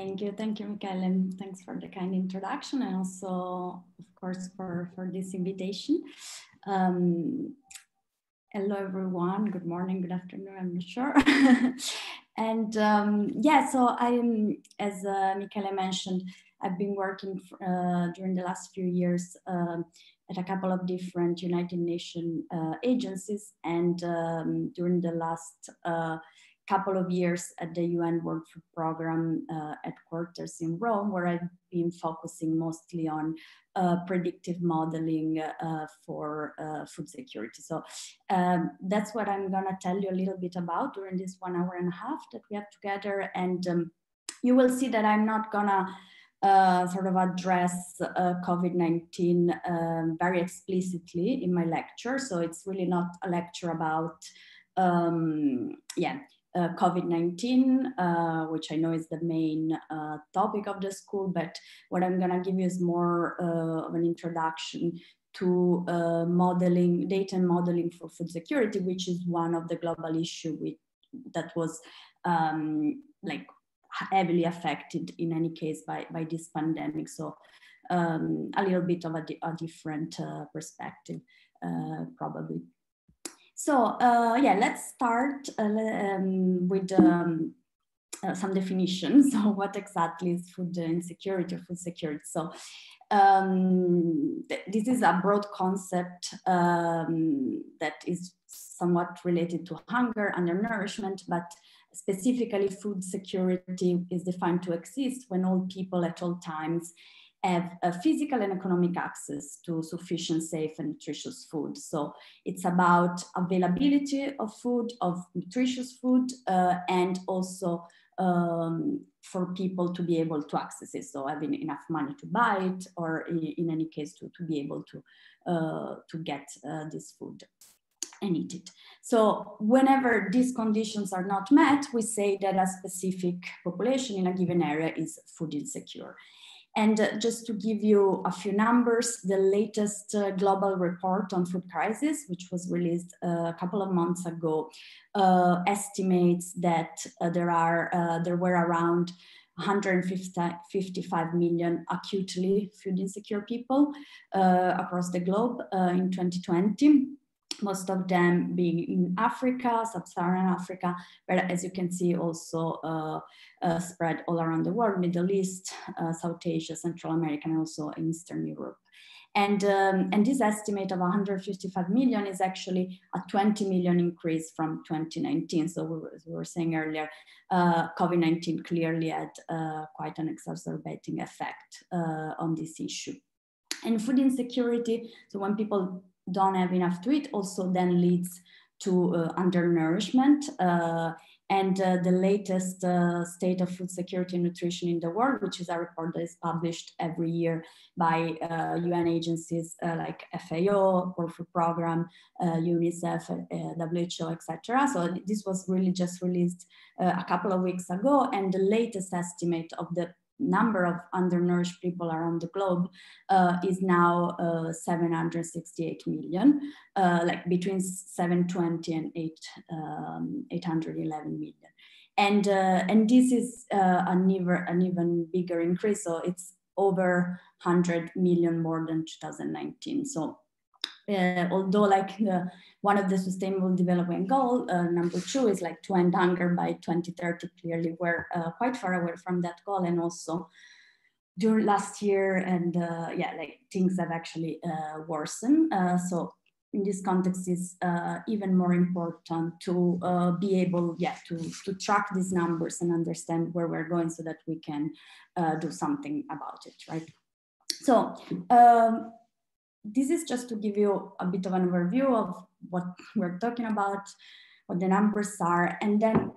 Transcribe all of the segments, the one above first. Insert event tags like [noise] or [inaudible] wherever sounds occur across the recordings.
Thank you, thank you, Michele, and thanks for the kind introduction and also, of course, for, for this invitation. Um, hello, everyone. Good morning, good afternoon, I'm not sure. [laughs] and um, yeah, so I'm, as uh, Michele mentioned, I've been working uh, during the last few years um, at a couple of different United Nations uh, agencies and um, during the last uh, couple of years at the UN World Food Programme uh, headquarters in Rome, where I've been focusing mostly on uh, predictive modeling uh, for uh, food security. So um, that's what I'm gonna tell you a little bit about during this one hour and a half that we have together. And um, you will see that I'm not gonna uh, sort of address uh, COVID-19 um, very explicitly in my lecture. So it's really not a lecture about, um, yeah, uh, COVID-19, uh, which I know is the main uh, topic of the school, but what I'm gonna give you is more uh, of an introduction to uh, modeling, data modeling for food security, which is one of the global issue with, that was um, like heavily affected in any case by, by this pandemic. So um, a little bit of a, a different perspective, probably. So uh, yeah, let's start uh, um, with um, uh, some definitions. [laughs] So what exactly is food insecurity or food security? So um, th this is a broad concept um, that is somewhat related to hunger, undernourishment, but specifically food security is defined to exist when all people at all times have a physical and economic access to sufficient, safe, and nutritious food. So it's about availability of food, of nutritious food, uh, and also um, for people to be able to access it. So having enough money to buy it, or in, in any case, to, to be able to, uh, to get uh, this food and eat it. So whenever these conditions are not met, we say that a specific population in a given area is food insecure. And uh, just to give you a few numbers, the latest uh, global report on food crisis, which was released uh, a couple of months ago, uh, estimates that uh, there are uh, there were around 155 million acutely food insecure people across the globe in 2020 most of them being in Africa, sub-Saharan Africa, but as you can see also uh, uh, spread all around the world, Middle East, uh, South Asia, Central America, and also Eastern Europe. And, um, and this estimate of 155 million is actually a 20 million increase from 2019. So we were, we were saying earlier, uh, COVID-19 clearly had uh, quite an exacerbating effect uh, on this issue. And food insecurity, so when people don't have enough to eat also then leads to uh, undernourishment. Uh, and uh, the latest uh, state of food security and nutrition in the world, which is a report that is published every year by UN uh, agencies uh, like FAO, World Food Programme, UNICEF, WHO, etc. So this was really just released a couple of weeks ago, and the latest estimate of the number of undernourished people around the globe uh, is now uh, 768 million, uh, like between 720 and 8, um, 811 million. And, uh, and this is uh, an, even, an even bigger increase. So it's over 100 million more than 2019. So uh, although like one of the sustainable development goal, uh, number two is like to end hunger by 2030. Clearly we're uh, quite far away from that goal and also during last year and uh, yeah, like things have actually uh, worsened. Uh, so in this context is even more important to be able, yeah, to, to track these numbers and understand where we're going so that we can do something about it, right? So um, this is just to give you a bit of an overview of what we're talking about, what the numbers are, and then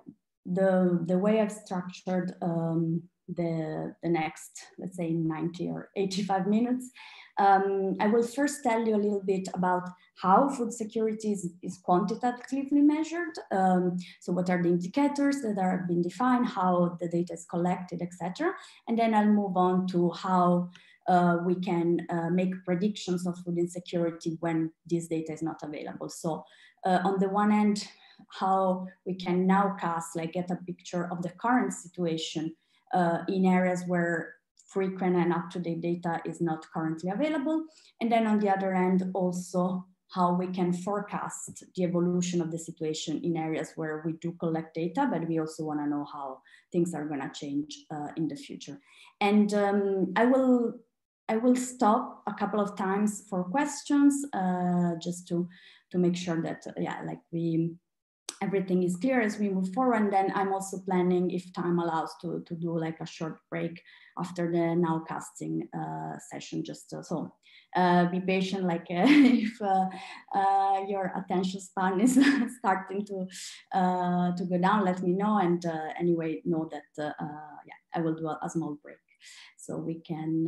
the, the way I've structured um, the, the next, let's say 90 or 85 minutes. Um, I will first tell you a little bit about how food security is, is quantitatively measured. Um, so what are the indicators that are being defined, how the data is collected, etc. And then I'll move on to how uh, we can uh, make predictions of food insecurity when this data is not available. So uh, on the one hand, how we can now cast, like get a picture of the current situation uh, in areas where frequent and up-to-date data is not currently available. And then on the other end, also how we can forecast the evolution of the situation in areas where we do collect data, but we also want to know how things are going to change uh, in the future. And um, I will I will stop a couple of times for questions, uh, just to to make sure that yeah, like we everything is clear as we move forward. And then I'm also planning, if time allows, to to do like a short break after the nowcasting uh, session, just uh, so uh, be patient, like uh, [laughs] if uh, uh, your attention span is [laughs] starting to uh, to go down, let me know. And anyway, know that yeah, I will do a, a, small break so we can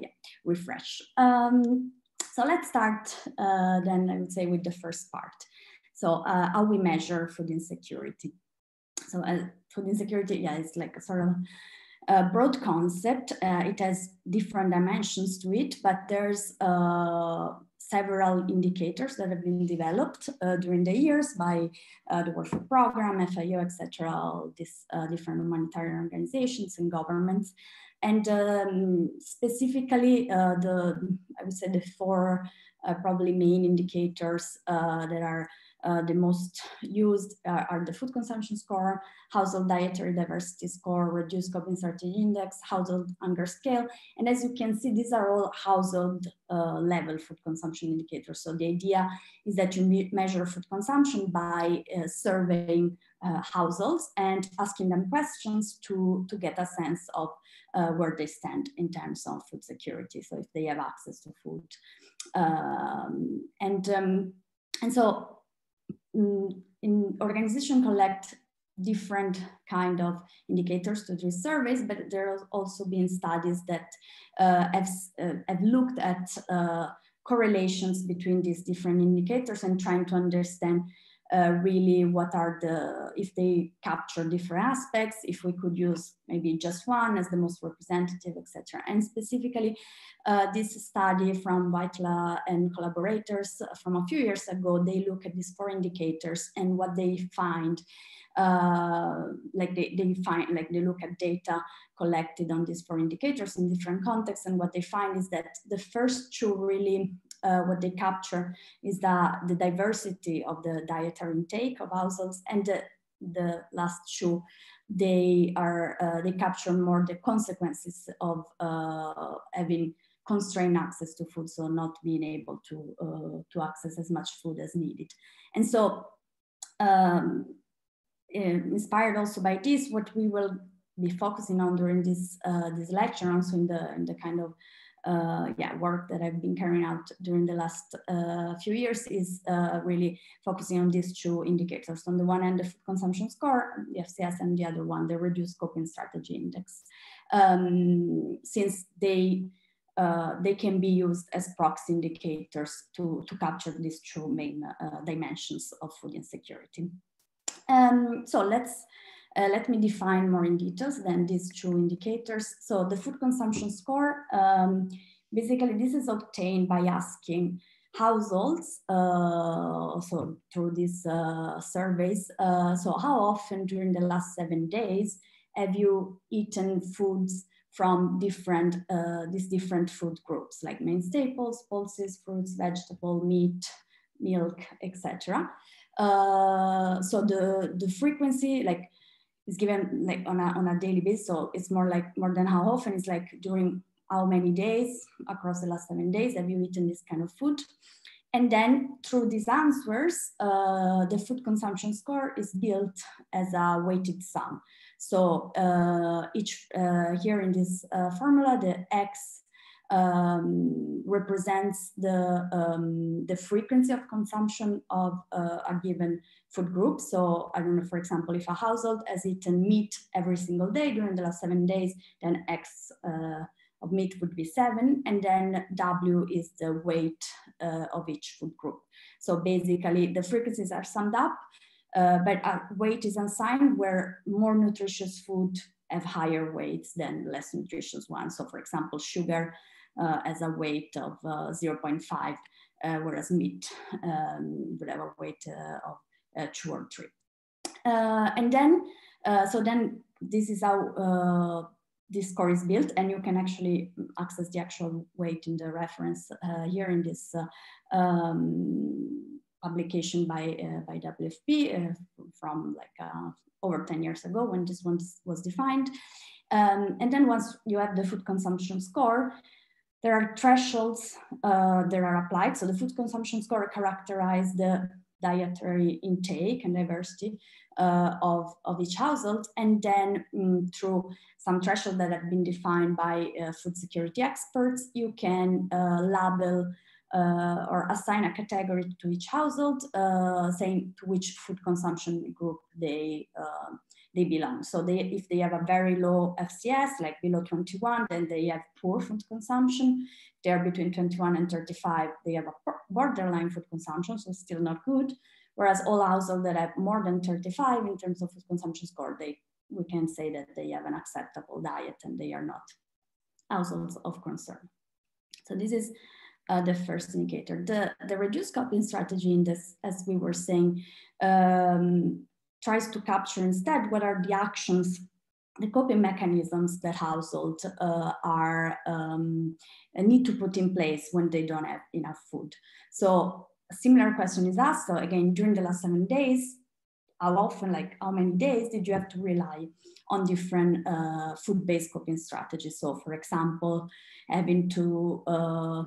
yeah, refresh. Um, so let's start then, I would say, with the first part. So how we measure food insecurity. So food insecurity, yeah, it's like a sort of a broad concept. Uh, it has different dimensions to it, but there's uh, several indicators that have been developed uh, during the years by uh, the World Food Program, FAO, etc., all these uh, different humanitarian organizations and governments. And um, specifically, uh, the I would say the four probably main indicators that are uh, the most used uh, are the food consumption score, household dietary diversity score, reduced coping strategy index, household hunger scale. And as you can see, these are all household uh, level food consumption indicators. So the idea is that you me measure food consumption by uh, surveying uh, households and asking them questions to, to get a sense of uh, where they stand in terms of food security. So if they have access to food. Um, and, um, and so in organization collect different kind of indicators to do surveys, but there have also been studies that uh, have, uh, have looked at uh, correlations between these different indicators and trying to understand uh, really what are the, if they capture different aspects, if we could use maybe just one as the most representative, etc. And specifically, uh, this study from Vaitla and collaborators from a few years ago, they look at these four indicators and what they find uh, like they, they find like they look at data collected on these four indicators in different contexts and what they find is that the first two really uh, what they capture is the, the diversity of the dietary intake of households and the, the last two they are uh, they capture more the consequences of uh, having constrained access to food so not being able to uh, to access as much food as needed. And so um, inspired also by this what we will be focusing on during this uh, this lecture also in the in the kind of uh, yeah, work that I've been carrying out during the last uh, few years is uh, really focusing on these two indicators. On the one hand, the food consumption score, the FCS, and the other one, the reduced coping strategy index, um, since they uh, they can be used as proxy indicators to, to capture these two main uh, dimensions of food insecurity. Um, so let's uh, let me define more in details than these two indicators. So the food consumption score, um, basically this is obtained by asking households, uh, so through these uh, surveys, uh, so how often during the last seven days have you eaten foods from different, uh, these different food groups, like main staples, pulses, fruits, vegetable, meat, milk, etc. Uh, so the, the frequency, like is given like on a, on a daily basis. So it's more like more than how often it's like during how many days across the last seven days have you eaten this kind of food? And then through these answers, uh, the food consumption score is built as a weighted sum. So uh, each uh, here in this uh, formula, the X um, represents the, um, the frequency of consumption of uh, a given food group. So I don't know, for example, if a household has eaten meat every single day during the last seven days, then X uh, of meat would be seven, and then W is the weight uh, of each food group. So basically the frequencies are summed up, uh, but weight is assigned where more nutritious food have higher weights than less nutritious ones. So for example, sugar as a weight of uh, 0.5, uh, whereas meat um, would have a weight of two or three. and then, so then this is how uh, this score is built and you can actually access the actual weight in the reference uh, here in this uh, um, publication by, uh, by WFP uh, from like uh, over 10 years ago when this one was defined. Um, and then once you have the food consumption score, there are thresholds uh, that are applied. So the food consumption score characterizes the dietary intake and diversity uh, of, of each household. And then um, through some threshold that have been defined by uh, food security experts, you can uh, label uh, or assign a category to each household, uh, saying to which food consumption group they uh, they belong. So they, if they have a very low FCS, like below 21, then they have poor food consumption. They are between 21 and 35, they have a borderline food consumption, so still not good. Whereas all households that have more than 35 in terms of food consumption score, they we can say that they have an acceptable diet and they are not households of concern. So this is uh, the first indicator. The, the reduced coping strategy in this, as we were saying, um, tries to capture instead what are the actions, the coping mechanisms that households uh, are um, need to put in place when they don't have enough food. So a similar question is asked. So again, during the last seven days, how often, like how many days did you have to rely on different uh, food-based coping strategies? So for example, having to uh,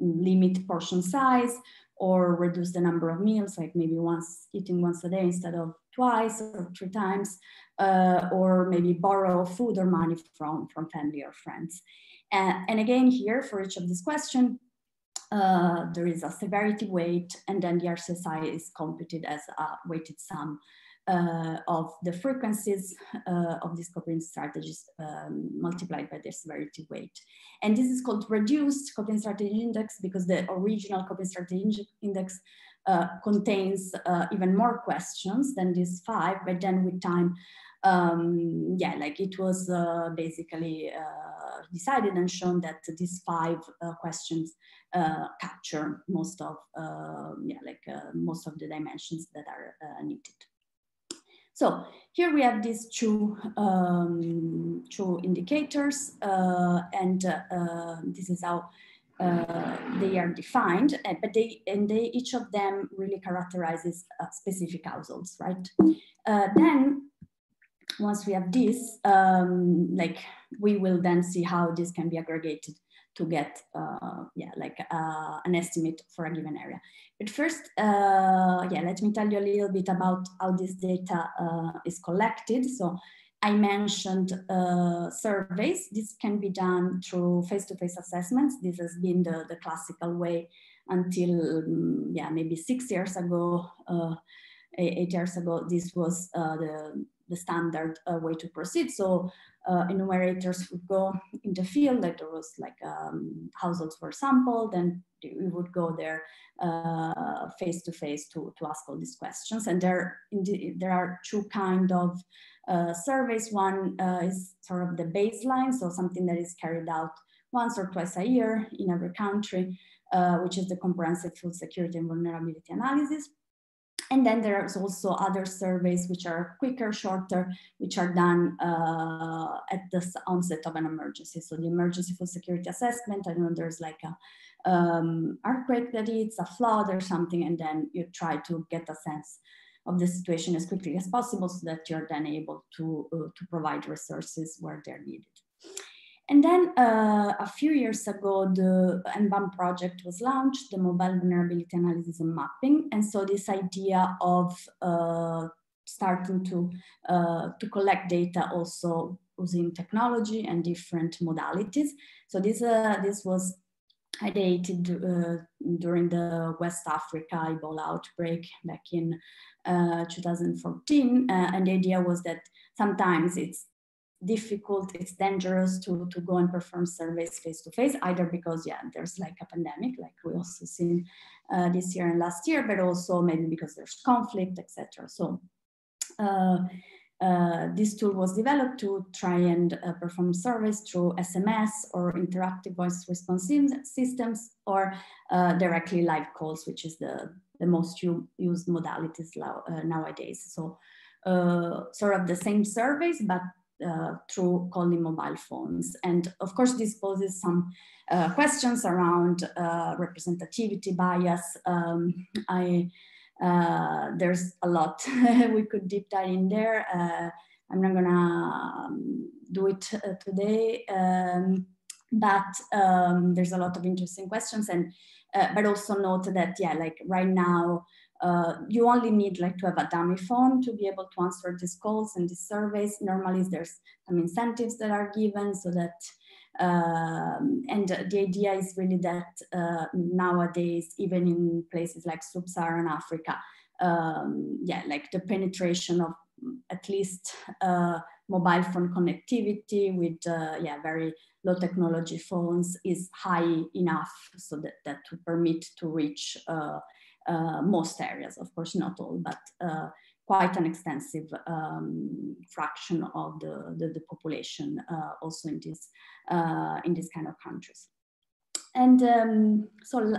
limit portion size or reduce the number of meals, like maybe once eating once a day instead of twice or three times, uh, or maybe borrow food or money from, from family or friends. And, and again, here for each of these questions, uh, there is a severity weight, and then the RCSI is computed as a weighted sum uh, of the frequencies uh, of these coping strategies um, multiplied by their severity weight. And this is called reduced coping strategy index because the original coping strategy index uh, contains uh, even more questions than these five, but then with time, um, yeah, like it was uh, basically uh, decided and shown that these five questions capture most of, yeah, like most of the dimensions that are needed. So here we have these two, um, two indicators uh, and uh, this is how uh, they are defined, uh, but they, and they, each of them really characterizes uh, specific households, right? Uh, then once we have this, um, like we will then see how this can be aggregated to get, yeah, like an estimate for a given area. But first, uh, yeah, let me tell you a little bit about how this data uh, is collected. So I mentioned uh, surveys. This can be done through face-to-face -face assessments. This has been the, the classical way until, um, yeah, maybe six years ago, uh, eight years ago, this was uh, the, the standard uh, way to proceed. So uh, enumerators would go in the field, like there was like um, households were sampled, and we would go there uh, face to face to to ask all these questions. And there, the, there are two kind of uh, surveys. One uh, is sort of the baseline, so something that is carried out once or twice a year in every country, uh, which is the comprehensive food security and vulnerability analysis. And then there's also other surveys which are quicker, shorter, which are done uh, at the onset of an emergency. So the emergency food security assessment, I know there's like a um, earthquake that it's a flood or something, and then you try to get a sense of the situation as quickly as possible so that you're then able to, uh, to provide resources where they're needed. And then uh, a few years ago, the mVAM project was launched, the Mobile Vulnerability Analysis and Mapping. And so this idea of uh, starting to, uh, to collect data also using technology and different modalities. So this, uh, this was ideated uh, during the West Africa Ebola outbreak back in uh, 2014. and the idea was that sometimes it's difficult, it's dangerous to, to go and perform surveys face to face, either because, yeah, there's like a pandemic, like we also seen uh, this year and last year, but also maybe because there's conflict, etc. So uh, uh, this tool was developed to try and uh, perform surveys through SMS or interactive voice response systems or uh, directly live calls, which is the, the most used modalities uh, nowadays. So sort of the same surveys, but uh, through calling mobile phones. And of course, this poses some uh, questions around uh, representativity bias. Um, I, uh, there's a lot [laughs] we could deep dive in there. Uh, I'm not gonna um, do it uh, today, um, but um, there's a lot of interesting questions and but also note that, yeah, like right now, uh, you only need like to have a dummy phone to be able to answer these calls and these surveys. Normally there's some incentives that are given so that, um, and the idea is really that uh, nowadays, even in places like sub-Saharan Africa, um, yeah, like the penetration of at least uh, mobile phone connectivity with uh, yeah very low technology phones is high enough so that that to permit to reach uh, most areas, of course, not all, but uh, quite an extensive um, fraction of the, the, the population uh, also in this, uh, in this kind of countries. And um, so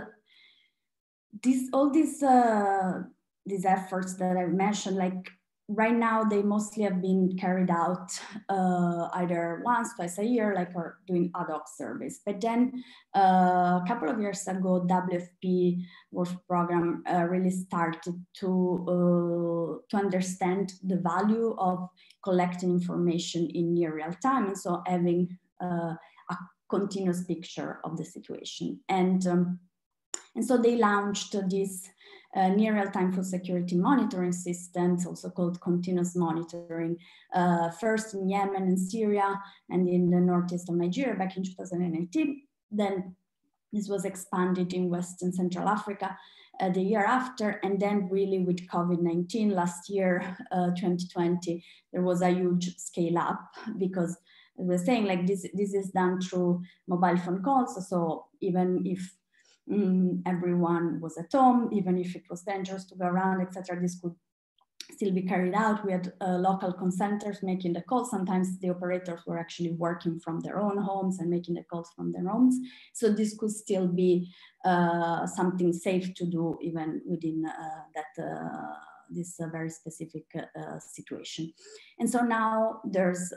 this, all these, uh, these efforts that I've mentioned, like right now they mostly have been carried out uh, either once, twice a year, like or doing ad hoc surveys. But then uh, a couple of years ago, WFP World Program uh, really started to uh, to understand the value of collecting information in near real time, and so having uh, a continuous picture of the situation. And um, and so they launched this uh, near real-time food security monitoring systems, also called continuous monitoring, uh, first in Yemen and Syria and in the northeast of Nigeria back in 2018. Then this was expanded in West and Central Africa uh, the year after. And then really with COVID-19 last year, uh, 2020, there was a huge scale up because we're saying like this, this is done through mobile phone calls. So even if mm, everyone was at home, even if it was dangerous to go around, etc. This could still be carried out. We had uh, local consenters making the calls. Sometimes the operators were actually working from their own homes and making the calls from their homes. So this could still be uh, something safe to do even within uh, that uh, this uh, very specific uh, situation. And so now there's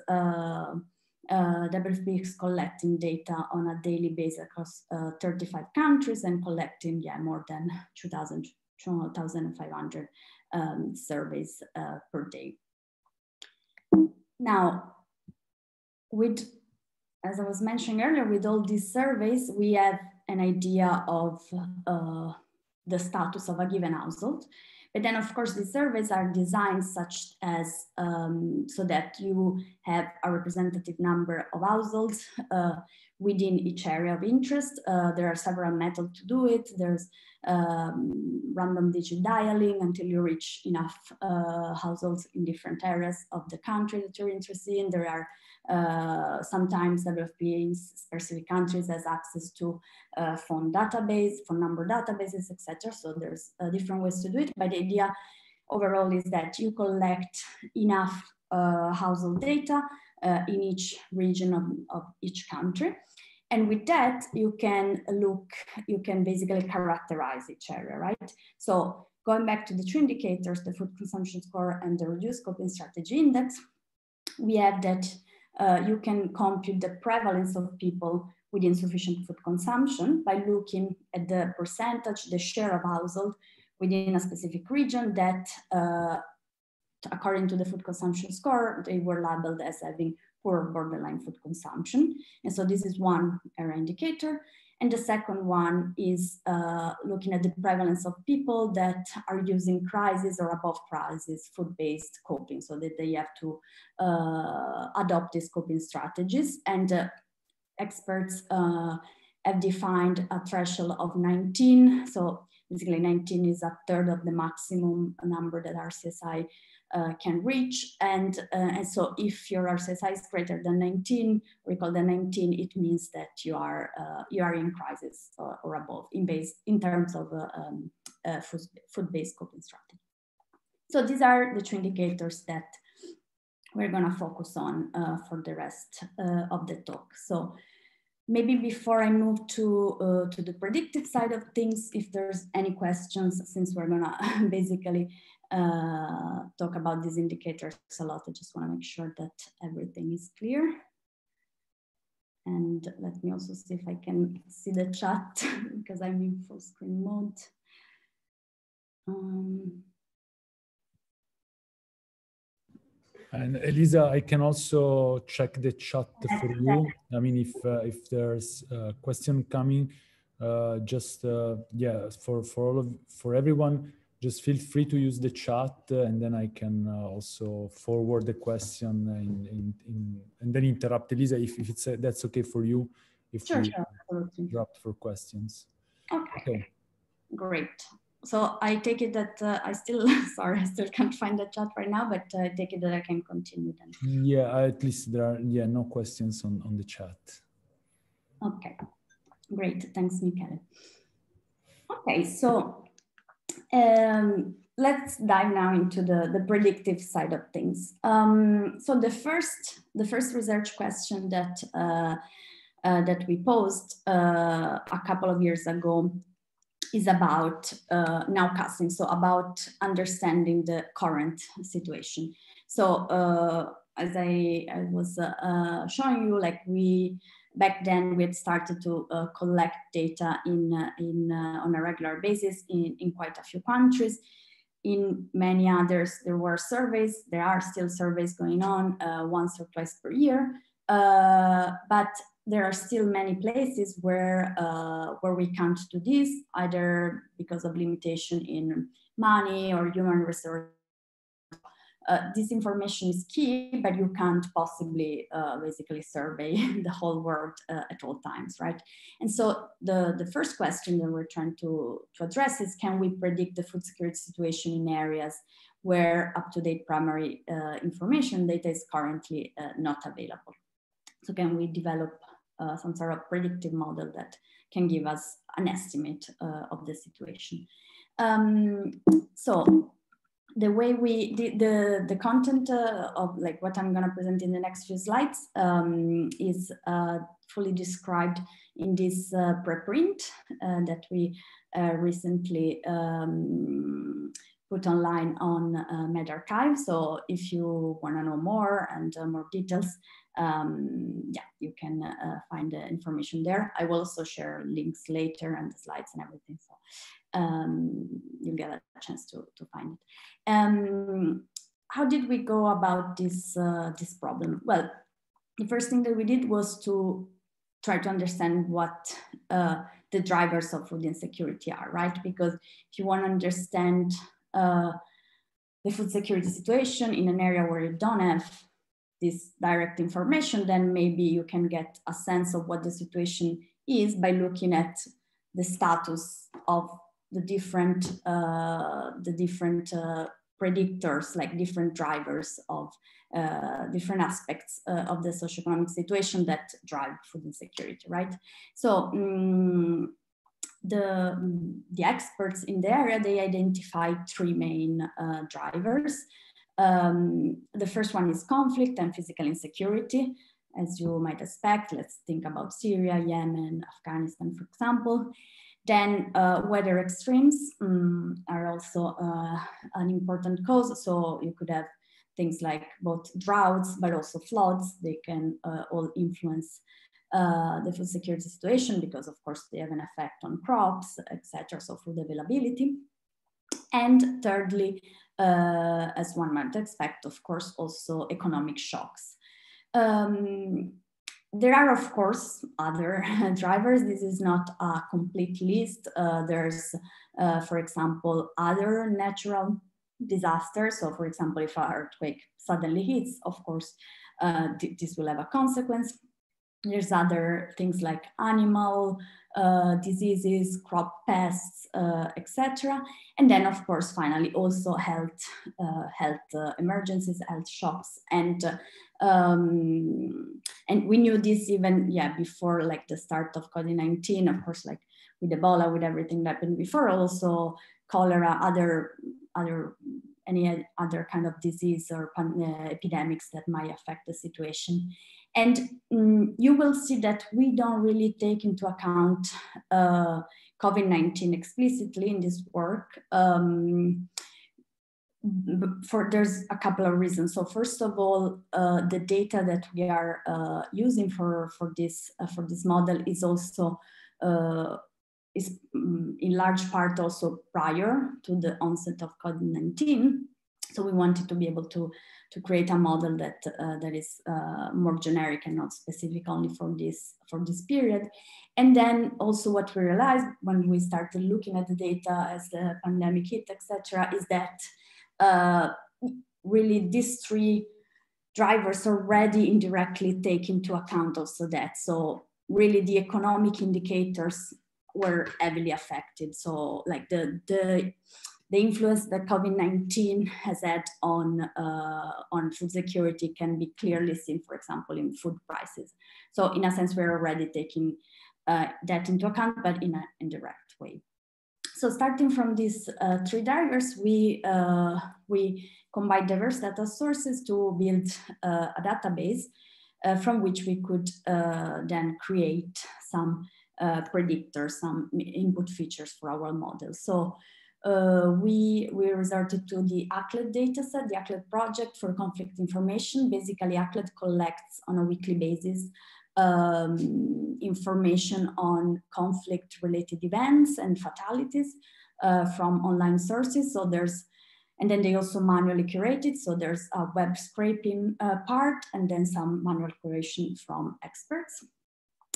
uh, WFP is collecting data on a daily basis across uh, 35 countries and collecting yeah, more than 2,000, 2,500 um, surveys uh, per day. Now, with, as I was mentioning earlier, with all these surveys, we have an idea of uh, the status of a given household. But then, of course, the surveys are designed such as um, so that you have a representative number of households uh, within each area of interest. Uh, there are several methods to do it. There's um, random digit dialing until you reach enough uh, households in different areas of the country that you're interested in. There are uh, sometimes WFP in specific countries has access to uh, phone database, phone number databases, etc. So there's uh, different ways to do it. But the idea overall is that you collect enough uh, household data in each region of, of each country. And with that, you can look, you can basically characterize each area, right? So going back to the two indicators, the food consumption score and the reduced coping strategy index, we have that uh, you can compute the prevalence of people with insufficient food consumption by looking at the percentage, the share of household within a specific region that, uh, according to the food consumption score, they were labeled as having poor borderline food consumption. And so this is one error indicator. And the second one is uh, looking at the prevalence of people that are using crisis or above crisis food-based coping so that they have to uh, adopt these coping strategies. And uh, experts uh, have defined a threshold of 19. So basically 19 is a third of the maximum number that RCSI uh, can reach. And, uh, and so if your RCSI is greater than 19, recall the 19, it means that you are, uh, you are in crisis or, or, above in, base, in terms of uh, um, uh, food-based coping strategy. So these are the two indicators that we're gonna focus on uh, for the rest of the talk. So maybe before I move to, uh, to the predictive side of things, if there's any questions, since we're gonna [laughs] basically uh, talk about these indicators a lot. I just want to make sure that everything is clear. And let me also see if I can see the chat [laughs] because I'm in full screen mode. Um, and Elisa, I can also check the chat for you. I mean, if uh, if there's a question coming, uh, just uh, yeah, for for all of for everyone, just feel free to use the chat, uh, and then I can uh, also forward the question in, in, in, and then interrupt Elisa if, if it's that's okay for you. If sure, we sure, interrupt for questions. Okay. okay. Great so I take it that uh, I still, [laughs] sorry, I still can't find the chat right now, but uh, I take it that I can continue then. Yeah, at least there are, yeah, no questions on, on the chat. Okay, great. Thanks, Michele. Okay, so um, let's dive now into the, the predictive side of things. Um, so the first, the first research question that, uh, uh that we posed uh, a couple of years ago is about uh, nowcasting, so about understanding the current situation. So uh, as I, I was uh, showing you, like we back then we had started to uh, collect data in uh, in on a regular basis in, in quite a few countries. In many others, there were surveys. There are still surveys going on once or twice per year. but there are still many places where uh, where we can't do this, either because of limitation in money or human resources. Uh, this information is key, but you can't possibly uh, basically survey [laughs] the whole world uh, at all times, right? And so the, the first question that we're trying to, to address is, can we predict the food security situation in areas where up-to-date primary uh, information data is currently uh, not available? So can we develop uh, some sort of predictive model that can give us an estimate of the situation. Um, so the way we the the, the content uh, of like what I'm going to present in the next few slides um, is uh, fully described in this uh, preprint uh, that we uh, recently um, put online on uh, medRxiv. So if you want to know more and more details, um, yeah, you can uh, find the information there. I will also share links later and the slides and everything. So um, you'll get a chance to, to find it. Um, how did we go about this, uh, this problem? Well, the first thing that we did was to try to understand what uh, the drivers of food insecurity are, right? Because if you want to understand uh, the food security situation in an area where you don't have this direct information, then maybe you can get a sense of what the situation is by looking at the status of the different uh, the different uh, predictors, like different drivers of uh, different aspects uh, of the socioeconomic situation that drive food insecurity, right? So um, the the experts in the area they identified three main uh, drivers. Um, the first one is conflict and physical insecurity. As you might expect, let's think about Syria, Yemen, Afghanistan, for example. Then uh, weather extremes um, are also uh, an important cause. So you could have things like both droughts, but also floods. They can uh, all influence uh, the food security situation because of course they have an effect on crops, etc. So food availability. And thirdly, uh, as one might expect, of course, also economic shocks. Um, there are, of course, other [laughs] drivers. This is not a complete list. Uh, there's, uh, for example, other natural disasters. So, for example, if an earthquake suddenly hits, of course, uh, th this will have a consequence. There's other things like animal uh, diseases, crop pests, uh, etc. And then, of course, finally, also health, uh, health emergencies, health shocks, and um, and we knew this even yeah before like the start of COVID-19. Of course, like with Ebola, with everything that happened before, also cholera, other other any other kind of disease or uh, epidemics that might affect the situation. And um, you will see that we don't really take into account uh, COVID-19 explicitly in this work. Um, for there's a couple of reasons. So first of all, uh, the data that we are uh, using for for this uh, for this model is also uh, is um, in large part also prior to the onset of COVID-19. So we wanted to be able to to create a model that uh, that is uh, more generic and not specific only for this for this period. And then also what we realized when we started looking at the data as the pandemic hit, etc., is that uh, really these three drivers already indirectly take into account also that. So really the economic indicators were heavily affected. So like the, the, the influence that COVID-19 has had on, uh, on food security can be clearly seen, for example, in food prices. So in a sense, we're already taking uh, that into account, but in an indirect way. So starting from these uh, three drivers, we, uh, we combine diverse data sources to build uh, a database uh, from which we could uh, then create some uh, predictors, some input features for our model. So we, we resorted to the ACLED dataset, the ACLED project for conflict information. Basically, ACLED collects on a weekly basis um, information on conflict related events and fatalities uh, from online sources. So there's, and then they also manually curated. So there's a web scraping uh, part and then some manual curation from experts.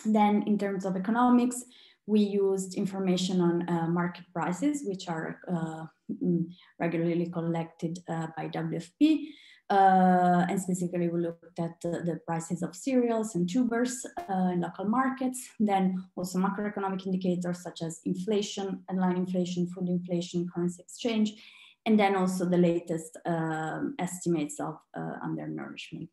Then in terms of economics, we used information on uh, market prices, which are uh, mm, regularly collected uh, by WFP. Uh, and specifically, we looked at the, the, prices of cereals and tubers uh, in local markets. Then also macroeconomic indicators such as inflation, headline inflation, food inflation, currency exchange, and then also the latest um, estimates of uh, undernourishment.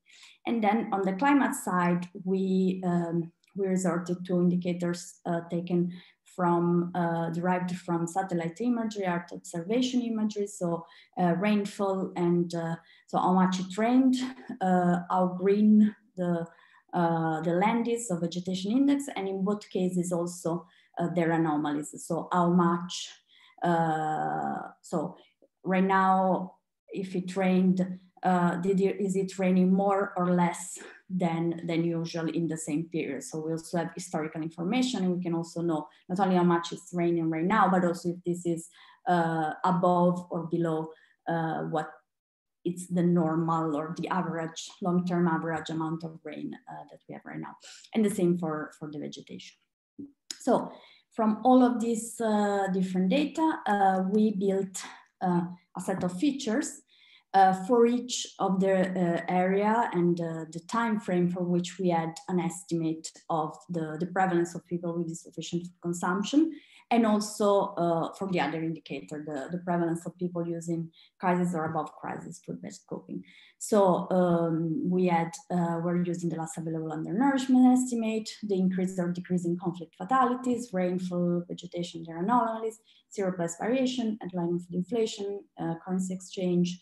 And then on the climate side, we um, we resorted to indicators uh, taken from uh, derived from satellite imagery, Earth observation imagery, so uh, rainfall and uh, so how much it rained, uh, how green the uh, the land is, so vegetation index, and in both cases also uh, their anomalies. So how much, so right now, if it rained, did it, is it raining more or less than, than usual in the same period. So we also have historical information and we can also know not only how much it's raining right now, but also if this is uh, above or below uh, what it's the normal or the average, long-term average amount of rain uh, that we have right now. And the same for, for the vegetation. So from all of these uh, different data, uh, we built uh, a set of features uh, for each of the uh, area and uh, the time frame for which we had an estimate of the, the prevalence of people with insufficient consumption and also uh, for the other indicator, the, the prevalence of people using crisis or above crisis food-based coping. So um, we had, uh, we're using the last available undernourishment estimate, the increase or decrease in conflict fatalities, rainfall, vegetation, their anomalies, cereal price variation, headline food inflation, uh, currency exchange,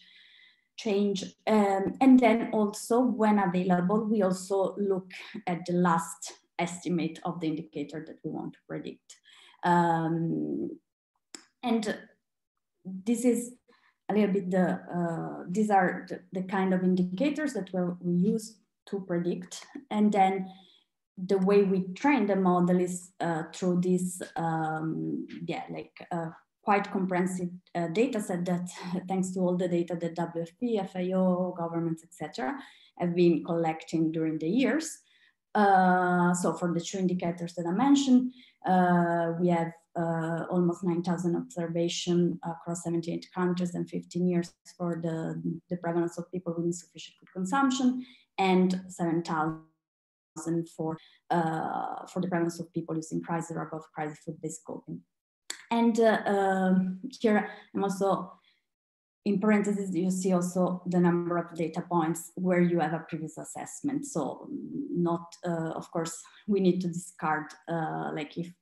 change. Um, and then also when available, we also look at the last estimate of the indicator that we want to predict. Um, and this is a little bit the, uh, these are the, the, kind of indicators that we use to predict. And then the way we train the model is uh, through this, um, yeah, like uh, quite comprehensive uh, data set that [laughs] thanks to all the data that WFP, FAO, governments, etc., have been collecting during the years. Uh, so for the two indicators that I mentioned, uh, we have uh, almost 9,000 observation across 78 countries and 15 years for the, the prevalence of people with insufficient food consumption and 7,000 for, uh, for the prevalence of people using crisis or above crisis food-based coping. And uh, um, here I'm also, in parentheses, you see also the number of data points where you have a previous assessment. So not, uh, of course, we need to discard uh, like if,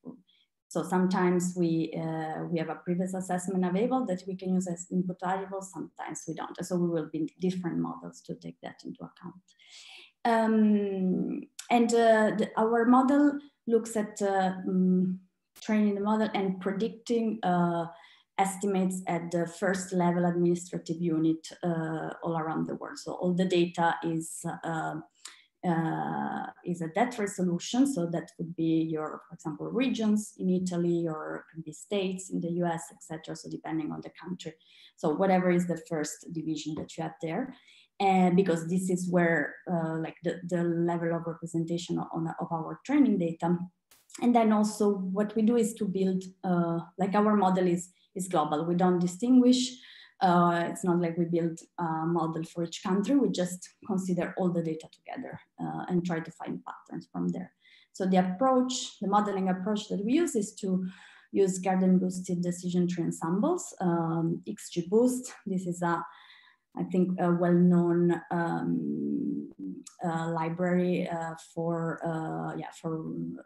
so sometimes we, uh, we have a previous assessment available that we can use as input variable, sometimes we don't. So we will build different models to take that into account. Um, and uh, the, our model looks at um, training the model and predicting uh, estimates at the first level administrative unit uh, all around the world. So all the data is uh, uh, is at that resolution. So that would be your, for example, regions in Italy or could be states in the US, etc. So depending on the country. So whatever is the first division that you have there. And because this is where uh, like the, the level of representation on, of our training data. And then also what we do is to build, uh, like our model is, is global. We don't distinguish uh, it's not like we build a model for each country, we just consider all the data together uh, and try to find patterns from there. So the approach, the modeling approach that we use is to use gradient boosted decision tree ensembles, um, XGBoost. This is a I think, a well-known um, uh, library uh, for uh, yeah for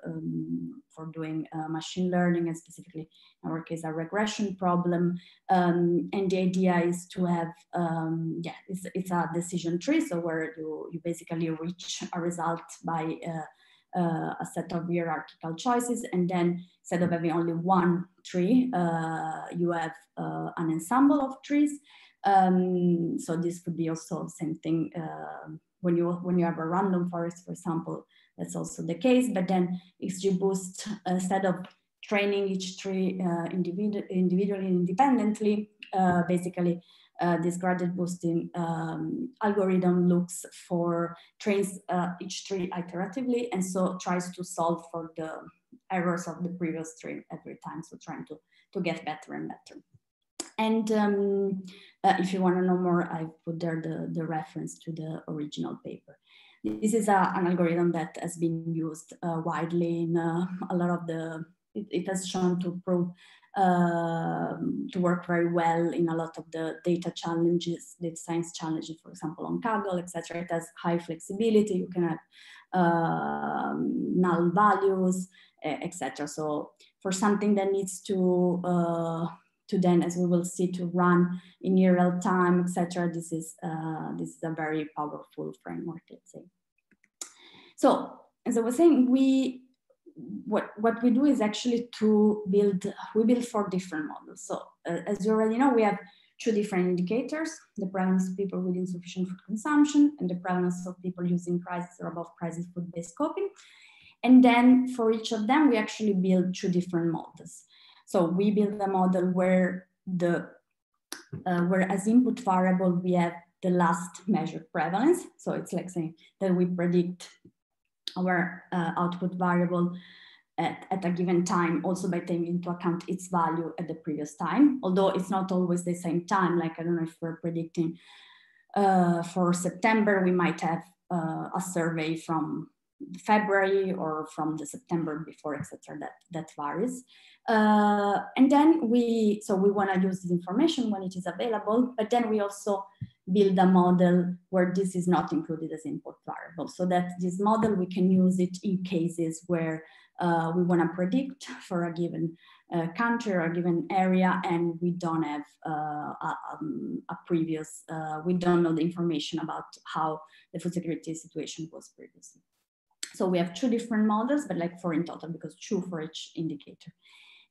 um, for doing uh, machine learning and specifically in our case a regression problem. Um, and the idea is to have um, yeah it's, it's a decision tree so where you you basically reach a result by uh, uh, a set of hierarchical choices and then instead of having only one tree you have an ensemble of trees um, so this could be also the same thing uh, when you when you have a random forest, for example, that's also the case. But then XGBoost, instead of training each tree uh, individu individually independently, uh, basically uh, this gradient boosting um, algorithm looks for trains uh, each tree iteratively and so tries to solve for the errors of the previous tree every time. So trying to, to get better and better. And um, uh, if you want to know more, I put there the, the reference to the original paper. This is a, an algorithm that has been used uh, widely in uh, a lot of the, it, it has shown to prove uh, to work very well in a lot of the data challenges, data science challenges, for example, on Kaggle, etc. It has high flexibility. You can have um, null values, etc. So for something that needs to uh, to then, as we will see, to run in real time, etc. This is uh, this is a very powerful framework, let's say. So, as I was saying, we what what we do is actually to build we build four different models. So, uh, as you already know, we have two different indicators: the prevalence of people with insufficient food consumption and the prevalence of people using crisis or above crisis food-based coping. And then for each of them, we actually build two different models. So we build a model where the uh, where as input variable we have the last measured prevalence. So it's like saying that we predict our uh, output variable at, at, a given time also by taking into account its value at the previous time, although it's not always the same time. Like I don't know if we're predicting uh, for September, we might have uh, a survey from February or from the September before, etc. That that varies. Uh, and then we, so we want to use this information when it is available, but then we also build a model where this is not included as input variable. So that this model, we can use it in cases where uh, we want to predict for a given uh, country or a given area and we don't have uh, a, um, a, previous, uh, we don't know the information about how the food security situation was previously. So we have two different models, but like four in total because two for each indicator.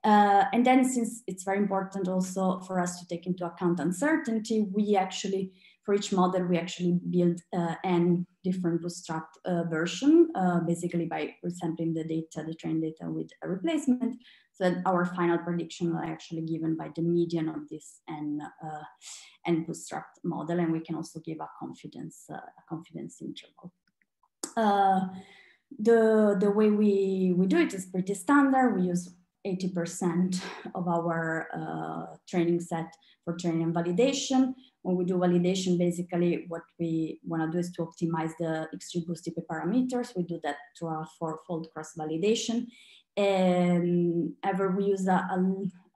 Uh, and then since it's very important also for us to take into account uncertainty, we actually, for each model, we actually build uh, n different bootstrap uh, version, uh, basically by resampling the data, the trained data with a replacement. So that our final prediction are actually given by the median of this n, uh, n bootstrap model. And we can also give a confidence, uh, a confidence interval the the way we we do it is pretty standard. We use 80% of our uh, training set for training and validation. When we do validation, basically what we want to do is to optimize the XGBoost TP parameters. We do that through a four-fold cross-validation. And ever we use a,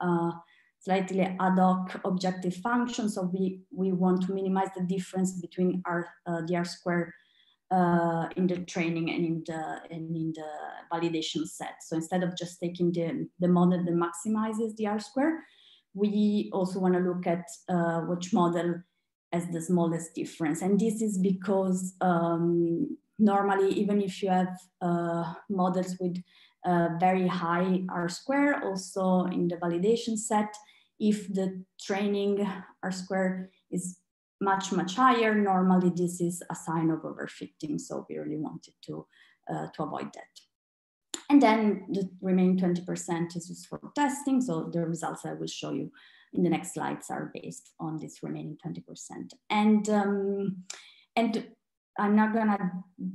a, a, slightly ad hoc objective function. So we, we want to minimize the difference between our, uh, the R square uh, in the training and in the and in the validation set. So instead of just taking the, the model that maximizes the R square, we also want to look at uh, which model has the smallest difference. And this is because um, normally, even if you have uh, models with uh, very high R square, also in the validation set, if the training R square is much, much higher, normally this is a sign of overfitting. So we really wanted to, uh, to avoid that. And then the remaining 20% is used for testing. So the results I will show you in the next slides are based on this remaining 20%. And, um, and I'm not gonna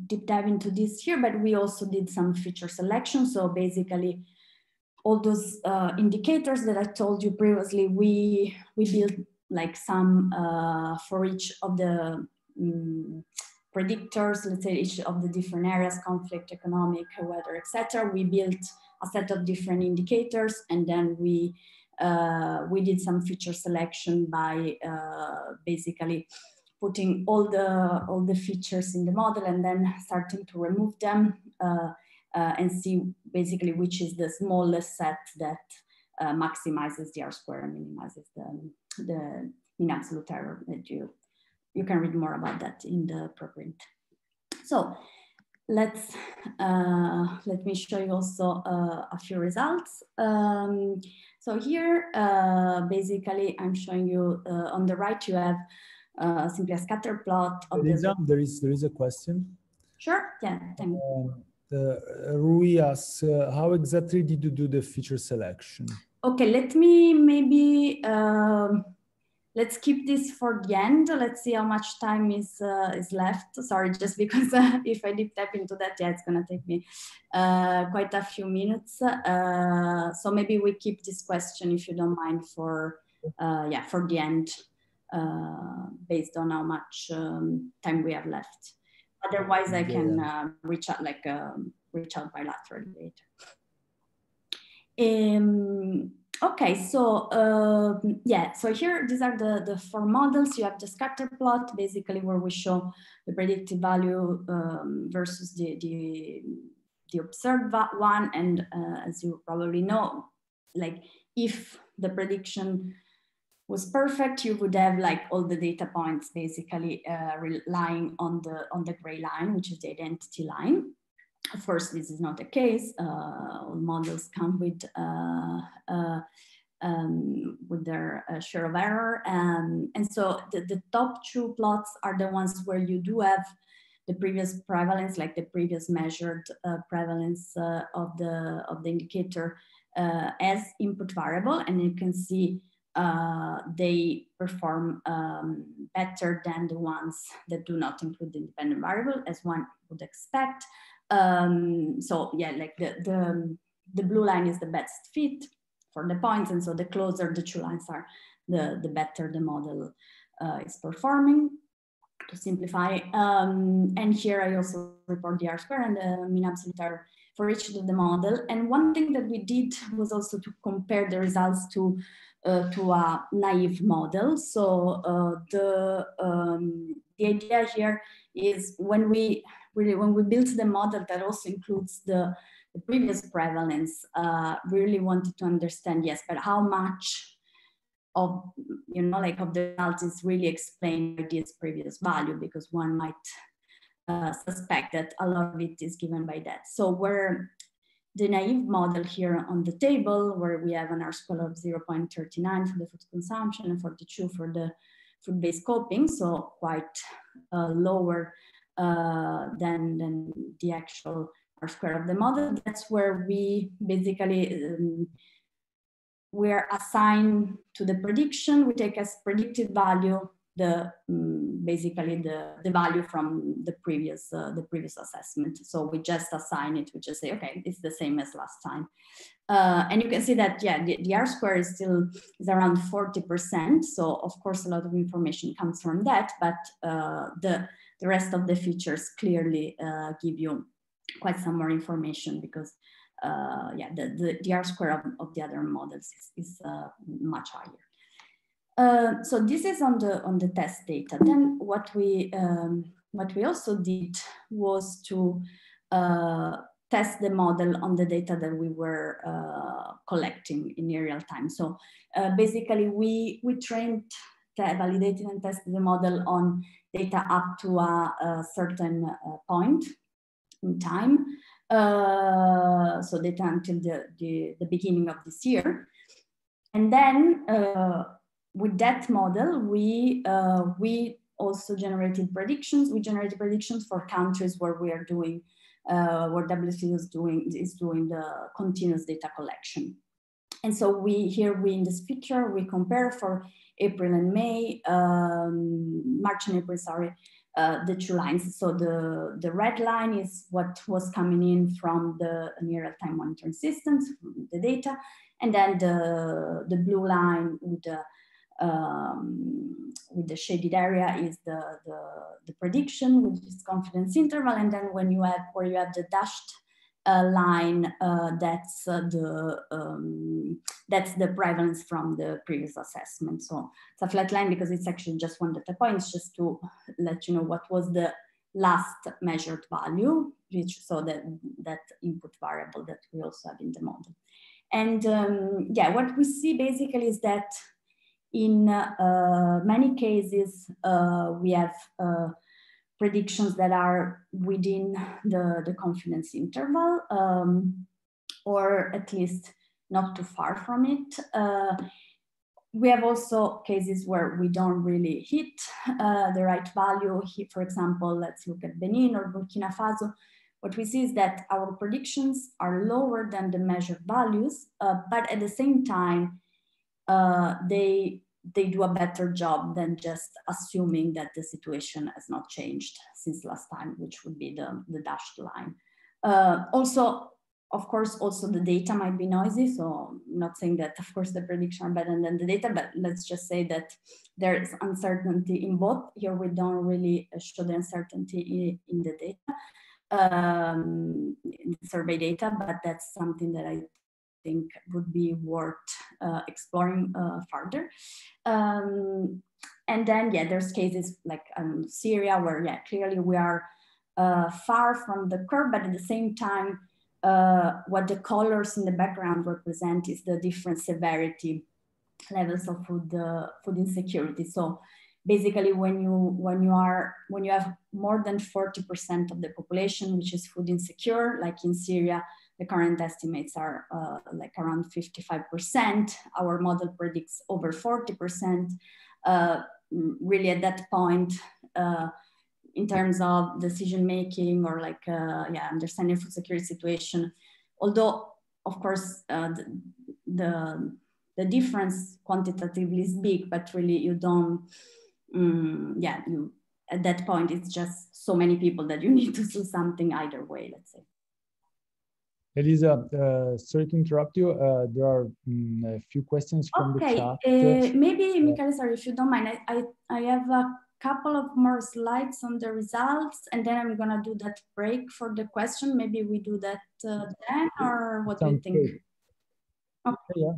deep dive into this here, but we also did some feature selection. So basically all those uh, indicators that I told you previously, we, we built like some uh, for each of the um, predictors, let's say each of the different areas, conflict, economic, weather, etc. We built a set of different indicators and then we uh, we did some feature selection by uh, basically putting all the all the features in the model and then starting to remove them uh, uh and see basically which is the smallest set that uh, maximizes the R square and minimizes the, the mean absolute error that you, you can read more about that in the preprint. So let's, uh, let me show you also uh, a few results. Um, so here, uh, basically, I'm showing you uh, on the right, you have uh, simply a scatter plot. Elisa, the... there is there is a question. Sure. Yeah. Thank you. Um, the, Rui asks, uh, how exactly did you do the feature selection? Okay, let me maybe um, let's keep this for the end. Let's see how much time is uh, is left. Sorry, [laughs] just because uh, if I deep dive into that, yeah, it's gonna take me uh, quite a few minutes. Uh, so maybe we keep this question, if you don't mind, for uh, yeah for the end, uh, based on how much um, time we have left. Otherwise, I can reach out like um, reach out bilaterally later. Um, okay, so uh, yeah, so here, these are the, the four models. You have the scatter plot, basically where we show the predicted value um, versus the, the, the observed one. And uh, as you probably know, like if the prediction was perfect, you would have like all the data points basically uh, relying on the, on the gray line, which is the identity line. Of course, this is not the case. Uh, models come with uh, uh, um, with their uh, share of error. Um, and so the, the, top two plots are the ones where you do have the previous prevalence, like the previous measured uh, prevalence uh, of, the, of the indicator as input variable. And you can see they perform um, better than the ones that do not include the independent variable, as one would expect. Um, so yeah, like the, the, the blue line is the best fit for the points. And so the closer the two lines are, the, the better the model uh, is performing to simplify. Um, and here I also report the R square and the mean absolute error for each of the model. And one thing that we did was also to compare the results to to a naive model. So uh, the um, the idea here is when we really when we built the model that also includes the, the previous prevalence, uh, really wanted to understand, yes, but how much of, you know, like of the results is really explained by this previous value because one might uh, suspect that a lot of it is given by that. So where the naive model here on the table, where we have an R square of 0.39 for the food consumption and 42 for the food-based coping, so quite uh, lower uh, than, than the actual R square of the model. That's where we basically um, we're assigned to the prediction. We take as predicted value the um, basically the, the value from the previous uh, the previous assessment. So we just assign it. We just say, okay, it's the same as last time. Uh, and you can see that, yeah, the, the R square is still is around 40%. So of course, a lot of information comes from that, but uh, the the rest of the features clearly uh, give you quite some more information because uh, yeah, the, the, the, R square of, of the other models is, is uh, much higher. Uh, so this is on the on the test data. Then what we um, what we also did was to uh, test the model on the data that we were uh, collecting in real time. So basically, we we trained, validated, and tested the model on data up to a, a certain uh, point in time. Uh, so data until the, the, the, beginning of this year. and then uh, with that model, we, uh, we also generated predictions. We generated predictions for countries where we are doing, uh, where WC is doing, is doing the continuous data collection. And so we here we in this picture we compare for April and May, um, March and April, sorry, uh, the two lines. So the, the red line is what was coming in from the near real-time monitoring systems, the data, and then the, the blue line with the um, with the shaded area is the, the, the prediction with this confidence interval. And then when you have, where you have the dashed uh, line, uh, that's uh, the um, that's the prevalence from the previous assessment. So it's a flat line because it's actually just one data point, it's just to let you know what was the last measured value, which so that that input variable that we also have in the model. And um, yeah, what we see basically is that in uh, many cases, uh, we have uh, predictions that are within the, the confidence interval, um, or at least not too far from it. We have also cases where we don't really hit uh, the right value. For example, let's look at Benin or Burkina Faso. What we see is that our predictions are lower than the measured values, uh, but at the same time, uh, they they do a better job than just assuming that the situation has not changed since last time, which would be the, the dashed line. Uh, also, of course, also the data might be noisy. So I'm not saying that, of course, the prediction are better than the data, but let's just say that there is uncertainty in both. Here we don't really show the uncertainty in, in the data, um, survey data, but that's something that I think would be worth uh, exploring uh, further. Um, and then, yeah, there's cases like um, Syria where, yeah, clearly we are uh, far from the curve, but at the same time, uh, what the colors in the background represent is the different severity levels of food, uh, food insecurity. So basically when you when you are when you have more than 40% of the population which is food insecure like in syria the current estimates are uh, like around 55%. Our model predicts over 40%. Uh, really at that point, uh, in terms of decision making or like, uh, yeah, understanding food security situation, although of course uh, the, the, the difference quantitatively is big, but really you don't, um, yeah, you at that point it's just so many people that you [laughs] need to do something either way, let's say. Elisa, uh, sorry to interrupt you. Uh, there are um, a few questions from okay. the chat. Uh, maybe, Michael, sorry, if you don't mind, I, I, I, have a couple of more slides on the results, and then I'm going to do that break for the question. Maybe we do that uh, then, or what Sounds do you think? Okay. Yeah,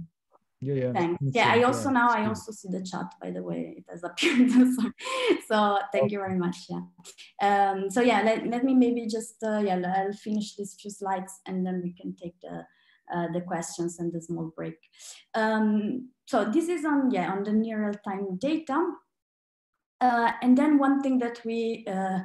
yeah, yeah. Thanks. Yeah, I also now I also see the chat. By the way, it has appeared. [laughs] so, so thank you very much. Yeah. Um, so yeah, let, let me maybe just uh, yeah I'll finish these few slides and then we can take the uh, the questions and the small break. Um, so this is on yeah on the near real time data, uh, and then one thing that we uh,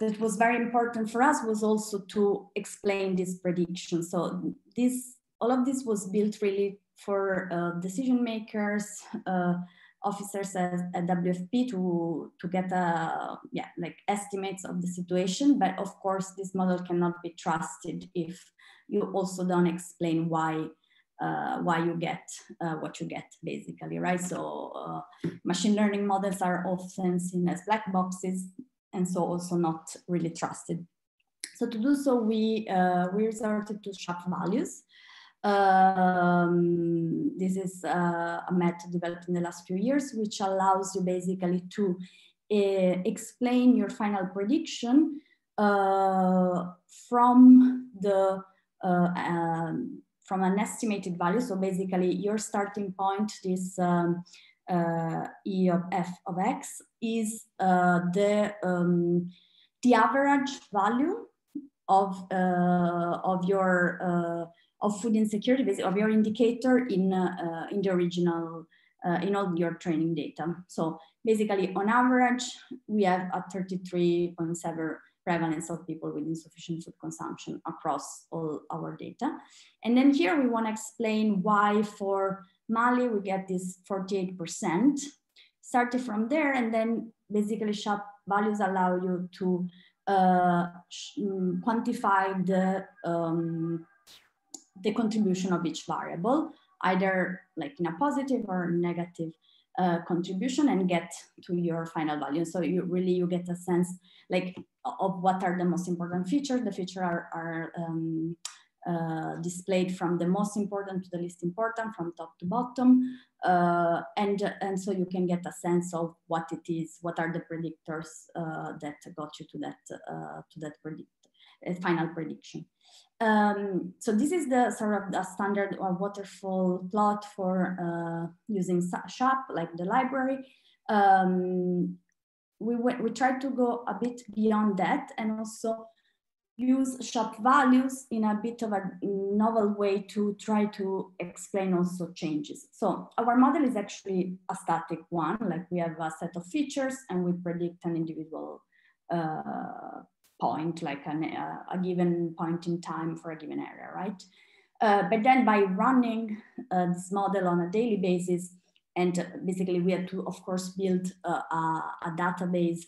that was very important for us was also to explain this prediction. So this all of this was built really for uh, decision makers, uh, officers at, at, WFP to, to get a, yeah, like estimates of the situation. But of course, this model cannot be trusted if you also don't explain why uh, why you get uh, what you get basically right? So uh, machine learning models are often seen as black boxes and so also not really trusted. So to do so we uh, we resorted to SHAP values um, this is uh, a method developed in the last few years, which allows you basically to uh, explain your final prediction uh, from the uh, um, from an estimated value. So basically, your starting point, this um, uh, e of f of x, is uh, the um, the average value of of your of food insecurity, of your indicator in, uh, uh, in the original, uh, in all your training data. So basically on average, we have a 33.7 prevalence of people with insufficient food consumption across all our data. And then here we want to explain why for Mali, we get this 48%. Starting from there, and then basically SHAP values allow you to uh, mm, quantify the um, the contribution of each variable, either like in a positive or negative uh, contribution and get to your final value. So you really, you get a sense like of what are the most important features. The features are, are um, uh, displayed from the most important to the least important, from top to bottom. Uh, and, and so you can get a sense of what it is, what are the predictors uh, that got you to that, uh, to that predict, final prediction. Um, so this is the sort of the standard or waterfall plot for uh, using SHAP, like the library. Um, we, we tried to go a bit beyond that and also use SHAP values in a bit of a novel way to try to explain also changes. So our model is actually a static one, like we have a set of features and we predict an individual uh, point, like an, uh, a given point in time for a given area, right? Uh, but then by running uh, this model on a daily basis, and basically we had to, of course, build a, a, database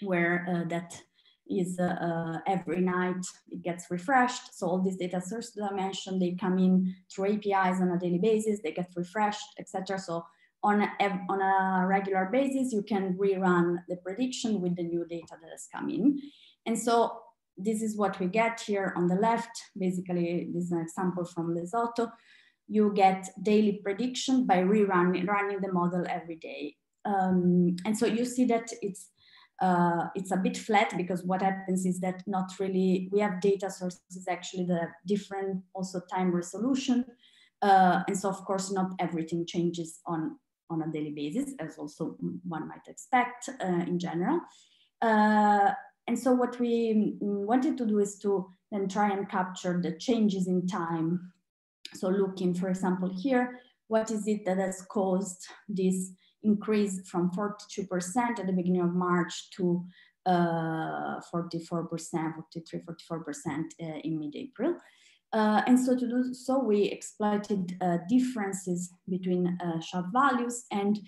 where that is uh, uh, every night it gets refreshed. So all these data sources that I mentioned, they come in through APIs on a daily basis, they get refreshed, etc. So on a, on a regular basis, you can rerun the prediction with the new data that has come in. And so this is what we get here on the left. Basically, this is an example from Lesotho. You get daily prediction by rerunning running the model every day. Um, and so you see that it's uh, it's a bit flat because what happens is that not really, we have data sources actually that have different also time resolution. Uh, and so of course, not everything changes on, on a daily basis as also one might expect uh, in general. And so what we wanted to do is to then try and capture the changes in time. So looking, for example, here, what is it that has caused this increase from 42% at the beginning of March to uh, 44%, 43, 44% uh, in mid-April. Uh, and so to do so, we exploited uh, differences between uh, SHAP values and,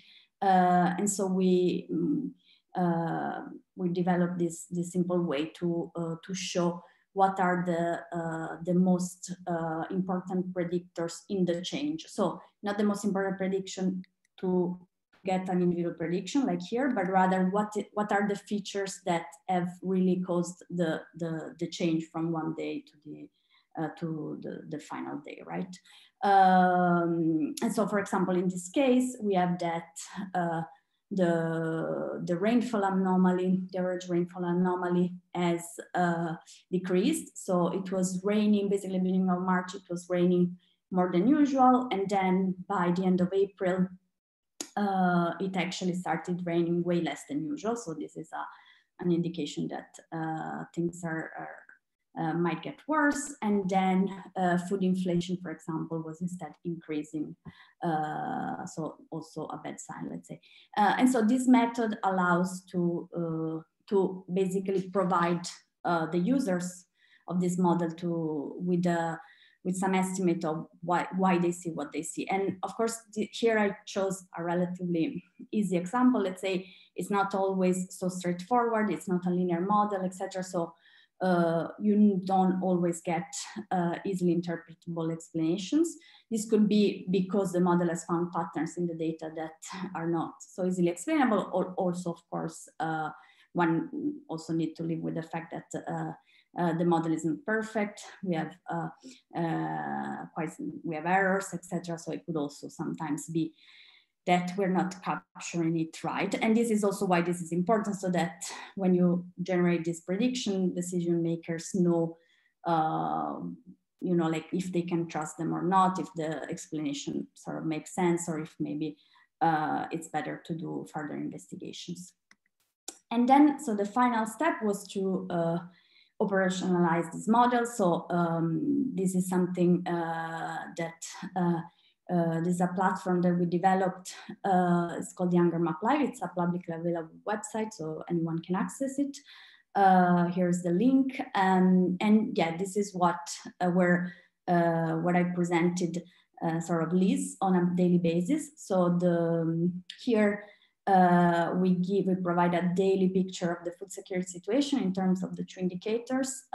uh, and so we, um, uh, we developed this, this simple way to, uh, to show what are the, uh, the most important predictors in the change. So not the most important prediction to get an individual prediction like here, but rather what, what are the features that have really caused the, the, the change from one day to the, uh, to the, the final day, right? Um, and so, for example, in this case, we have that uh, the, the rainfall anomaly, the average rainfall anomaly has uh, decreased. So it was raining, basically beginning of March, it was raining more than usual. And then by the end of April, uh, it actually started raining way less than usual. So this is a, an indication that uh, things are, are uh, might get worse. And then uh, food inflation, for example, was instead increasing. Uh, so also a bad sign, let's say. Uh, and so this method allows to, uh, to basically provide uh, the users of this model to with a with some estimate of why, why they see what they see. And of course, here I chose a relatively easy example. Let's say it's not always so straightforward. It's not a linear model, etc. So uh, you don't always get uh, easily interpretable explanations. This could be because the model has found patterns in the data that are not so easily explainable, or also, of course, uh, one also need to live with the fact that uh, uh, the model isn't perfect. We have uh, quite we have errors, etc. So it could also sometimes be that we're not capturing it right. And this is also why this is important so that when you generate this prediction, decision makers know, uh, you know, like if they can trust them or not, if the explanation sort of makes sense, or if maybe uh, it's better to do further investigations. And then, so the final step was to uh, operationalize this model. So um, this is something uh, that uh, this is a platform that we developed. Uh, it's called HungerMap Live. It's a publicly available website, so anyone can access it. Uh, here's the link. Um, and yeah, this is what uh, where uh, what I presented uh, sort of lists on a daily basis. So the um, here we give, we provide a daily picture of the food security situation in terms of the two indicators.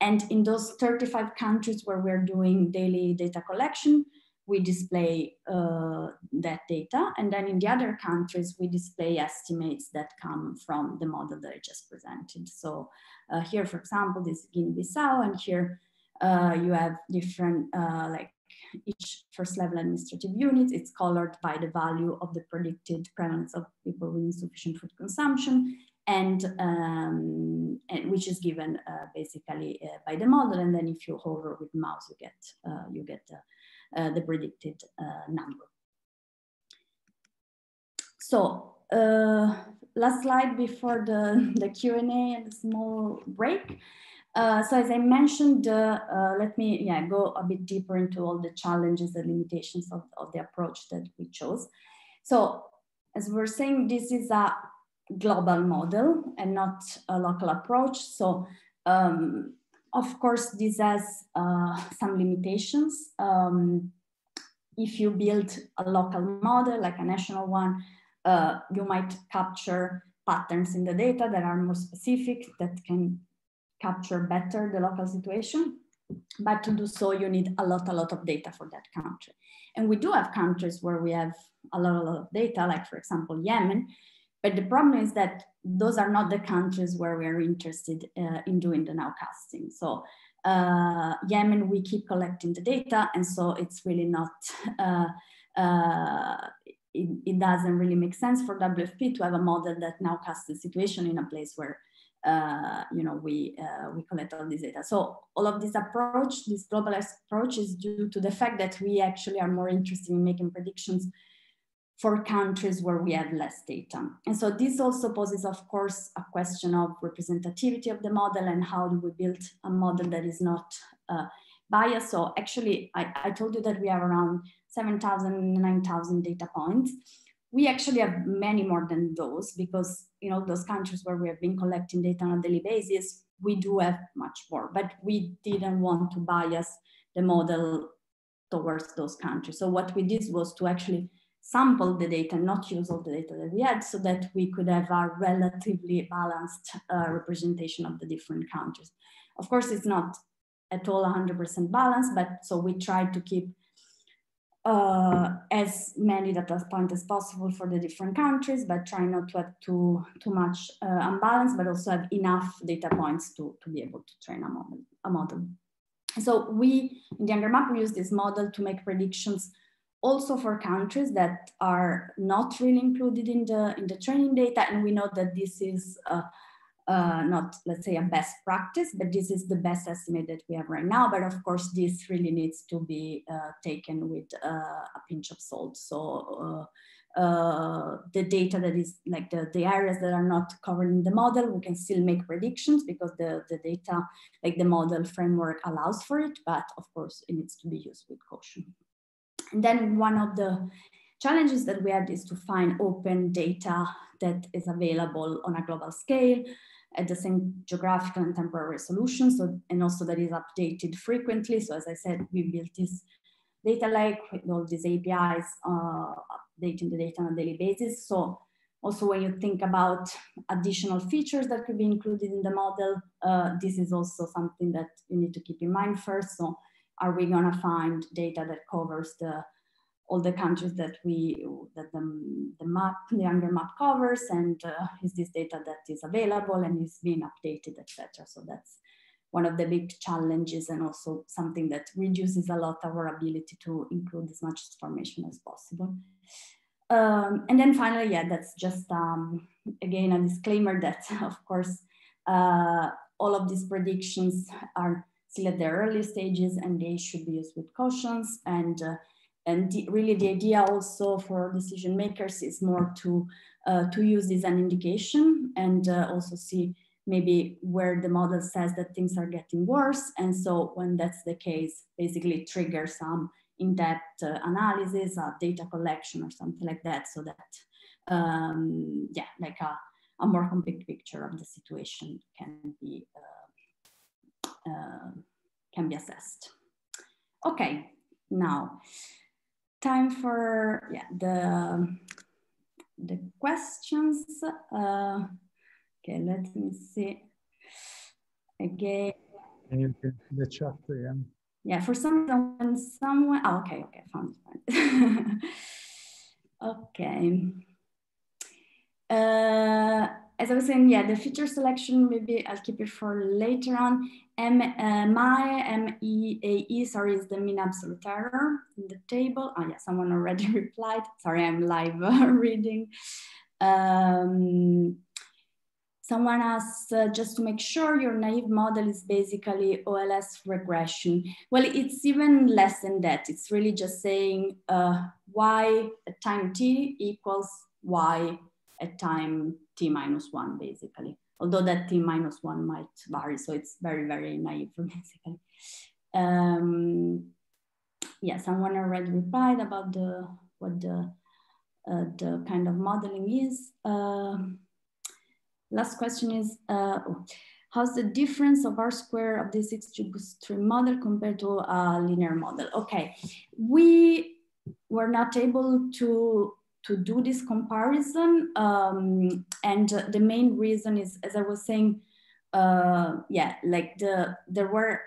And in those 35 countries where we're doing daily data collection, we display uh, that data. And then in the other countries, we display estimates that come from the model that I just presented. So uh, here, for example, this is Guinea-Bissau, and here uh, you have different, uh, like each first level administrative unit. It's colored by the value of the predicted prevalence of people with insufficient food consumption and, um, and which is given uh, basically uh, by the model. And then if you hover with mouse, you get, you get the predicted uh, number. So uh, last slide before the, [laughs] the Q&A and a small break. Uh, so as I mentioned, uh, uh, let me yeah, go a bit deeper into all the challenges and limitations of, of the approach that we chose. So as we're saying, this is a global model and not a local approach. So um, of course, this has uh, some limitations. Um, if you build a local model, like a national one, uh, you might capture patterns in the data that are more specific, that can capture better the local situation. But to do so, you need a lot, a lot of data for that country. And we do have countries where we have a lot, a lot of data, like for example, Yemen. But the problem is that those are not the countries where we are interested uh, in doing the nowcasting. So uh, Yemen, we keep collecting the data, and so it's really not, uh, uh, it, it, doesn't really make sense for WFP to have a model that nowcasts the situation in a place where uh, you know, we, uh, we collect all this data. So all of this approach, this globalized approach is due to the fact that we actually are more interested in making predictions for countries where we have less data. And so this also poses, of course, a question of representativity of the model and how do we build a model that is not uh, biased. So actually, I, I told you that we have around 7,000, 9,000 data points. We actually have many more than those because, you know, those countries where we have been collecting data on a daily basis, we do have much more, but we didn't want to bias the model towards those countries. So what we did was to actually sample the data, not use all the data that we had so that we could have a relatively balanced uh, representation of the different countries. Of course, it's not at all 100% balanced, but so we tried to keep uh, as many data points as possible for the different countries, but try not to have too, too much uh, unbalance, but also have enough data points to, to be able to train a model. A model. So we, in the Map, we use this model to make predictions also for countries that are not really included in the, in the training data. And we know that this is uh, uh, not, let's say, a best practice, but this is the best estimate that we have right now. But of course, this really needs to be uh, taken with uh, a pinch of salt. So uh, uh, the data that is like the, the areas that are not covered in the model, we can still make predictions because the, the data, like the model framework allows for it, but of course it needs to be used with caution. And then one of the challenges that we had is to find open data that is available on a global scale at the same geographical and temporal resolution, so, and also that is updated frequently. So as I said, we built this data lake with all these APIs, uh, updating the data on a daily basis. So also when you think about additional features that could be included in the model, uh, this is also something that you need to keep in mind first. So are we going to find data that covers the all the countries that we that the, the map the HungerMap covers? And uh, is this data that is available and is being updated etc so that's one of the big challenges and also something that reduces a lot our ability to include as much information as possible. Um, and then finally yeah that's just um, again a disclaimer that [laughs] of course uh, all of these predictions are still at their early stages and they should be used with cautions. And, uh, and the, really the idea also for decision makers is more to, uh, to use this as an indication and uh, also see maybe where the model says that things are getting worse. And so when that's the case, basically trigger some in-depth uh, analysis, uh, data collection or something like that so that, um, yeah, like a, a more complete picture of the situation can be uh, can be assessed. Okay, now, time for yeah the the questions. Uh, okay, let me see again. Can you see the chat again? Yeah, for some reason, someone. Oh, okay, okay, found [laughs] it. okay. Uh, as I was saying, yeah, the feature selection, maybe I'll keep it for later on. M, uh, my M-E-A-E, sorry, is the mean absolute error in the table. Oh yeah, someone already [laughs] replied. Sorry, I'm live uh, [laughs] reading. Um, someone asked, uh, just to make sure your naive model is basically OLS regression. Well, it's even less than that. It's really just saying uh, y at time t equals y at time t minus one, basically. Although that t minus one might vary, so it's very, very naive, [laughs] basically. Um, yeah, someone already replied about the what the uh, the kind of modeling is. Uh, last question is, uh, how's the difference of R square of this XGBoost model compared to a linear model? Okay, we were not able to to do this comparison. Um, and the main reason is, as I was saying, uh, yeah, like the there were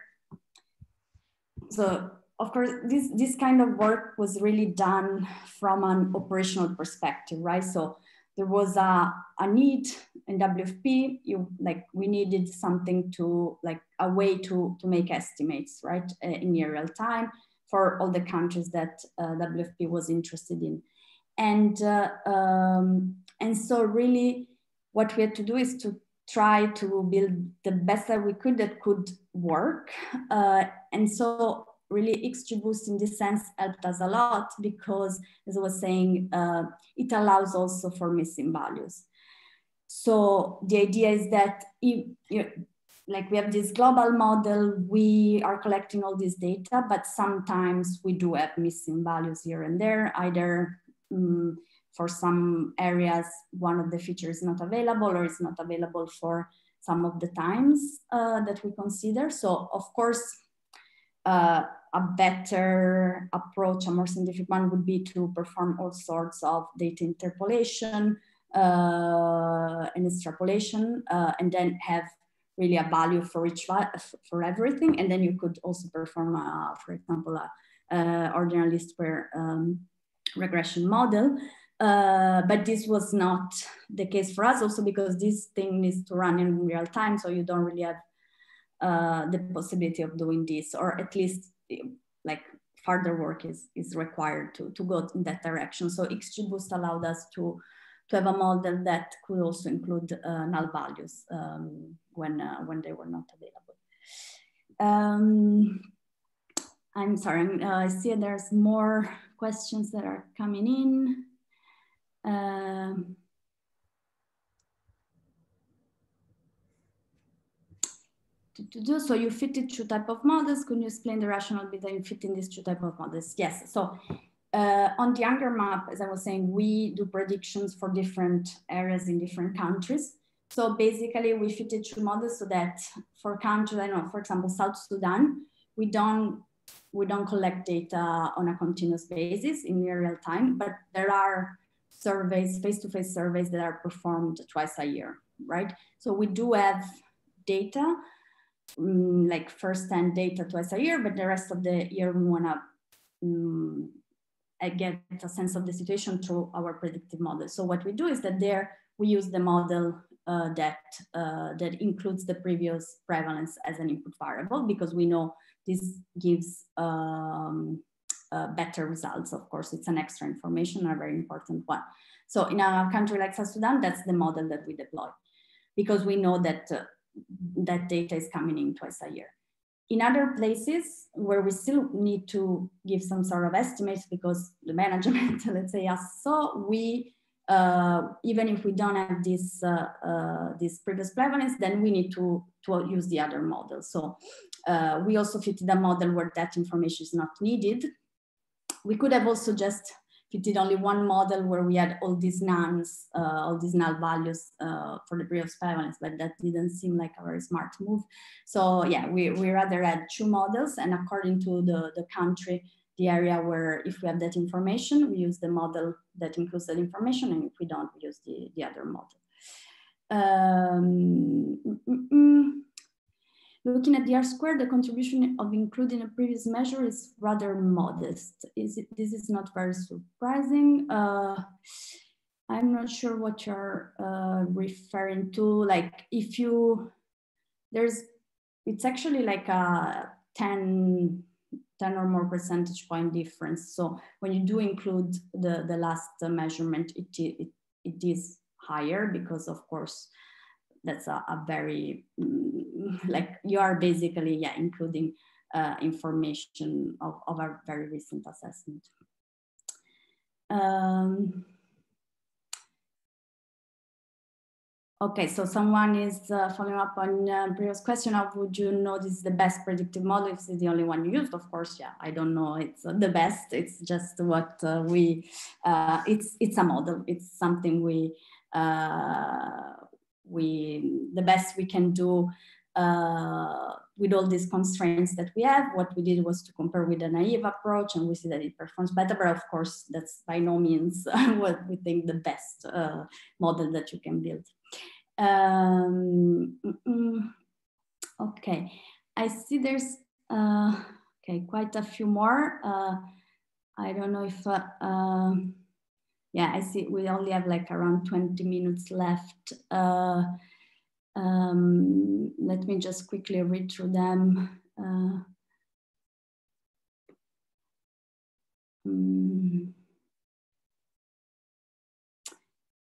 so of course this this kind of work was really done from an operational perspective, right? So there was a, a need in WFP, you like we needed something to like a way to to make estimates, right, uh, in real time for all the countries that uh, WFP was interested in and uh, um, and so really what we had to do is to try to build the best that we could that could work. Uh, and so really XGBoost in this sense helped us a lot because as I was saying uh, it allows also for missing values. So the idea is that if you like we have this global model, we are collecting all this data, but sometimes we do have missing values here and there, either um, for some areas, one of the features is not available or is not available for some of the times uh, that we consider. So of course, uh, a better approach, a more scientific one would be to perform all sorts of data interpolation uh, and extrapolation uh, and then have really a value for each for everything. And then you could also perform, for example, a, a ordinary least square um, regression model. Uh, but this was not the case for us also because this thing needs to run in real time. So you don't really have uh, the possibility of doing this, or at least like further work is, is required to, to go in that direction. So XGBoost allowed us to, to have a model that could also include uh, null values um, when, uh, when they were not available. Um, I'm sorry, uh, I see there's more questions that are coming in. Um, to, do so, you fitted two type of models. Can you explain the rationale behind fitting these two type of models? Yes. So uh, on the Hunger map, as I was saying, we do predictions for different areas in different countries. So basically, we fitted two models so that for countries, I know, for example, South Sudan, we don't we don't collect data on a continuous basis in near real time, but there are surveys, face-to-face surveys that are performed twice a year, right? So we do have data, um, like first-hand data twice a year, but the rest of the year we wanna um, get a sense of the situation through our predictive model. So what we do is that there we use the model uh, that, uh, that includes the previous prevalence as an input variable because we know this gives um, uh, better results. Of course, it's an extra information, a very important one. So in a country like South Sudan, that's the model that we deploy because we know that uh, that data is coming in twice a year. In other places where we still need to give some sort of estimates because the management, [laughs] let's say, us so, we uh, even if we don't have this uh, uh, this previous prevalence, then we need to to use the other model. So uh, we also fitted a model where that information is not needed. We could have also just fitted only one model where we had all these NaNs, uh, all these null values uh, for the previous prevalence, but that didn't seem like a very smart move. So yeah, we, we rather had two models and according to the, the country, the area where if we have that information, we use the model that includes that information, and if we don't, we use the, the other model. Um, mm, mm, mm. Looking at the R squared, the contribution of including a previous measure is rather modest. Is it, this is not very surprising. Uh, I'm not sure what you're uh, referring to. Like if you, there's, it's actually like a 10, 10 or more percentage point difference. So when you do include the, the last measurement, it, it, it is higher because of course that's a, a very, mm, like you are basically, yeah, including uh, information of, of a very recent assessment. Um, Okay, so someone is uh, following up on uh, previous question of would you know this is the best predictive model if it's the only one you used? Of course, yeah, I don't know it's uh, the best. It's just what uh, we, uh, it's it's a model. It's something we, uh, we the best we can do with all these constraints that we have. What we did was to compare with a naive approach and we see that it performs better, but of course that's by no means [laughs] what we think the best model that you can build. Um, okay, I see there's uh, okay quite a few more. Uh, I don't know if uh, um, yeah, I see we only have like around 20 minutes left. Uh, um, let me just quickly read through them. Uh, um,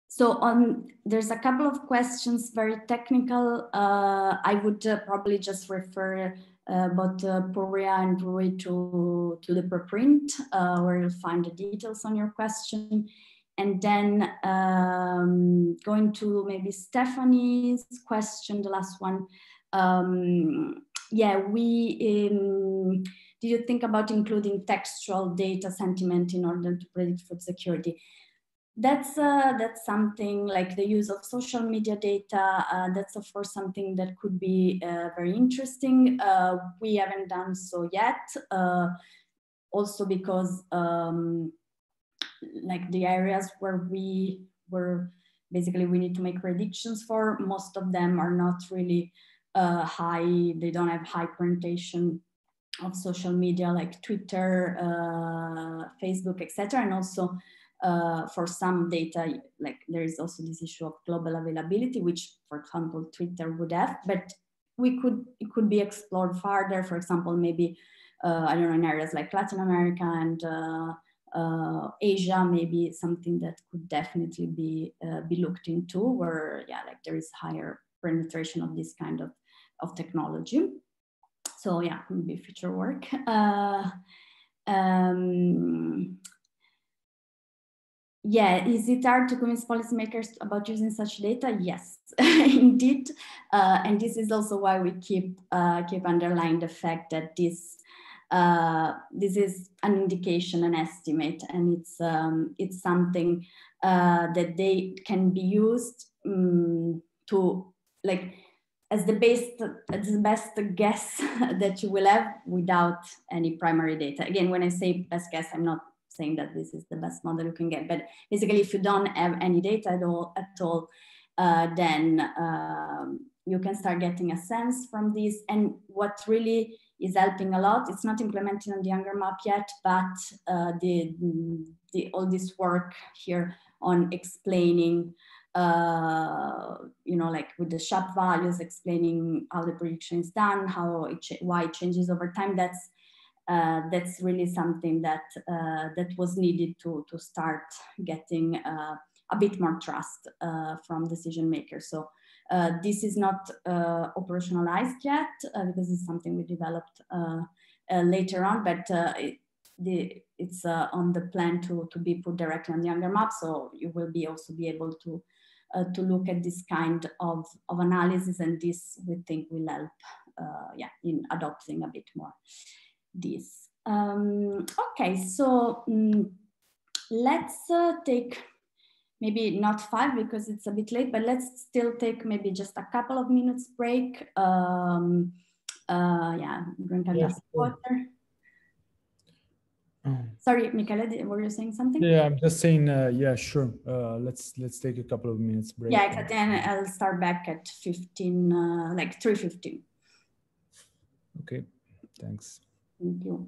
So on, there's a couple of questions, very technical. Uh, I would uh, probably just refer uh, both uh, Pouria and Rui to, to the preprint, uh, where you'll find the details on your question. And then um, going to maybe Stephanie's question, the last one. Um, yeah, we, um, do you think about including textual data sentiment in order to predict food security? that's uh, that's something like the use of social media data. Uh, that's of course something that could be uh, very interesting. Uh, we haven't done so yet, uh, also because um, like the areas where we were basically we need to make predictions for, most of them are not really uh, high. They don't have high presentation of social media like Twitter, Facebook, etc., and also uh, for some data, like there is also this issue of global availability, which, for example, Twitter would have, but we could it could be explored further. For example, maybe uh, I don't know in areas like Latin America and uh, uh Asia, maybe something that could definitely be uh, be looked into, where yeah, like there is higher penetration of this kind of of technology. So yeah, maybe future work. [laughs] Uh, um, yeah, is it hard to convince policymakers about using such data? Yes, [laughs] indeed. Uh, and this is also why we keep uh, keep underlying the fact that this uh, this is an indication, an estimate, and it's um, it's something uh, that they can be used um, to like as the best as the best guess [laughs] that you will have without any primary data. Again, when I say best guess, I'm not saying that this is the best model you can get. But basically, if you don't have any data at all, at all uh, then um, you can start getting a sense from this. And what really is helping a lot, it's not implemented on the HungerMap yet, but uh, the, the, all this work here on explaining uh, you know, like with the SHAP values, explaining how the prediction is done, how it why it changes over time. That's uh, that's really something that uh, that was needed to to start getting uh, a bit more trust uh, from decision makers. So uh, this is not uh, operationalized yet because it's something we developed later on, but it, the, it's on the plan to to be put directly on the HungerMap. So you will be also be able to. to look at this kind of, of analysis and this we think will help yeah, in adopting a bit more this. Um, okay, so um, let's uh, take maybe not five because it's a bit late, but let's still take maybe just a couple of minutes break. Um, uh, yeah, drink a glass of water. Oh. Sorry, Michele, were you saying something? Yeah, I'm just saying. Uh, yeah, sure. Uh, let's let's take a couple of minutes break. Yeah, exactly. And I'll start back at 15, uh, like 3:15. Okay, thanks. Thank you.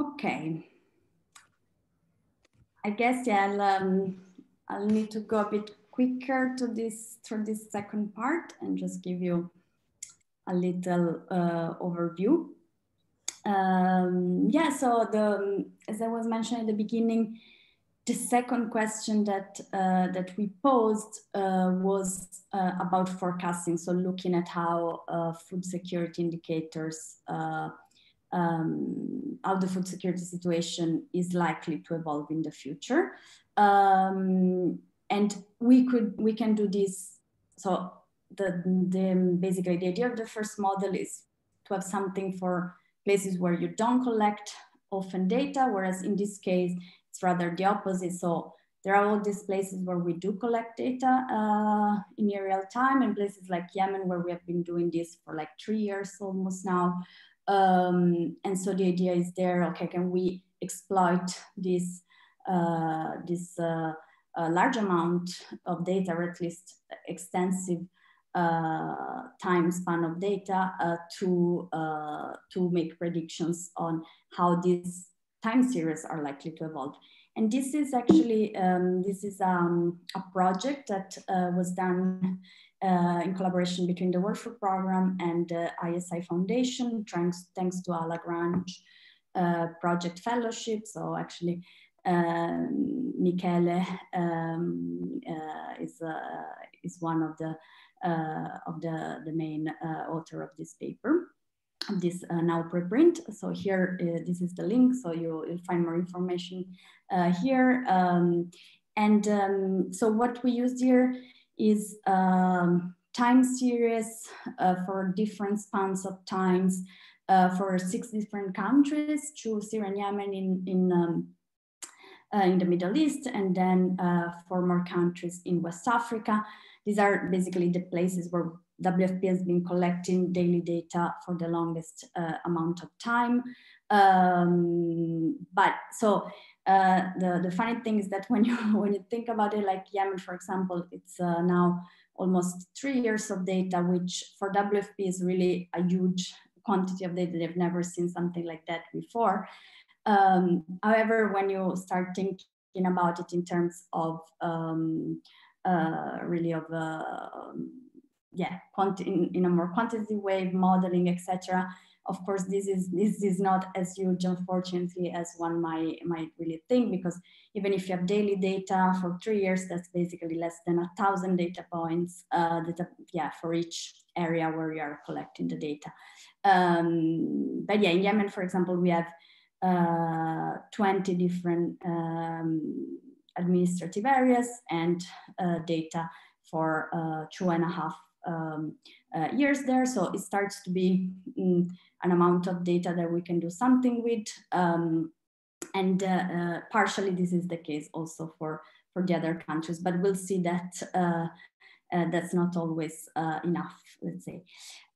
Okay. I guess yeah, I'll, um, I'll need to go a bit quicker to this through this second part and just give you a little uh, overview. Um, yeah, so the as I was mentioning at the beginning, the second question that uh, that we posed uh, was uh, about forecasting. So looking at how uh, food security indicators uh, um, how the food security situation is likely to evolve in the future. Um, and we could we can do this. So the, the basically the idea of the first model is to have something for places where you don't collect often data, whereas in this case it's rather the opposite. So there are all these places where we do collect data uh, in real time and places like Yemen where we have been doing this for like three years almost now. Um, and so the idea is there, okay, can we exploit this, uh, this uh, large amount of data or at least extensive uh, time span of data uh, to, uh, to make predictions on how these time series are likely to evolve. And this is actually, um, this is um, a project that uh, was done uh, in collaboration between the Food Program and the ISI Foundation, thanks, thanks to a Lagrange uh, project fellowship. So actually, um, Michele um, uh, is, uh, is one of the, uh, of the, the main author of this paper this uh, now preprint. So here, uh, this is the link. So you, will find more information uh, here. Um, and um, so what we used here is um, time series uh, for different spans of times uh, for six different countries, to Syria and Yemen in, in, um, uh, in the Middle East, and then for more countries in West Africa. These are basically the places where WFP has been collecting daily data for the longest uh, amount of time. Um, but so uh, the, the funny thing is that when you [laughs] when you think about it, like Yemen, for example, it's uh, now almost three years of data, which for WFP is really a huge quantity of data. They've never seen something like that before. Um, however, when you start thinking about it in terms of um, uh, really of uh, yeah, in, in a more quantitative way, modeling, etc. Of course, this is this is not as huge, unfortunately, as one might might really think, because even if you have daily data for three years, that's basically less than a thousand data points. Uh, yeah, for each area where you are collecting the data. Um, but yeah, in Yemen, for example, we have uh, 20 different um, administrative areas and uh, data for uh, two and a half um, uh, years there. So it starts to be mm, an amount of data that we can do something with. Um, and uh, uh, partially this is the case also for, for the other countries, but we'll see that uh, uh, that's not always enough, let's say.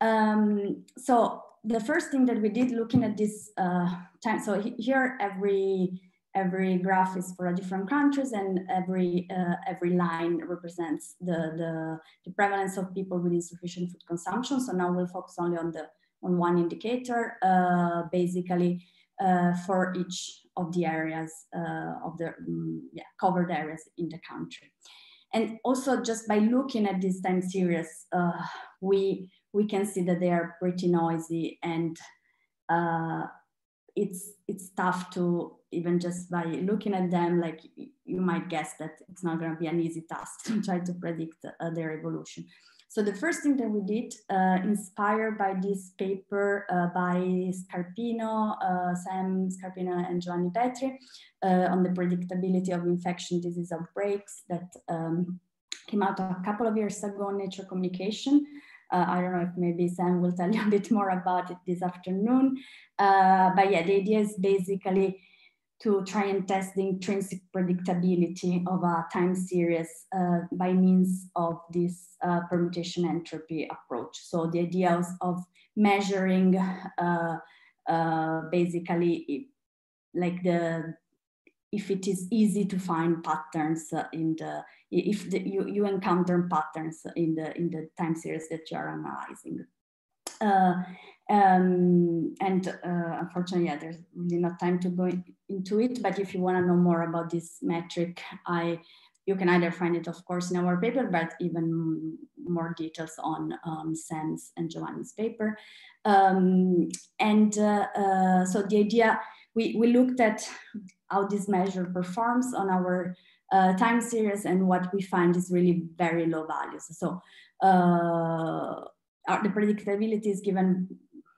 Um, so the first thing that we did looking at this time, so here every every graph is for a different countries and every uh, every line represents the, the, the prevalence of people with insufficient food consumption. So now we'll focus only on the on one indicator, uh, basically uh, for each of the areas uh, of the um, yeah, covered areas in the country. And also just by looking at this time series, we we can see that they are pretty noisy and it's it's tough to even just by looking at them like you might guess that it's not going to be an easy task [laughs] to try to predict uh, their evolution so the first thing that we did uh, inspired by this paper uh, by scarpino uh, sam scarpino and giovanni petri uh, on the predictability of infection disease outbreaks that um, came out a couple of years ago in nature communication uh, I don't know if maybe Sam will tell you [laughs] a bit more about it this afternoon. Uh, but yeah, the idea is basically to try and test the intrinsic predictability of a time series uh, by means of this uh, permutation entropy approach. So the idea of, measuring uh, uh, basically like the if it is easy to find patterns in the if the, you, you encounter patterns in the in the time series that you are analyzing. Um, and uh, unfortunately, yeah, there's really not time to go in, into it. But if you want to know more about this metric, I you can either find it, of course, in our paper, but even more details on um, Sam's and Giovanni's paper. Um, and uh, uh, so the idea, we, we looked at how this measure performs on our uh, time series and what we find is really very low values. So uh, the predictability is given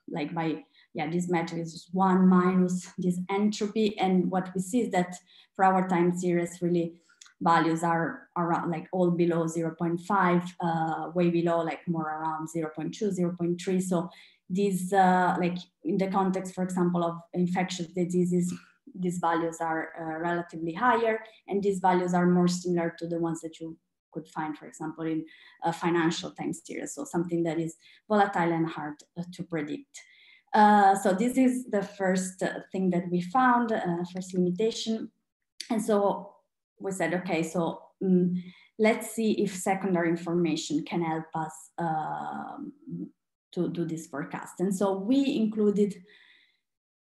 like by yeah, this matrix is one minus this entropy. And what we see is that for our time series, really values are around like all below 0.5, uh, way below like more around 0.2, 0.3. So these uh, like in the context, for example, of infectious diseases, these values are uh, relatively higher and these values are more similar to the ones that you could find, for example, in a financial time series. So something that is volatile and hard uh, to predict. Uh, so this is the first thing that we found, uh, first limitation. And so we said, okay, so um, let's see if secondary information can help us um, to do this forecast. And so we included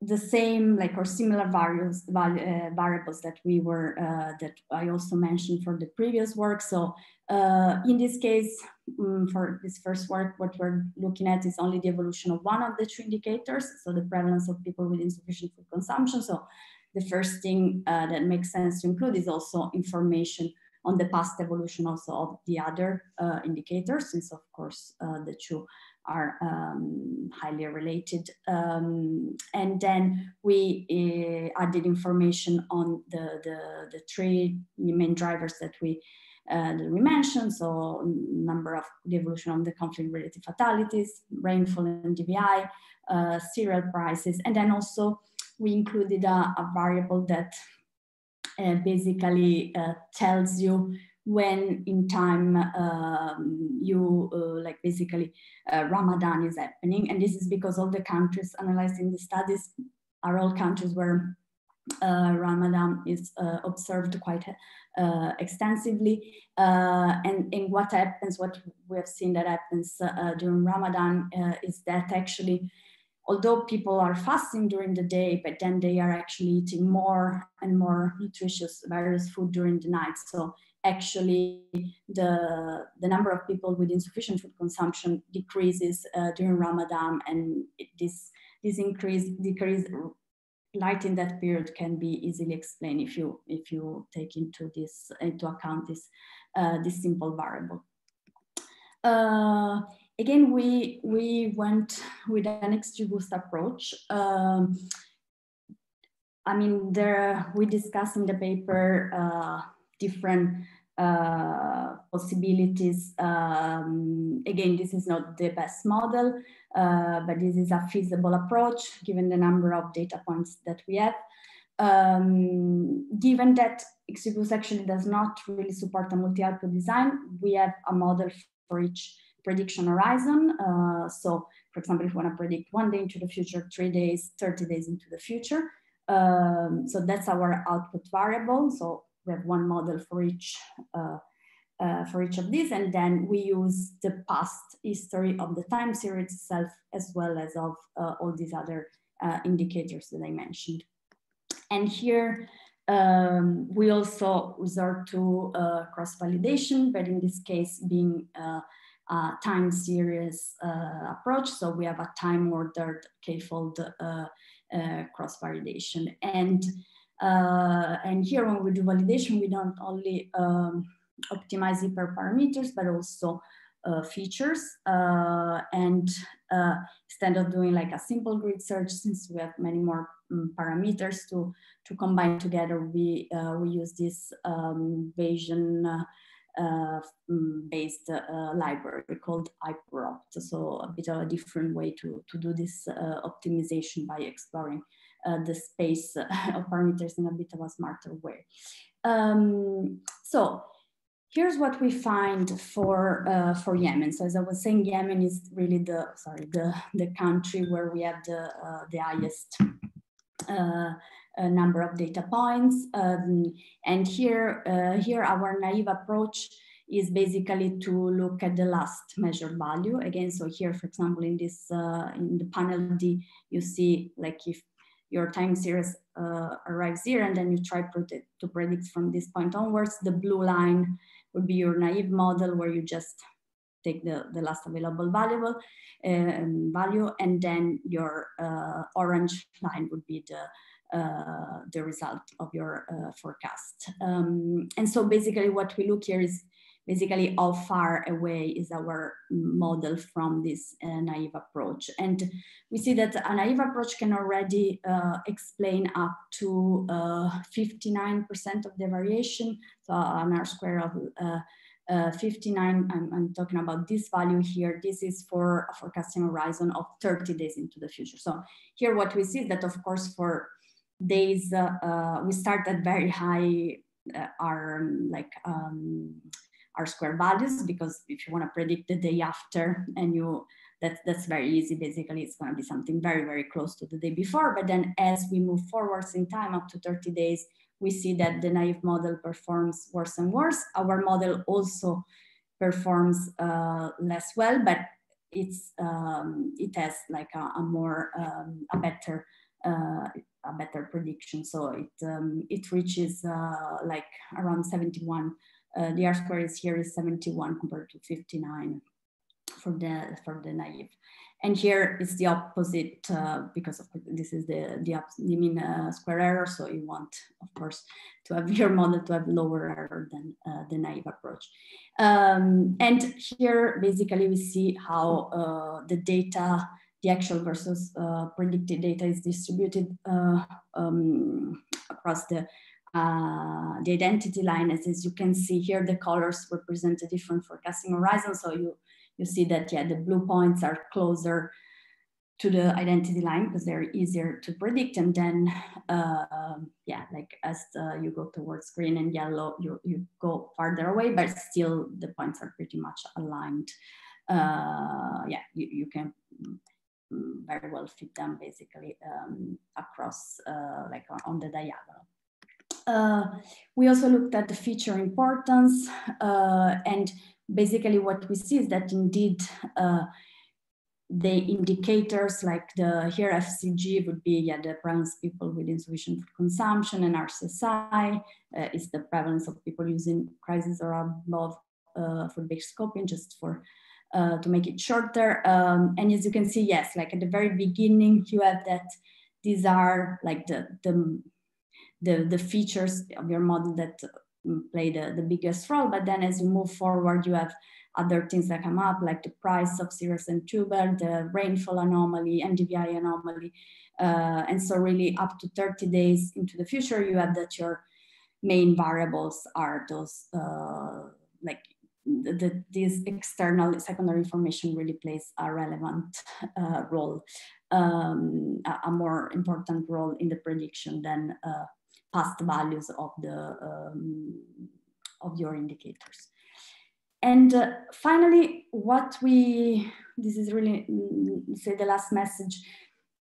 the same like or similar variables uh, variables that we were uh, that I also mentioned for the previous work. So uh, in this case, um, for this first work, what we're looking at is only the evolution of one of the two indicators. So the prevalence of people with insufficient food consumption. So the first thing uh, that makes sense to include is also information on the past evolution also of the other uh, indicators, since of course uh, the two are um, highly related. Um, and then we uh, added information on the, the, the, three main drivers that we, uh, that we mentioned. So number of the evolution of the conflict related fatalities, rainfall NDVI, uh, cereal prices, and then also we included a, a variable that uh, basically uh, tells you when in time um, you uh, like basically uh, Ramadan is happening. And this is because all the countries analyzed in the studies are all countries where uh, Ramadan is uh, observed quite uh, extensively. Uh, and, and what happens, what we have seen that happens during Ramadan is that actually although people are fasting during the day, but then they are actually eating more and more nutritious various food during the night. So actually the, the number of people with insufficient food consumption decreases uh, during Ramadan and it, this, this increase, decrease light in that period can be easily explained if you, if you take into, this, into account this, uh, this simple variable. Uh, again, we, we went with an XGBoost approach. Um, I mean, there we discuss in the paper uh, different uh, possibilities. Um, again, this is not the best model, uh, but this is a feasible approach given the number of data points that we have. Um, given that XGBoost actually does not really support a multi-output design, we have a model for each prediction horizon. Uh, so for example, if you want to predict one day into the future, three days, 30 days into the future. Um, so that's our output variable. So we have one model for each uh, uh, for each of these, and then we use the past history of the time series itself as well as of uh, all these other uh, indicators that I mentioned. And here um, we also resort to uh, cross-validation, but in this case being uh, a time series approach. So we have a time ordered k-fold cross-validation. And and here when we do validation, we don't only um, optimize hyperparameters, but also uh, features. Uh, and uh, instead of doing like a simple grid search, since we have many more um, parameters to, to combine together, we, uh, we use this um, Bayesian uh, mm, based library called HyperOpt. So a bit of a different way to, to do this optimization by exploring uh, the space [laughs] of parameters in a bit of a smarter way. Um, so here's what we find for uh, for Yemen. So as I was saying, Yemen is really the sorry the the country where we have the uh, the highest uh, uh number of data points. Um, and here uh, here our naive approach is basically to look at the last measured value again. So here, for example, in this uh, in the panel D, you see like if your time series uh, arrives here and then you try to predict from this point onwards. The blue line would be your naive model where you just take the, the last available valuable um, value and then your uh, orange line would be the uh, the result of your uh, forecast. Um, and so basically what we look here is basically how far away is our model from this uh, naive approach. And we see that a naive approach can already uh, explain up to 59% uh, of the variation, so an R square of uh, uh, 59, I'm, I'm, talking about this value here. This is for a forecasting horizon of 30 days into the future. So here what we see is that of course for days, uh, we start at very high uh, R like um, R square values because if you want to predict the day after and you that, that's very easy. Basically, it's going to be something very, very close to the day before. But then as we move forwards in time up to 30 days, we see that the naive model performs worse and worse. Our model also performs uh, less well, but it's um, it has like a, a more um, a better uh, a better prediction. So it um, it reaches uh, like around 71 uh, the R square is here is 71 compared to 59 for the for the naive. And here is the opposite uh, because of this is the, the you mean uh, square error. So you want, of course, to have your model to have lower error than uh, the naive approach. Um, and here, basically, we see how uh, the data, the actual versus uh, predicted data is distributed um, across the uh, the identity line as, as you can see here the colors represent a different forecasting horizon. So you you see that yeah the blue points are closer to the identity line because they're easier to predict. And then uh, yeah like as you go towards green and yellow you, you go farther away but still the points are pretty much aligned. Uh, yeah you, you can very well fit them basically um, across uh, like on, on the diagonal uh, we also looked at the feature importance uh, and basically what we see is that indeed uh, the indicators like the here FCG would be yeah, the prevalence of people with insufficient food consumption and RCSI uh, is the prevalence of people using crisis or above uh, food-based coping just for to make it shorter. Um, and as you can see, yes, like at the very beginning, you have that these are like the, the the, the features of your model that mm, play the, the biggest role. But then as you move forward, you have other things that come up, like the price of cereals and tuber, the rainfall anomaly, NDVI anomaly. Uh, and so really up to 30 days into the future, you have that your main variables are those uh, like the, the, this external secondary information really plays a relevant uh, role, um, a, a, more important role in the prediction than uh, past values of the um, of your indicators. And uh, finally, what we, this is really, mm, say the last message.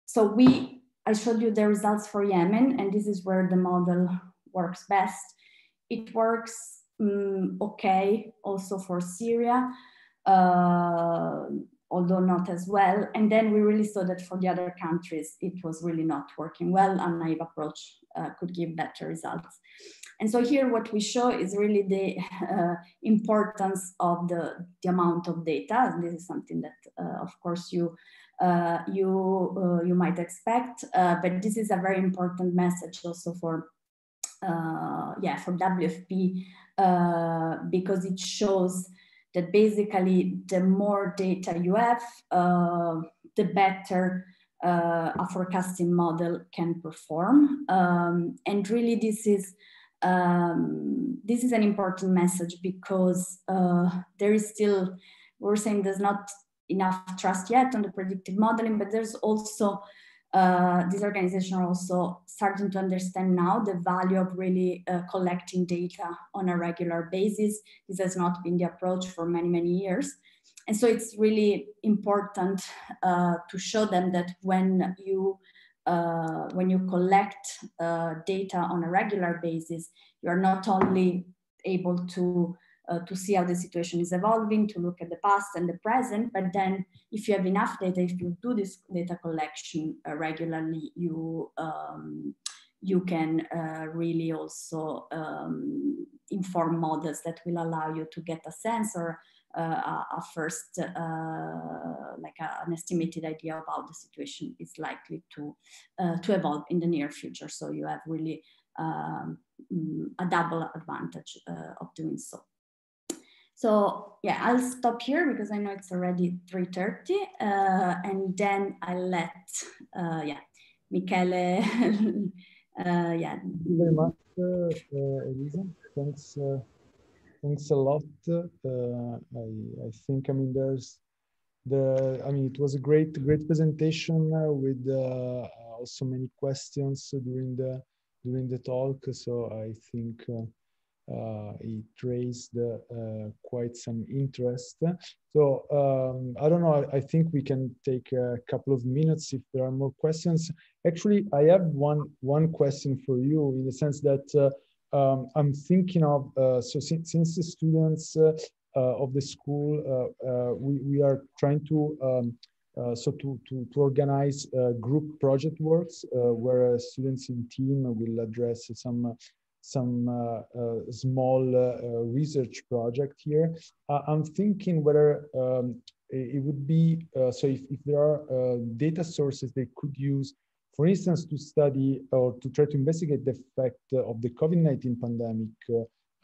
So we, I showed you the results for Yemen, and this is where the model works best. It works um, okay also for Syria. Uh, although not as well. And then we really saw that for the other countries, it was really not working well. A naive approach uh, could give better results. And so here what we show is really the uh, importance of the, the amount of data. And this is something that, uh, of course, you uh, you uh, you might expect, uh, but this is a very important message also for yeah for WFP because it shows that basically the more data you have, uh, the better uh, a forecasting model can perform. Um, and really this is, um, this is an important message because uh, there is still, we're saying there's not enough trust yet on the predictive modeling, but there's also uh, these organizations are also starting to understand now the value of really uh, collecting data on a regular basis. This has not been the approach for many, many years. And so it's really important uh, to show them that when you uh, when you collect uh, data on a regular basis, you are not only able to uh, to see how the situation is evolving, to look at the past and the present. But then, if you have enough data, if you do this data collection uh, regularly, you um, you can uh, really also um, inform models that will allow you to get a sense or uh, a, first, uh, like a, an estimated idea of how the situation is likely to uh, to evolve in the near future. So you have really um, a double advantage of doing so. So yeah, I'll stop here because I know it's already 3.30 uh, and then I'll let, uh, yeah, Michele, [laughs] uh, yeah. Thank you very much, uh, uh, Elisa. Thanks, uh, thanks a lot. I, I think, I mean, there's the, I mean, it was a great, great presentation with also many questions during the, during the talk. So I think uh, it raised uh, quite some interest. So um, I don't know, I, I, think we can take a couple of minutes if there are more questions. Actually, I have one, one question for you in the sense that uh, um, I'm thinking of, uh, so since, since the students uh, uh, of the school, we, we are trying to, um, so to, to, to organize group project works where students in team will address some some uh, uh, small uh, research project here. I'm thinking whether um, it would be, so if, if there are data sources they could use for instance, to study or to try to investigate the effect of the COVID-19 pandemic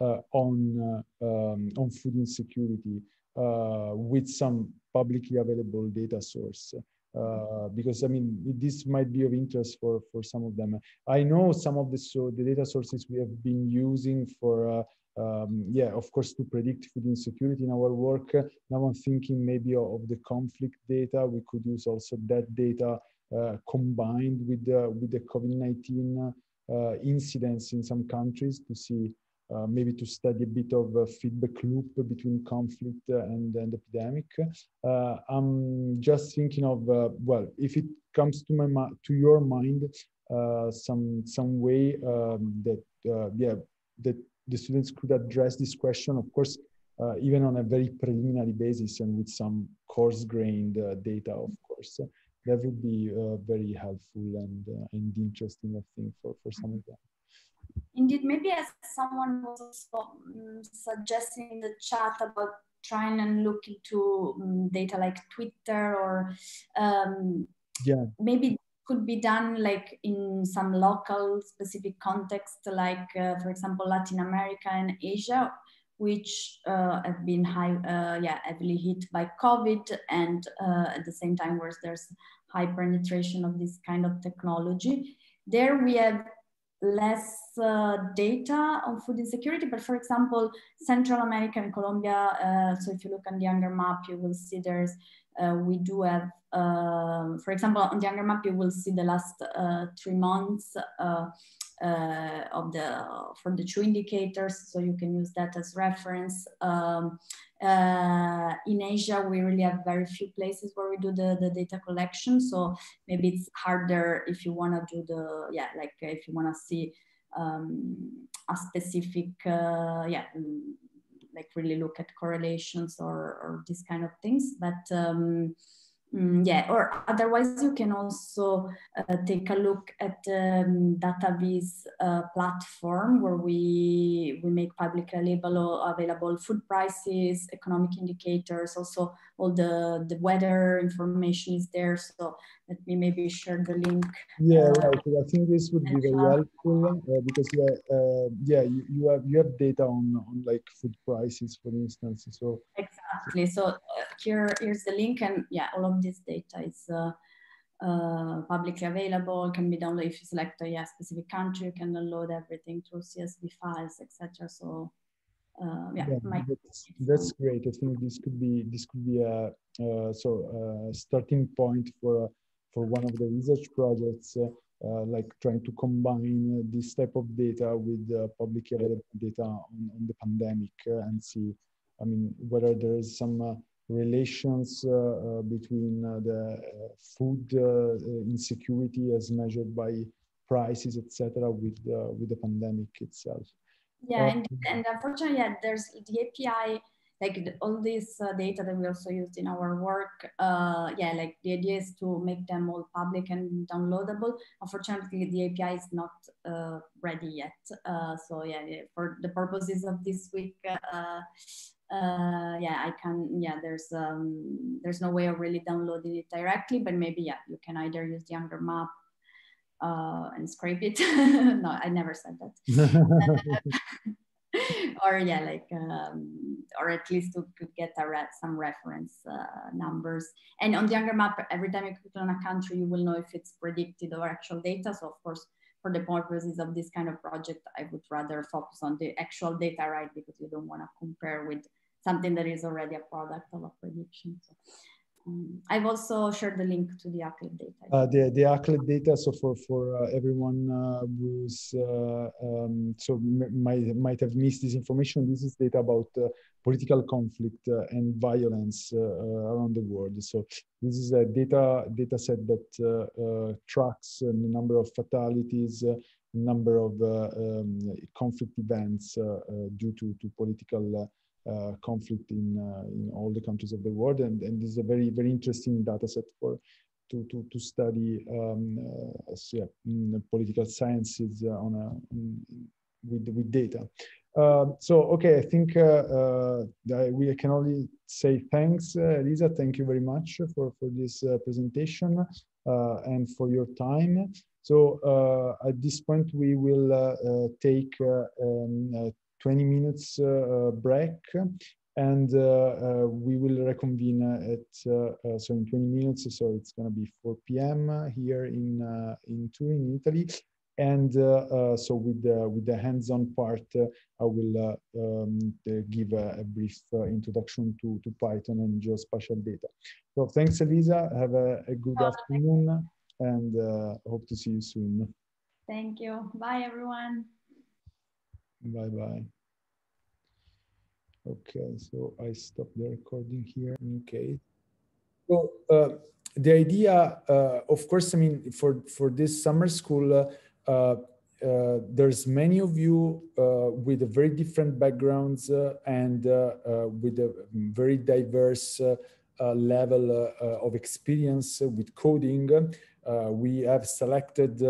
uh, on, uh, um, on food insecurity uh, with some publicly available data source uh, because I mean this might be of interest for for some of them. I know some of the so the data sources we have been using for uh, um, yeah of course to predict food insecurity in our work. Now I'm thinking maybe of the conflict data. We could use also that data uh, combined with the with the COVID-19 uh, incidents in some countries to see uh, maybe to study a bit of a feedback loop between conflict and, and epidemic. Uh, I'm just thinking of, uh, well, if it comes to my to your mind, uh, some some way um, that, uh, yeah, that the students could address this question, of course, even on a very preliminary basis and with some coarse-grained data, of course. that would be very helpful and, and interesting, I think, for, for some of them. Indeed, maybe as someone was also um, suggesting in the chat about trying and look into um, data like Twitter or um, yeah, maybe could be done like in some local specific context, like uh, for example Latin America and Asia, which uh, have been high, uh, yeah, heavily hit by COVID, and uh, at the same time, where there's high penetration of this kind of technology. There we have less uh, data on food insecurity, but for example, Central America and Colombia, uh, so if you look on the HungerMap, you will see there's, uh, we do have, um, for example, on the HungerMap, you will see the last uh, three months uh, uh, of the, for the two indicators, so you can use that as reference. Um, uh, in Asia, we really have very few places where we do the, the data collection. So maybe it's harder if you want to do the, yeah, like if you want to see um, a specific, uh, yeah, mm, like really look at correlations or, or these kind of things. But um, Mm, yeah, or otherwise you can also uh, take a look at um, database uh, platform where we we make publicly available, available food prices, economic indicators, also all the, the weather information is there. So let me maybe share the link. Yeah, uh, right. I think this would be very helpful uh, because yeah, uh, yeah, you, you have you have data on on like food prices, for instance. So exactly. So uh, here here's the link, and yeah, all of this data is. Uh, uh, publicly available can be downloaded if you select a yeah, specific country you can download everything through csv files etc so uh, yeah, yeah that's, that's, great i think this could be this could be a uh, so a starting point for for one of the research projects uh, uh, like trying to combine uh, this type of data with publicly available data on, on the pandemic and see i mean whether there is some relations uh, uh, between uh, the food insecurity as measured by prices, etc., with with the pandemic itself. Yeah, and, and unfortunately, yeah, there's the API like all this uh, data that we also used in our work uh, yeah like the idea is to make them all public and downloadable unfortunately the api is not uh, ready yet so yeah for the purposes of this week uh, yeah, I can, yeah, there's, um, there's no way of really downloading it directly, but maybe, yeah, you can either use the HungerMap uh, and scrape it. [laughs] no, I never said that. [laughs] [laughs] [laughs] or yeah, like, um, or at least to, to get re some reference uh, numbers. And on the HungerMap, every time you click on a country, you will know if it's predicted or actual data. So of course, for the purposes of this kind of project, I would rather focus on the actual data, right? Because you don't want to compare with something that is already a product of a prediction. So, um, I've also shared the link to the ACLED data. Uh, the the ACLED data. So for for uh, everyone uh, who's uh, um, so might might have missed this information, this is data about uh, political conflict uh, and violence around the world. So this is a data data set that tracks the number of fatalities, number of um, conflict events due to to political uh, conflict in uh, in all the countries of the world, and and this is a very very interesting data set for to to to study um, uh, yeah, mm, political sciences on a with with data. Uh, so okay, I think uh, uh, we can only say thanks, Lisa. Thank you very much for for this presentation and for your time. So at this point, we will take um, 20 minutes uh, uh, break and uh, we will reconvene at so in 20 minutes so it's going to be 4 p.m here in in turin italy. And uh, uh, so with the with the hands-on part uh, i will um, give a, a brief introduction to to python and geospatial data. So thanks elisa. Have a, a good afternoon and hope to see you soon. Thank you. Bye everyone Bye bye. Okay, so I stop the recording here. Okay. So uh, the idea, uh, of course, I mean, for for this summer school, uh, uh there's many of you uh, with a very different backgrounds uh, and with a very diverse level of experience with coding. we have selected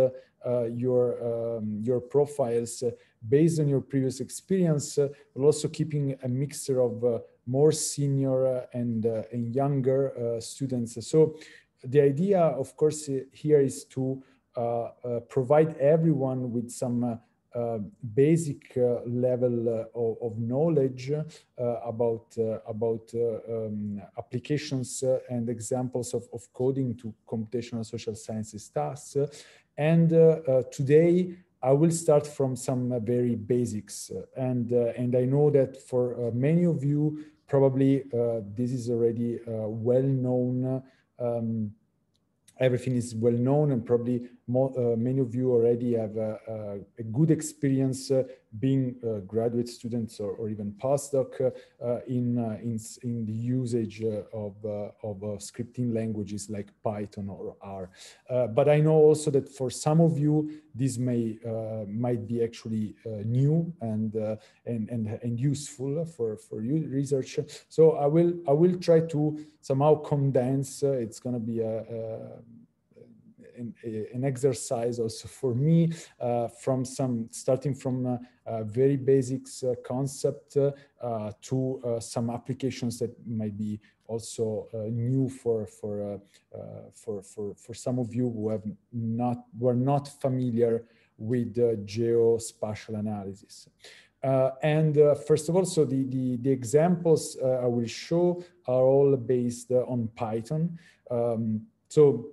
your um, your profiles based on your previous experience, uh, but also keeping a mixture of uh, more senior uh, and, and younger students. So the idea, of course, here is to provide everyone with some uh, basic uh, level uh, of, of, knowledge about about um, applications and examples of, of coding to computational social sciences tasks. And today I will start from some uh, very basics. Uh, and, uh, and I know that for many of you, probably this is already well known um, everything is well known and probably uh, many of you already have a, a, a good experience uh, being uh, graduate students or, or even postdoc uh, uh, in, uh, in, in the usage of, of scripting languages like Python or R. but I know also that for some of you, this may might be actually new and, and, and, and useful for, for you research. So I will, I will try to somehow condense, it's going to be a, a an, an, exercise also for me uh, from some starting from uh, uh, very basics concept to some applications that might be also new for for for for for some of you who have not were not familiar with geospatial analysis. Uh, and uh, first of all, so the, the, the examples uh, I will show are all based on Python. Um, so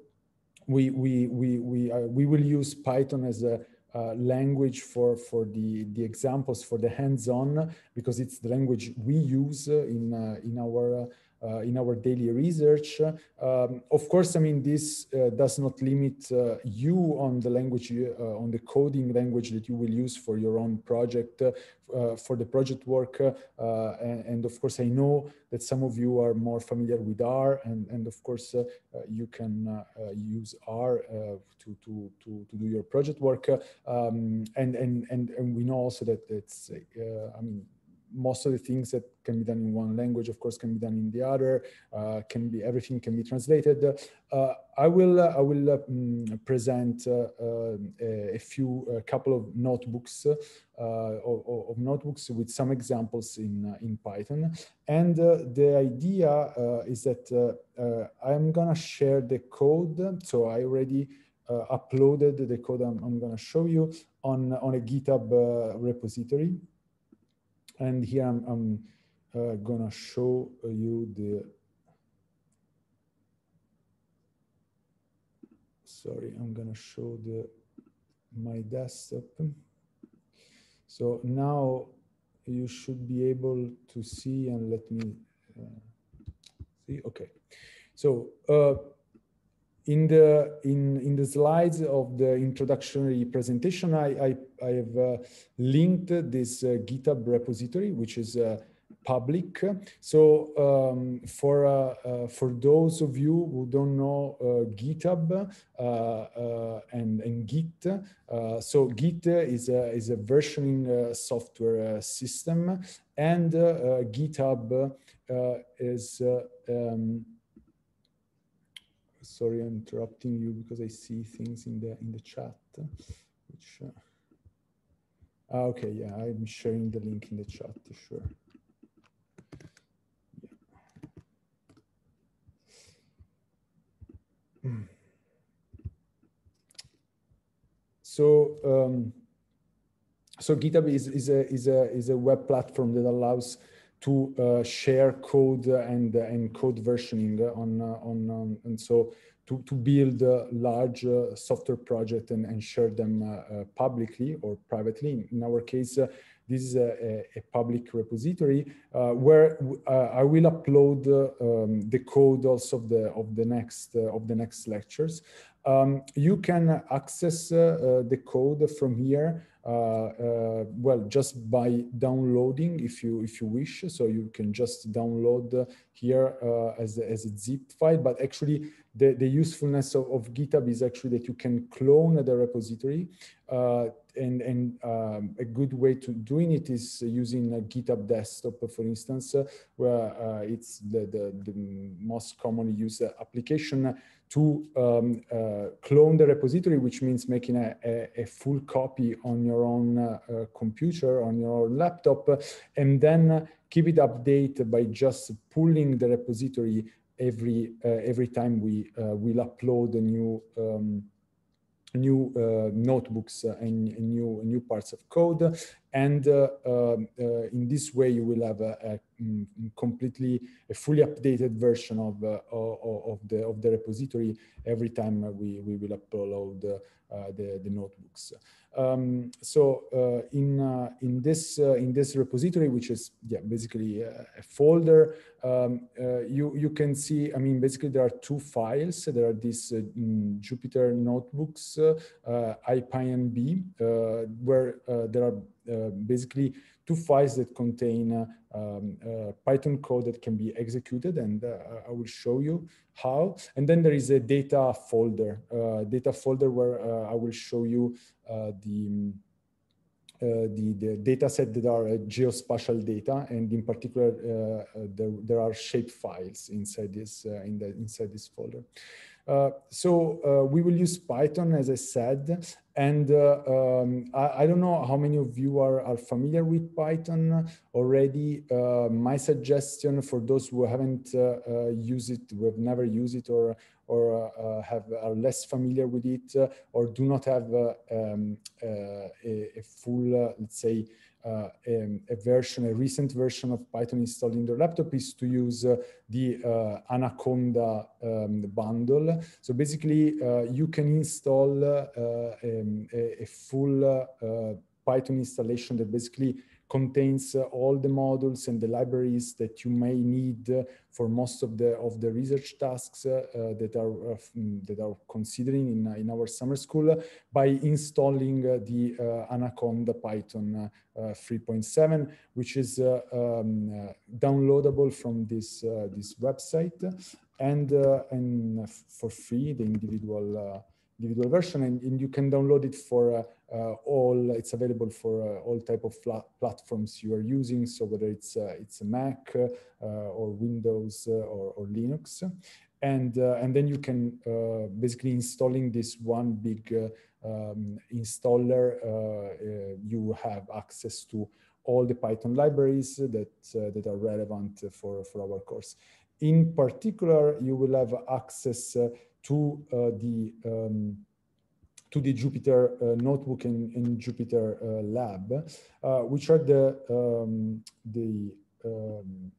we we we we uh, we will use Python as a uh, language for for the the examples for the hands-on because it's the language we use in uh, in our uh, Uh, in our daily research. Um, of course, I mean, this uh, does not limit uh, you on the language, uh, on the coding language that you will use for your own project, uh, for the project work. And, and, of course, I know that some of you are more familiar with R, and, and of course, you can use R to, to, to, to do your project work. Um, and, and, and, and we know also that it's, I mean, most of the things that can be done in one language, of course, can be done in the other. Uh, can be everything can be translated. Uh, I will uh, I will um, present uh, uh, a few a couple of notebooks of, of, notebooks with some examples in in Python. And the idea is that I'm gonna share the code. So I already. uploaded the code I'm, I'm going to show you on on a GitHub repository and here I'm, I'm uh, gonna show you the sorry I'm gonna show the my desktop. So now you should be able to see and let me uh, see okay. So uh, in the in in the slides of the introductory presentation i i, I have uh, linked this uh, github repository which is uh, public. So um, for uh, uh, for those of you who don't know github and and git so git is a is a versioning software system and github is um, sorry I'm interrupting you because I see things in the in the chat which uh, ah, okay yeah I'm sharing the link in the chat sure. So um, so GitHub is, is a is a is a web platform that allows to uh, share code and and code versioning on on, on and so to, to build a large uh, software project and, and share them uh, publicly or privately. In our case, this is a, a, public repository uh, where uh, I will upload uh, um, the code also of the of the next of the next lectures. Um, you can access the code from here uh, uh, well, just by downloading if you if you wish. So you can just download here uh, as, a, as a zip file, but actually the, the usefulness of, of GitHub is actually that you can clone the repository. And, and um, a good way to doing it is using a GitHub desktop, for instance, where uh, it's the, the, the, most commonly used application to um, uh, clone the repository, which means making a, a, a full copy on your own uh, uh computer, on your laptop, and then keep it updated by just pulling the repository every uh, every time we uh, will upload a new um, new uh, notebooks and, and, new new parts of code and uh, um, uh, in this way you will have a, a, mm, completely a fully updated version of, uh, of the of the repository every time we we will upload the the notebooks um, so uh, in uh, in this uh, in this repository, which is yeah basically a, folder, um, you you can see. I mean, basically there are two files. There are these mm, Jupyter notebooks, uh, IPython where there are basically two files that contain um, uh, Python code that can be executed, and uh, I will show you how. And then there is a data folder, uh, data folder where I will show you the uh, the, the data set that are uh, geospatial data, and in particular, uh, there, there are shape files inside this in the inside this folder. Uh, so uh, we will use Python, as I said, and uh, um, I, I, don't know how many of you are, are familiar with Python already. Uh, my suggestion for those who haven't uh, used it, who have never used it, or or have are less familiar with it, or do not have um, a, a, full, let's say, uh, um, a version, a recent version of Python installed in their laptop is to use uh, the uh, Anaconda um, bundle. So basically, you can install um, a, a, full Python installation that basically contains uh, all the modules and the libraries that you may need uh, for most of the of the research tasks uh, uh that are uh, mm, that are considering in uh, in our summer school by installing the Anaconda Python 3.7, which is um, downloadable from this this website and and for free the individual individual version and, and, you can download it for uh, uh, all it's available for uh, all type of platforms you are using. So whether it's it's a mac or windows or, or, linux. And and then you can basically installing this one big um, installer you have access to all the python libraries that that are relevant for for our course. In particular, you will have access uh, to uh, the um, to the Jupyter uh, notebook and, and Jupyter uh, lab, which are the um, the um,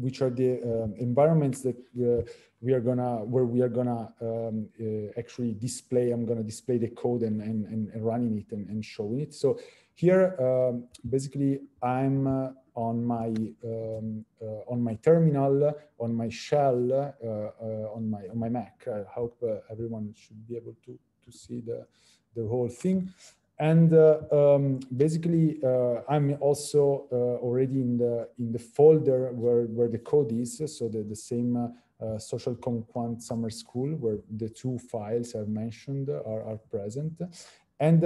which are the um, environments that uh, we are gonna where we are gonna um, uh, actually display i'm gonna display the code and and, and running it and, and showing it. So here um, basically i'm uh, on my um, uh, on my terminal on my shell uh, uh, on my on my mac i hope everyone should be able to to see the the whole thing and uh, um, basically, uh, I'm also uh, already in the in the folder where where the code is. So the the same social quant summer school where the two files I've mentioned are, are present. And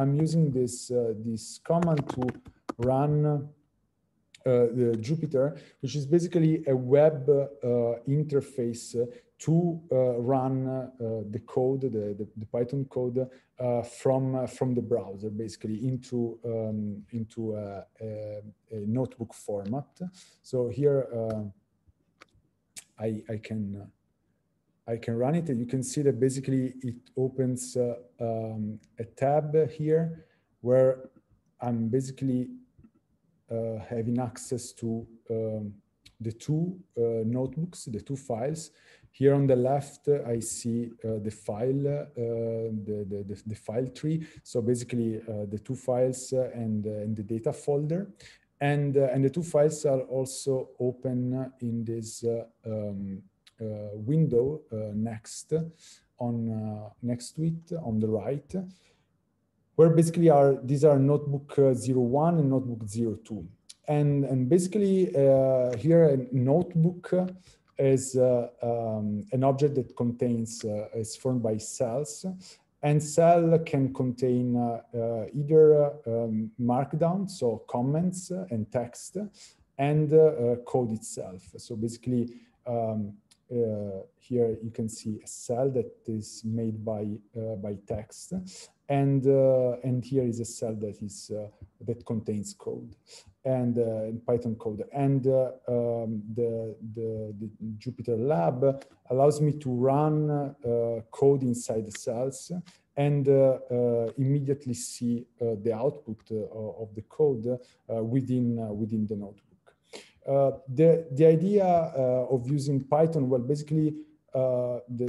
I'm using this this command to run Jupyter, which is basically a web uh, interface to uh, run uh, the code, the, the, the, Python code uh, from from the browser, basically into um, into a, a, a, notebook format. So here I I can. I can run it you can see that basically it opens uh, um, a tab here where I'm basically uh, having access to um, the two uh, notebooks, the two files. Here on the left, uh, I see uh, the file, uh, the, the, the, file tree. So basically the two files and, and the data folder. And, and the two files are also open in this um, window next on next to it on the right where basically are these are notebook 01 and notebook 02 and and basically uh, here a notebook is uh, um, an object that contains, uh, is formed by cells. And cell can contain uh, either um, markdown, so comments and text, and code itself. So basically, um, uh, here you can see a cell that is made by uh, by text and uh, and here is a cell that is that contains code and uh, Python code. And uh, um, the, the, the, Jupyter Lab allows me to run uh, code inside the cells and immediately see the output of the code within, within the notebook. the, the idea of using Python, well, basically, uh, the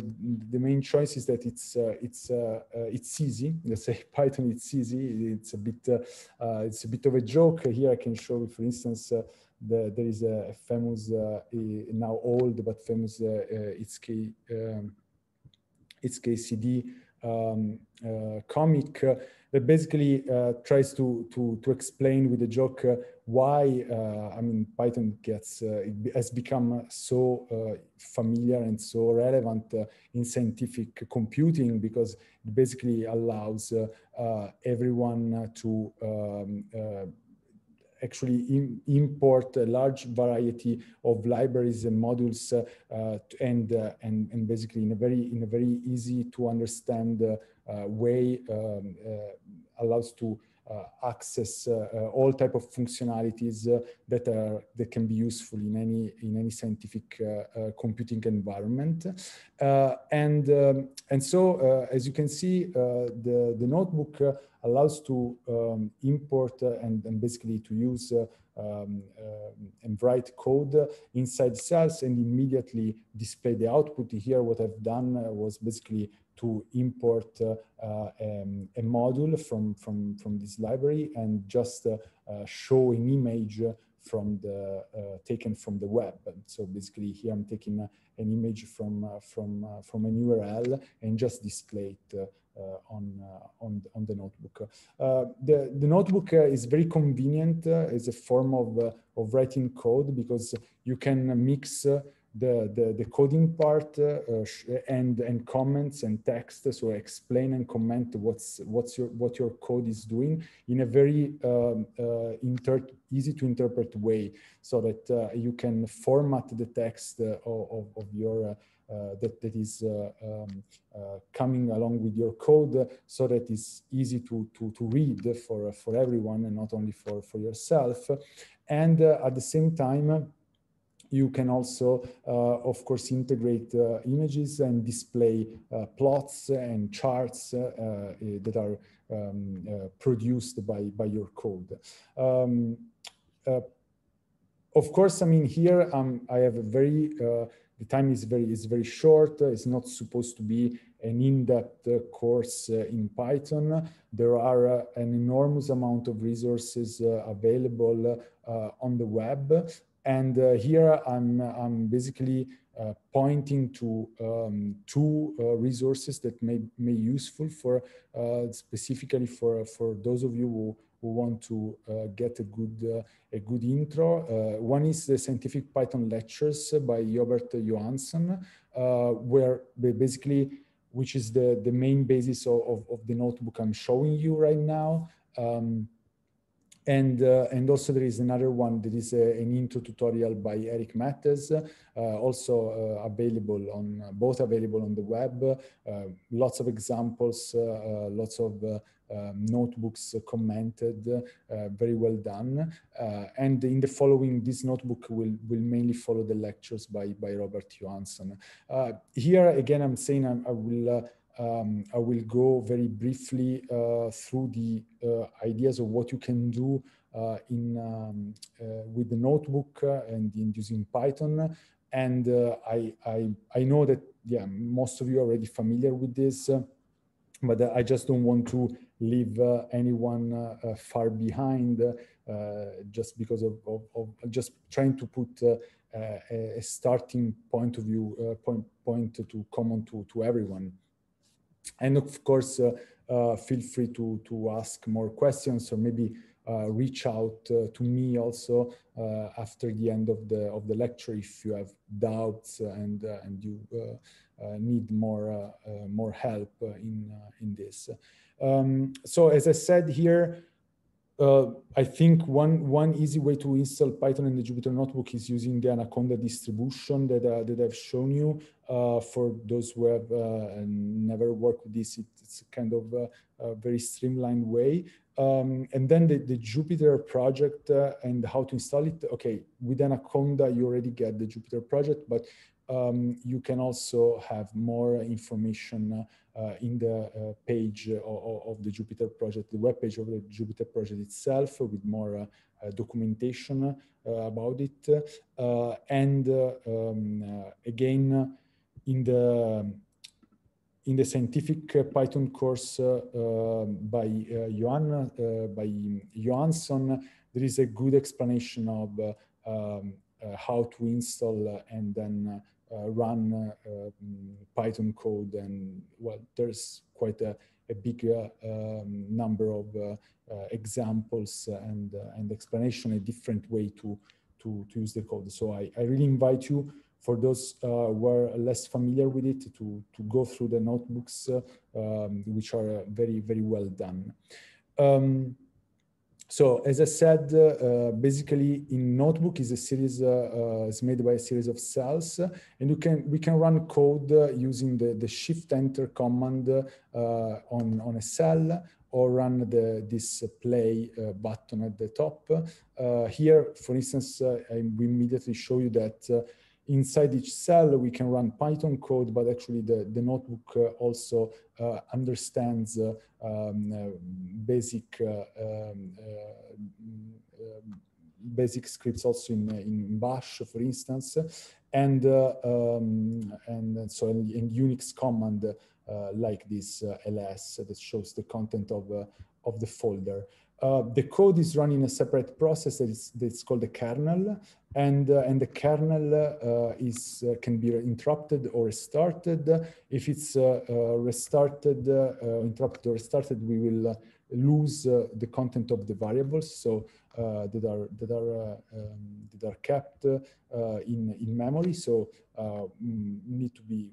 the main choice is that it's uh, it's uh, it's easy. Let's say [laughs] Python, it's easy. It's a bit it's a bit of a joke. Here I can show, you, for instance. The, there is a famous, now old but famous it's K, um, it's KCD um, comic that basically uh, tries to, to, to explain with a joke uh, why, uh, I mean, Python gets, uh, has become so uh, familiar and so relevant uh, in scientific computing because it basically allows everyone to um, actually import a large variety of libraries and modules uh, and, uh, and, and basically in a very, in a very easy to understand uh, way um, allows to uh, access uh, all type of functionalities that are that can be useful in any in any scientific computing environment. And um, and so as you can see the the notebook allows to um, import and, and basically to use um, uh, and write code inside cells and immediately display the output. Here, what I've done uh, was basically to import uh, um, a module from, from, from this library and just show an image from the uh, taken from the web. So basically here I'm taking uh, an image from uh, from from an URL and just display it on on on the notebook. the the notebook is very convenient as a form of of writing code because you can mix the, the, the coding part uh, and, and comments and text. So explain and comment what's, what's your, what your code is doing in a very um, uh, inter easy to interpret way so that uh, you can format the text uh, of, of your uh, that, that is uh, um, uh, coming along with your code so that it's easy to, to, to read for, for everyone and not only for, for yourself. And at the same time, you can also, uh, of course, integrate uh, images and display uh, plots and charts that are um, produced by, by your code. Um, of course, I mean, here um, I have a very, the time is very, is very short. it's not supposed to be an in-depth course uh, in Python. There are uh, an enormous amount of resources uh, available on the web. And here I'm, I'm basically uh, pointing to um, two uh, resources that may may useful for uh, specifically for for those of you who, who want to uh, get a good uh, a good intro. Uh, one is the scientific Python lectures by Robert Johansson, where basically which is the, the main basis of, of, of the notebook I'm showing you right now. Um, and uh, and also there is another one that is a, an intro tutorial by Eric Matthes, uh, also uh, available on both available on the web. Uh, lots of examples, uh, uh, lots of um, notebooks commented, very well done. and in the following, this notebook will will mainly follow the lectures by by Robert Johansson. here again, I'm saying I'm, i will. Um, I will go very briefly uh, through the uh, ideas of what you can do uh, in um, uh, with the notebook uh, and in using Python. And uh, I, I, I know that yeah most of you are already familiar with this, but I just don't want to leave anyone far behind just because of, of, of, just trying to put a, a, starting point of view point point to common to to everyone. And of course, uh, uh, feel free to, to ask more questions or maybe uh, reach out to me also after the end of the of the lecture if you have doubts and and you need more more help in in this. Um, so as I said here, uh, I think one one easy way to install Python in the Jupyter Notebook is using the Anaconda distribution that uh, that I've shown you. Uh, for those who have uh, never worked with this, it, it's kind of a, a very streamlined way. Um, and then the, the Jupyter project uh, and how to install it. Okay, with Anaconda you already get the Jupyter project, but um, you can also have more information uh, in the uh, page of, of, the Jupyter project, the web page of the Jupyter project itself with more uh, documentation about it. and um, again, in the in the scientific Python course uh, by uh, Johan, uh, by Johansson, there is a good explanation of um, how to install and then uh, run uh, um, Python code and well, there's quite a, a big uh, um, number of examples and, and explanation, a different way to, to, to, use the code. So I, I really invite you for those uh, who are less familiar with it to, to go through the notebooks, uh, um, which are uh, very, very well done. Um, so as I said, uh, basically in Notebook is a series uh, uh, is made by a series of cells, and you can we can run code using the the Shift Enter command on on a cell or run the this play uh, button at the top. Uh, here, for instance, uh, I immediately show you that inside each cell we can run Python code, but actually the, the notebook also understands um, basic uh, um, uh, basic scripts also in, in Bash, for instance, and uh, um, and so in, in Unix command like this ls that shows the content of of the folder. Uh, the code is run in a separate process that is that's called the kernel, and uh, and the kernel uh, is uh, can be interrupted or restarted. If it's uh, restarted, interrupted or restarted, we will lose the content of the variables. So that are that are um, that are kept in in memory. So mm, need to be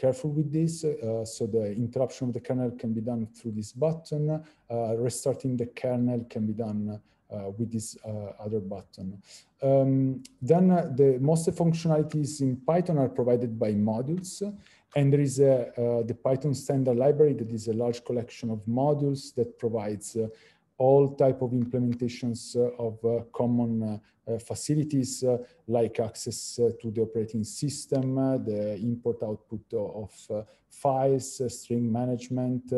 careful with this. Uh, so the interruption of the kernel can be done through this button. Uh, restarting the kernel can be done uh, with this uh, other button. Um, then uh, the most functionalities in Python are provided by modules. And there is a, uh, the Python standard library that is a large collection of modules that provides all type of implementations uh, of uh, common uh, facilities like access to the operating system, the import output of files, string management,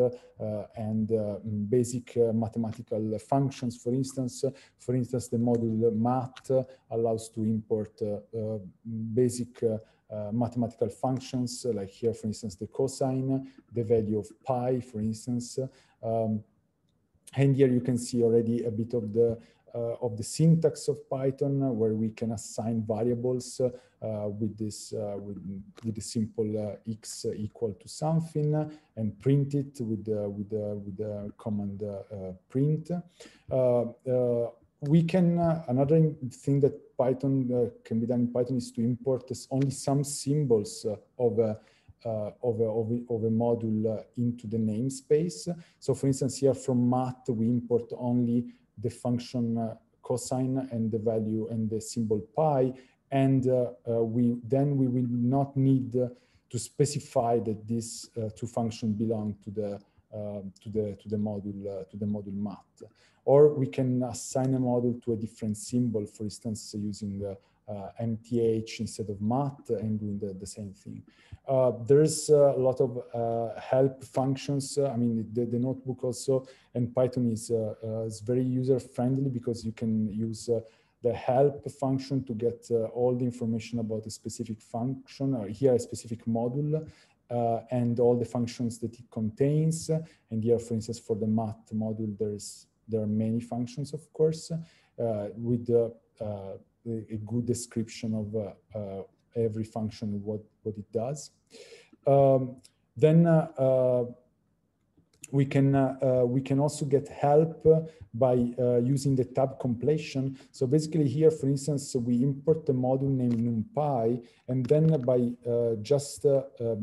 and basic mathematical functions. For instance, for instance, the module math allows to import basic uh, mathematical functions, like here, for instance, the cosine, the value of pi, for instance. Um, and here you can see already a bit of the uh, of the syntax of Python, uh, where we can assign variables uh, with this uh, with, with the simple uh, x equal to something and print it with the with the with the command print. We can, uh, another thing that Python uh, can be done in Python is to import only some symbols uh, of uh, of, a, of, a, of a module uh, into the namespace. So for instance, here from math, we import only the function uh, cosine and the value and the symbol pi. And we then we will not need to specify that these two functions belong to the to the to the module to the module math or we can assign a module to a different symbol, for instance, using uh, uh, MTH instead of math and doing the, the same thing. Uh, there's a lot of uh, help functions. I mean, the, the, notebook also and Python is, uh, uh, is very user friendly because you can use the help function to get all the information about a specific function or here a specific module uh, and all the functions that it contains. And here, for instance, for the math module, there's there are many functions, of course, uh, with uh, a good description of uh, every function, what, what it does. Um, then we can uh, uh, we can also get help by uh, using the tab completion. So basically here, for instance, we import a module named NumPy, and then by just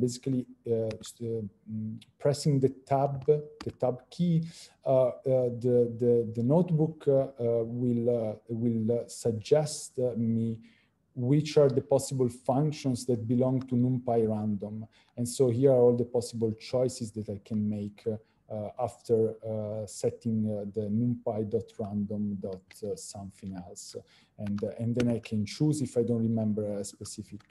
basically mm, pressing the tab the tab key, the, the the notebook will will suggest me which are the possible functions that belong to NumPy random. And so here are all the possible choices that I can make uh, uh, after uh, setting uh, the numpy.random dot something else. And, and then I can choose if I don't remember a specific,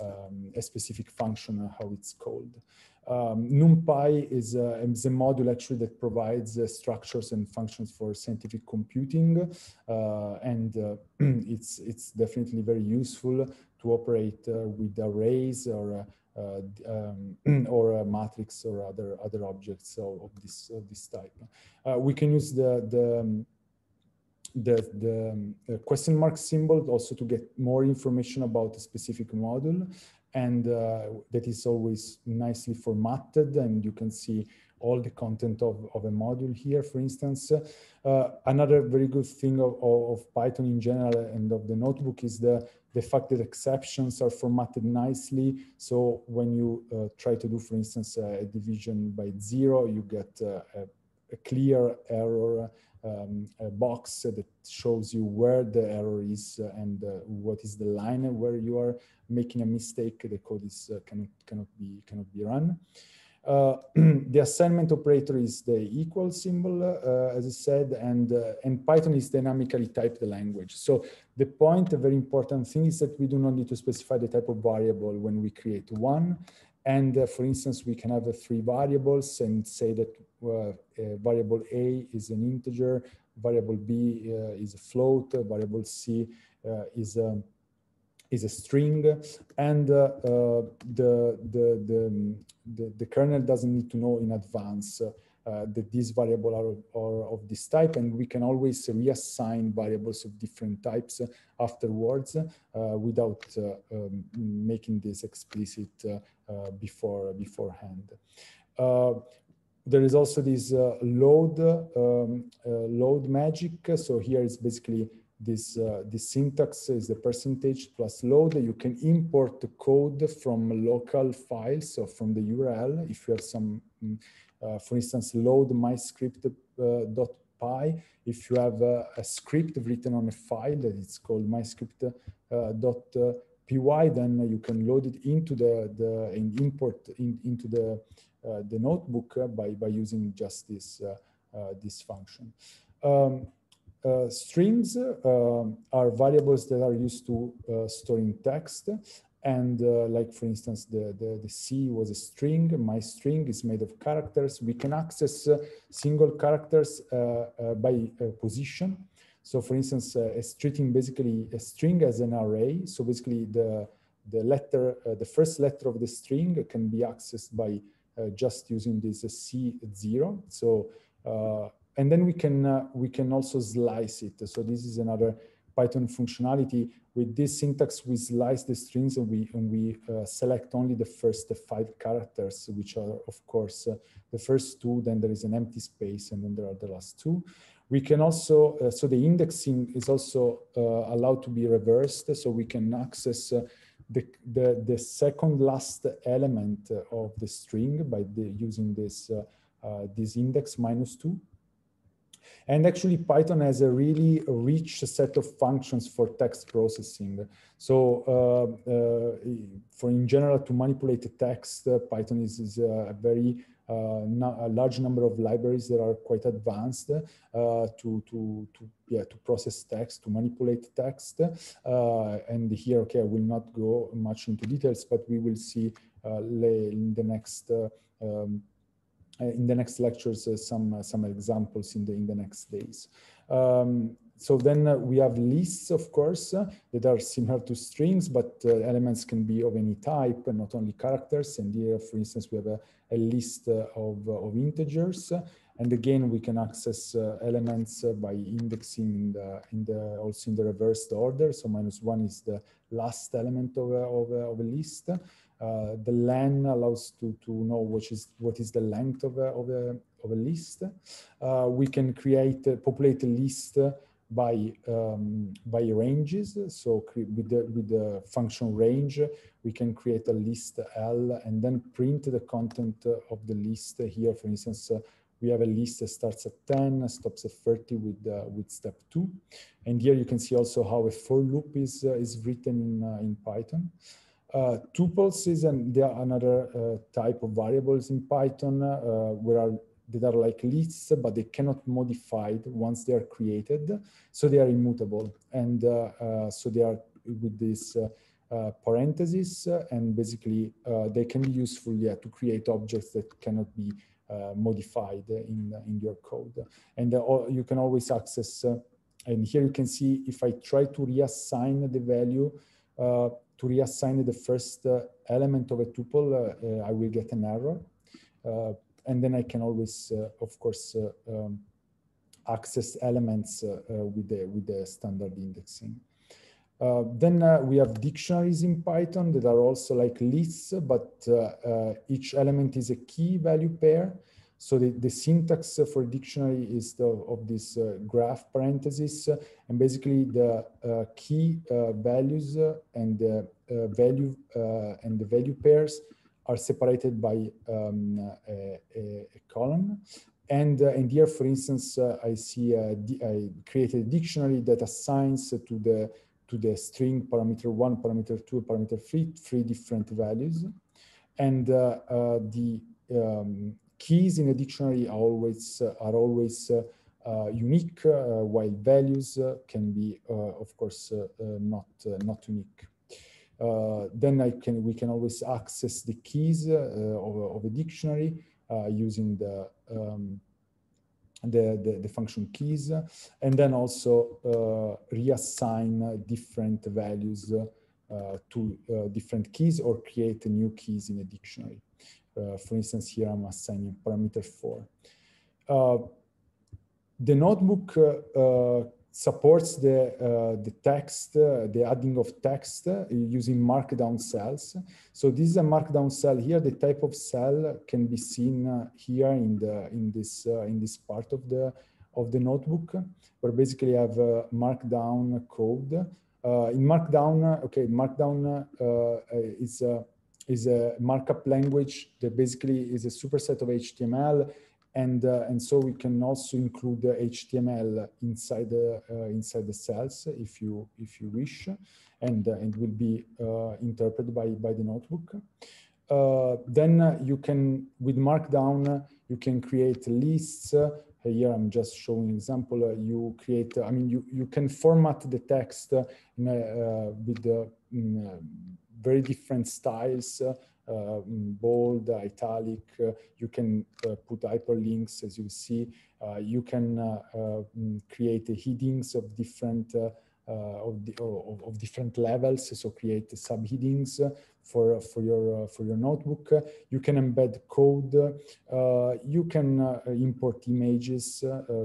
um, a specific function, how it's called. Um, NumPy is, uh, is, a module actually that provides uh, structures and functions for scientific computing, uh, and [clears throat] it's it's definitely very useful to operate with arrays or uh, um, [clears throat] or a matrix or other other objects of, this of this type. Uh, we can use the the um, the, the question mark symbol also to get more information about a specific module and uh, that is always nicely formatted and you can see all the content of, of a module here, for instance. Uh, another very good thing of, of, Python in general and of the notebook is the, the fact that exceptions are formatted nicely. So when you uh, try to do, for instance, a division by zero, you get uh, a, a, clear error um, box that shows you where the error is and uh, what is the line where you are making a mistake. The code is uh, cannot cannot be cannot be run. Uh, [clears throat] the assignment operator is the equal symbol, uh, as I said, and, uh, and Python is dynamically typed language. So the point, a very important thing is that we do not need to specify the type of variable when we create one. And uh, for instance, we can have three variables and say that uh, variable A is an integer, variable B is a float, variable C is a is a string and uh, uh, the, the, the, the, the, kernel doesn't need to know in advance uh, that these variables are, are, of this type and we can always reassign variables of different types afterwards without um, making this explicit before beforehand. there is also this load um, load magic. So here is basically this, uh, this syntax is the percentage plus load. You can import the code from local files or from the URL. If you have some, mm, uh, for instance, load my myscript.py. Uh, if you have a, a, script written on a file that it's called myscript.py, uh, then you can load it into the, the and import in, into the, uh, the notebook by, by using just this, this function. Um, uh, strings uh, are variables that are used to uh, storing text. And uh, like, for instance, the, the, the, C was a string. My string is made of characters. We can access uh, single characters uh, by position. So for instance, a treating basically a string as an array. So basically the, the letter, the first letter of the string can be accessed by just using this C0. So and then we can uh, we can also slice it. So this is another Python functionality. With this syntax, we slice the strings and we and we uh, select only the first five characters, which are of course uh, the first two. Then there is an empty space, and then there are the last two. We can also uh, so the indexing is also uh, allowed to be reversed, so we can access. Uh, the, the, the second last element of the string by the, using this this index minus two and actually Python has a really rich set of functions for text processing. So uh, uh, for in general to manipulate text, uh, Python is, is a very uh, a large number of libraries that are quite advanced uh, to to to yeah to process text to manipulate text uh, and here okay I will not go much into details but we will see in the next um, uh, in the next lectures uh, some uh, some examples in the in the next days. Um, so then uh, we have lists, of course, uh, that are similar to strings, but uh, elements can be of any type, and not only characters. And here, for instance, we have a, a list of, of integers. And again, we can access elements by indexing in the, in the, also in the reversed order. So minus one is the last element of a, of a, of a list. Uh, the len allows to, to know which is, what is the length of a, of a, of a list. Uh, we can create, uh, populate a list by, um, by ranges. So with the, with the function range, we can create a list L and then print the content of the list here. For instance, uh, we have a list that starts at 10, stops at 30 with, uh, with step two. And here you can see also how a for loop is, uh, is written in, in Python. Uh, tuples is an, they are another uh, type of variables in Python uh, where are, that are like lists, but they cannot modified once they are created. So they are immutable. And uh, uh, so they are with this uh, parentheses and basically they can be useful yeah, to create objects that cannot be modified in, in your code. And you can always access, and here you can see if I try to reassign the value, to reassign the first uh, element of a tuple, uh, I will get an error. Uh, and then I can always, of course, um, access elements with, the, with the standard indexing. Uh, then uh, we have dictionaries in Python that are also like lists, but uh, each element is a key value pair. So the, the syntax for dictionary is the, of this uh, graph parentheses, uh, and basically the uh, key uh, values uh, and the uh, value and the value pairs are separated by um, a, a, column. And, and here, for instance, I see I created a dictionary that assigns to the to the string parameter one, parameter two, parameter three, three different values. And the um, keys in a dictionary are always uh, are always uh, uh, unique, while values can be, of course, not not unique. then I can we can always access the keys of, of, a dictionary using the um, the, the, the, function keys, and then also uh, reassign different values uh, to uh, different keys or create new keys in a dictionary. Uh, for instance, here I'm assigning parameter four. Uh, the notebook uh, supports the, uh, the text, uh, the adding of text uh, using markdown cells. So this is a markdown cell here. The type of cell can be seen here in the in this in this part of the of the notebook, where basically I have a markdown code. in markdown, okay, markdown is is a markup language that basically is a superset of HTML. And, uh, and so we can also include the HTML inside the, uh, inside the cells if you, if you wish, and, uh, it will be uh, interpreted by, by the notebook. Uh, then uh, you can, with Markdown, you can create lists, here I'm just showing an example. Uh, you create, I mean, you, you can format the text in a, with the mm, very different styles, mm, bold, italic. you can put hyperlinks, as you see. you can mm, create headings of different uh, of, the, of, of, different levels. So create subheadings for for your uh, for your notebook. You can embed code. Uh, you can import images,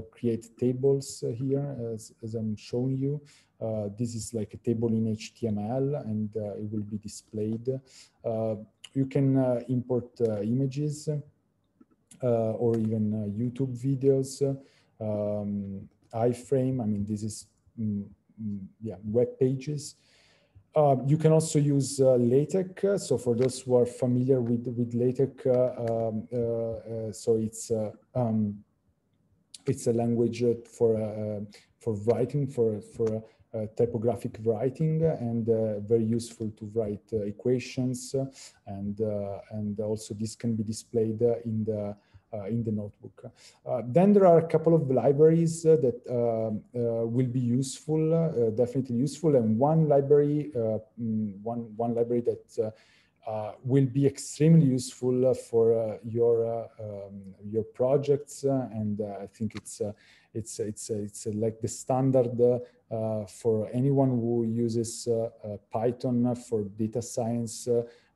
create tables here, as, as I'm showing you. Uh, this is like a table in HTML and uh, it will be displayed. Uh, you can import images or even YouTube videos, um, iframe. I mean, this is mm, Mm, yeah, web pages. Uh, you can also use uh, LaTeX. So for those who are familiar with, with LaTeX, uh, um, uh, uh, so it's, um, it's a language for, for writing, for, for typographic writing and uh, very useful to write uh, equations and uh, and also this can be displayed in the uh, in the notebook. Uh, then there are a couple of libraries uh, that will be useful, definitely useful, and one library, mm, one one library that uh, will be extremely useful uh, for uh, your um, your projects, and I think it's it's it's it's like the standard uh, for anyone who uses uh, uh, Python for data science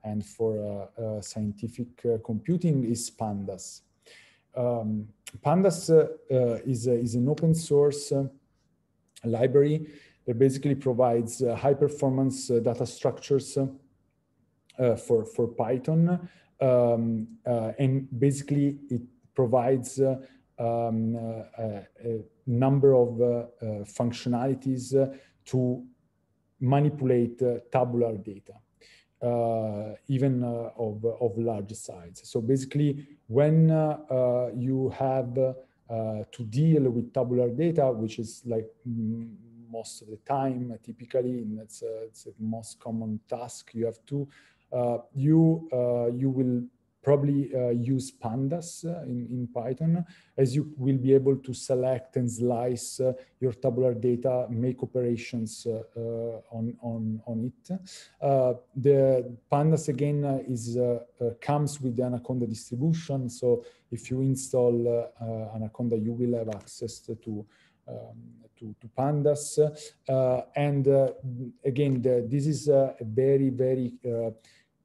and for scientific computing is Pandas um, Pandas uh, uh, is, is an open source uh, library that basically provides high performance data structures for, for Python. Um, and basically it provides um, a, a, number of uh, functionalities to manipulate tabular data uh, even uh, of, of large size. So basically, when uh, you have to deal with tabular data, which is like mm, most of the time, typically, and that's, it's the most common task you have to, you, you will probably uh, use pandas uh, in, in Python, as you will be able to select and slice uh, your tabular data, make operations uh, uh, on, on, on it. Uh, the pandas again is comes with the Anaconda distribution. So if you install Anaconda, you will have access to um, to, to, pandas. and again, the, this is a very, very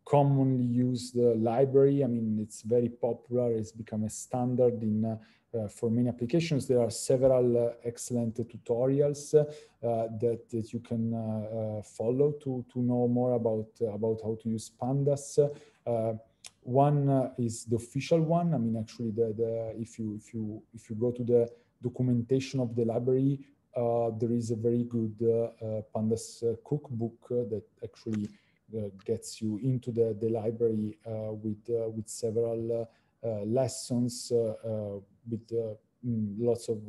commonly used uh, library. I mean, it's very popular. It's become a standard in uh, uh, for many applications. There are several uh, excellent tutorials uh, that, that you can uh, follow to, to know more about, about how to use pandas. one is the official one. I mean, actually, the, the, if, you, if, you, if you go to the documentation of the library, there is a very good pandas cookbook that actually Uh, gets you into the, the library uh, with, uh, with several uh, uh, lessons with mm, lots of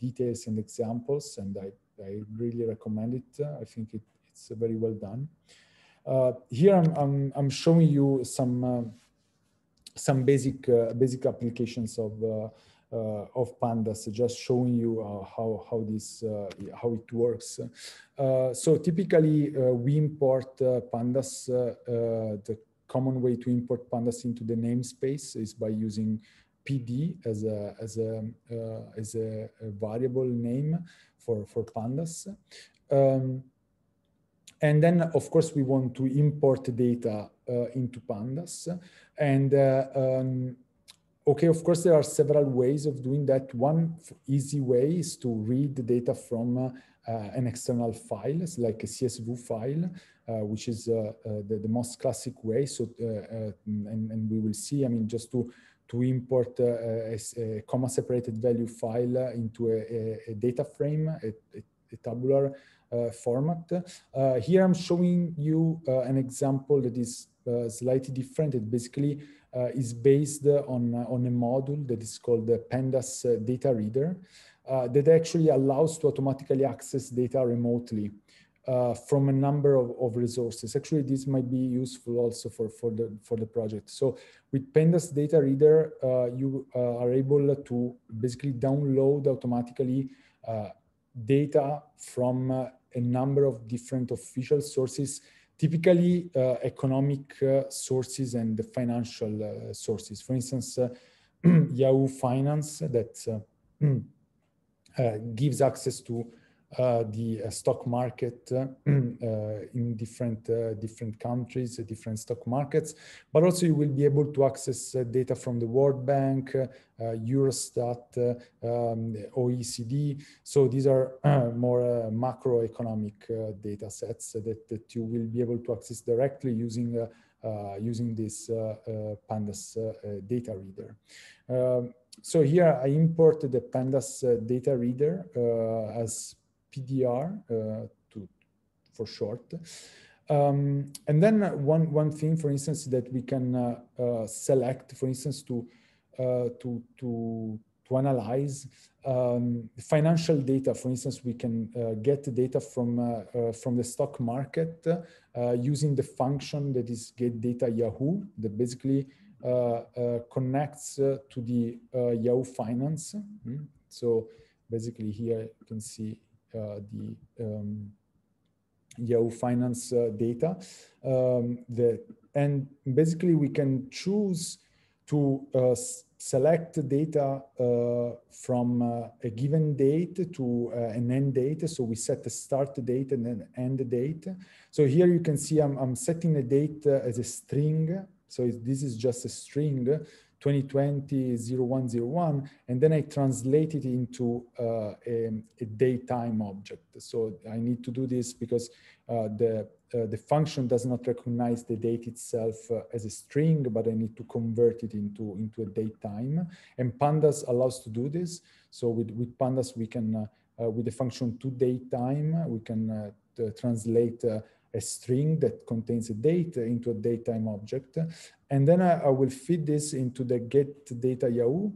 details and examples. And I, I really recommend it. I think it, it's very well done. here I'm, I'm, I'm, showing you some some basic basic applications of uh, of pandas, just showing you uh, how, how this, uh, how it works. so typically we import pandas, the common way to import pandas into the namespace is by using PD as a as a uh, as a, a, variable name for for pandas. Um, and then, of course, we want to import data uh, into pandas, and uh, um, Okay, of course, there are several ways of doing that. One easy way is to read the data from uh, an external file, like a CSV file, uh, which is uh, uh the, the, most classic way. So, uh, uh, and, and, we will see, I mean, just to, to import a, a, comma separated value file into a, a, data frame, a, a tabular format. here I'm showing you an example that is slightly different. It basically is based on, uh, on a module that is called the Pandas uh, Data Reader that actually allows to automatically access data remotely uh, from a number of, of resources. Actually, this might be useful also for, for, the, for the project. So with Pandas Data Reader, uh, you uh, are able to basically download automatically uh, data from uh, a number of different official sources, typically uh, economic sources and the financial sources. For instance, [clears throat] Yahoo Finance that [clears throat] gives access to uh, Uh, the uh, stock market uh, [clears throat] uh in different uh, different countries, different stock markets, but also you will be able to access data from the World Bank, Eurostat, um, OECD. So these are [clears throat] more macroeconomic data sets that, that you will be able to access directly using uh, using this uh, uh, pandas data reader. Um, so here I import the pandas data reader as PDR uh, to, for short. Um, and then one, one thing, for instance, that we can uh, uh, select, for instance, to, to, to, to analyze um, financial data. For instance, we can uh, get data from uh, uh, from the stock market using the function that is get data Yahoo that basically connects to the Yahoo Finance. Mm -hmm. So basically here you can see the um, Yahoo Finance uh, data. Um, the, and basically we can choose to uh, select data uh, from uh, a given date to uh, an end date. So we set the start date and then end date. So here you can see I'm, I'm setting a date as a string. So this is just a string 2020 0101, and then I translate it into uh, a, a datetime object. So I need to do this because uh, the uh, the function does not recognize the date itself uh, as a string, but I need to convert it into, into a date time. And pandas allows to do this. So with, with pandas, we can, uh, uh, with the function to date time, we can translate a string that contains a date into a datetime object. And then I, I will feed this into the get data Yahoo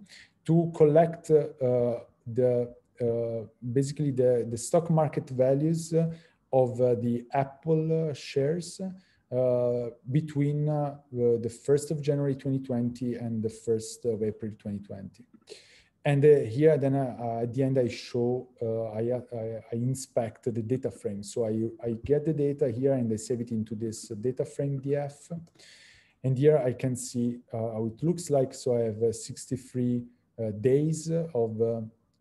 to collect uh, the uh, basically the, the stock market values of uh, the Apple shares uh, between uh, the 1st of January 2020 and the 1st of April 2020. And uh, here, then uh, at the end, I show, uh, I, I, I, inspect the data frame. So I, I get the data here and I save it into this data frame DF. And here I can see how it looks like. So I have 63 days of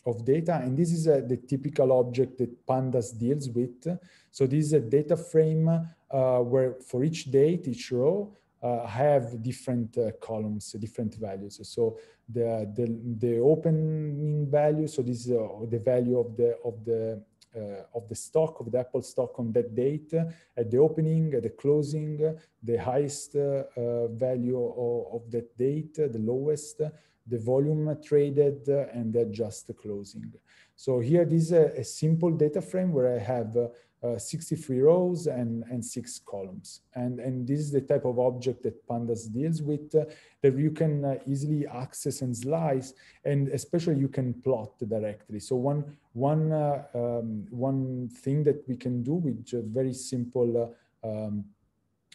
of data. And this is uh, the typical object that Pandas deals with. So this is a data frame uh, where for each date, each row, uh, have different uh, columns, different values. So the, the, the opening value, so this is uh, the value of the, of the uh, of the stock of the Apple stock on that date at the opening, at the closing, the highest uh, uh, value of, of, that date, the lowest, the volume traded, and the just closing. So here, this is a, a simple data frame where I have uh, 63 rows and, and six columns. And, and this is the type of object that Pandas deals with uh, that you can uh, easily access and slice, and especially you can plot directly. So one, one, uh, um, one thing that we can do with a very simple uh, um,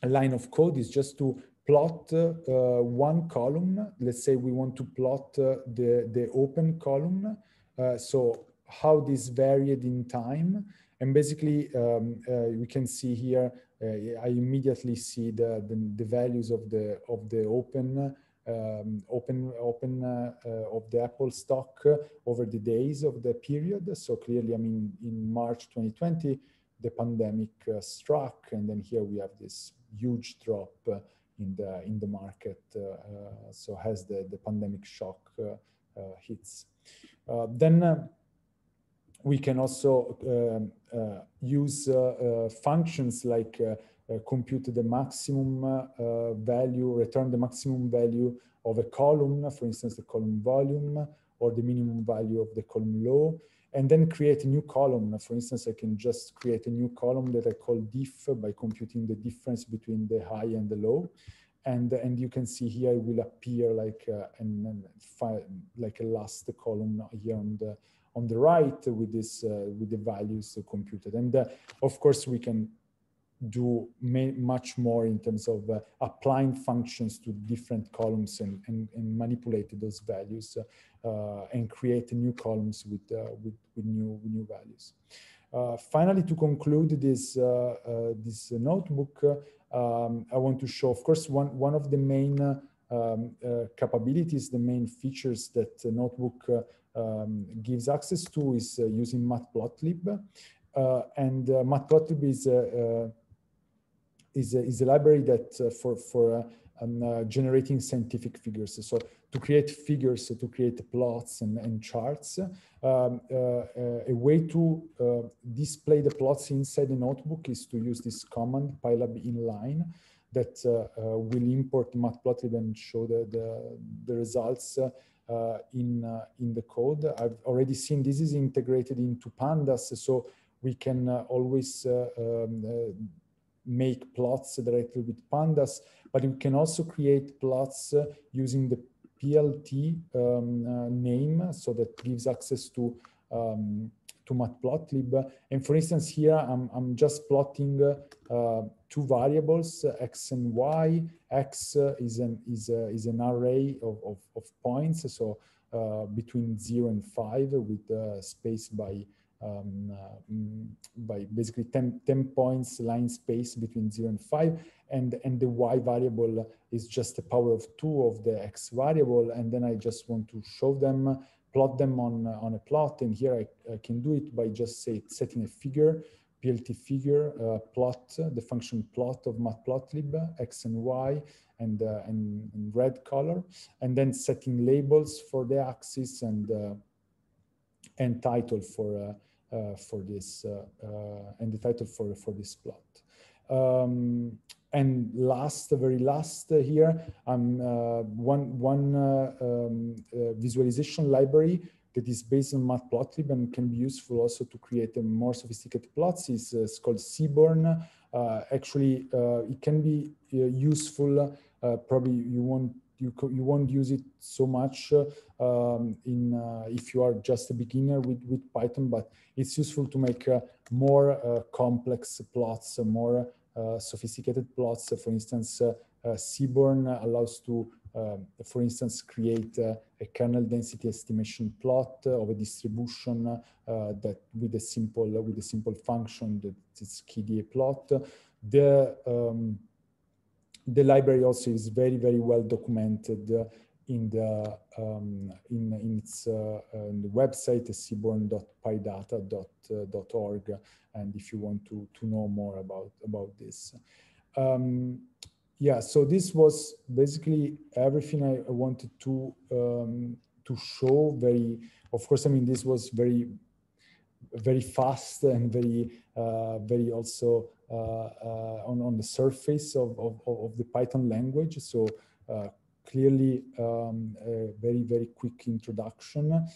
line of code is just to plot one column. Let's say we want to plot the, the open column. so how this varied in time and basically, um, uh, we can see here, uh, I immediately see the, the, the, values of the, of the open um, open open uh, uh, of the Apple stock over the days of the period. So clearly, I mean, in March 2020, the pandemic uh, struck, and then here we have this huge drop in the in the market. so as the the pandemic shock hits, then we can also um, uh, use uh, uh, functions like compute the maximum value, return the maximum value of a column, for instance, the column volume, or the minimum value of the column low, and then create a new column. For instance, I can just create a new column that I call diff by computing the difference between the high and the low. And, and you can see here it will appear like uh, an, an, like a last column here on the on the right with this with the values computed. And of course, we can do much more in terms of uh, applying functions to different columns and, and, and manipulate those values uh, and create new columns with, uh, with, with, new, with new values. Uh, finally, to conclude this, uh, uh, this notebook, um, I want to show, of course, one, one of the main um, capabilities, the main features that notebook um, gives access to is using matplotlib. and matplotlib is is a, is a library that uh, for for uh, um, uh, generating scientific figures. So to create figures, to create plots and, and charts, um, uh, a way to uh, display the plots inside the notebook is to use this command pylab inline that uh, will import matplotlib and show the, the, the results in, in the code. I've already seen this is integrated into pandas, so we can always um, make plots directly with pandas, but you can also create plots uh, using the PLT um, uh, name, so that gives access to um, to matplotlib. And for instance, here I'm, I'm just plotting uh, two variables, uh, x and y. x uh, is an is a, is an array of, of, of points, so uh, between zero and five with space by um, uh, mm, by basically 10, 10 points line space between 0 and 5 and and the y variable is just the power of 2 of the x variable. And then I just want to show them plot them on on a plot. And here I, I can do it by just say setting a figure PLT figure uh, plot the function plot of matplotlib x and y and, uh, and red color and then setting labels for the axis and uh, and title for uh, uh, for this uh, uh, and the title for for this plot. Um, and last, the very last here, um, one one um, visualization library that is based on matplotlib and can be useful also to create a more sophisticated plots is uh, called Seaborn. Uh, actually, uh, it can be useful. probably you won't you, you won't use it so much um, in uh, if you are just a beginner with, with Python, but it's useful to make uh, more uh, complex plots, more sophisticated plots. For instance, Seaborn allows to, um, for instance, create a kernel density estimation plot of a distribution that with a simple with a simple function that is KDE plot. The um, the library also is very, very well documented uh, in the um, in, in its uh, in the website seaborn.pydata.org uh, and if you want to to know more about about this um, yeah so this was basically everything I, wanted to um, to show very of course I mean this was very very fast [laughs] and very uh, very also uh, uh, on, on the surface of, of, of the Python language. So uh, clearly um, a very, very quick introduction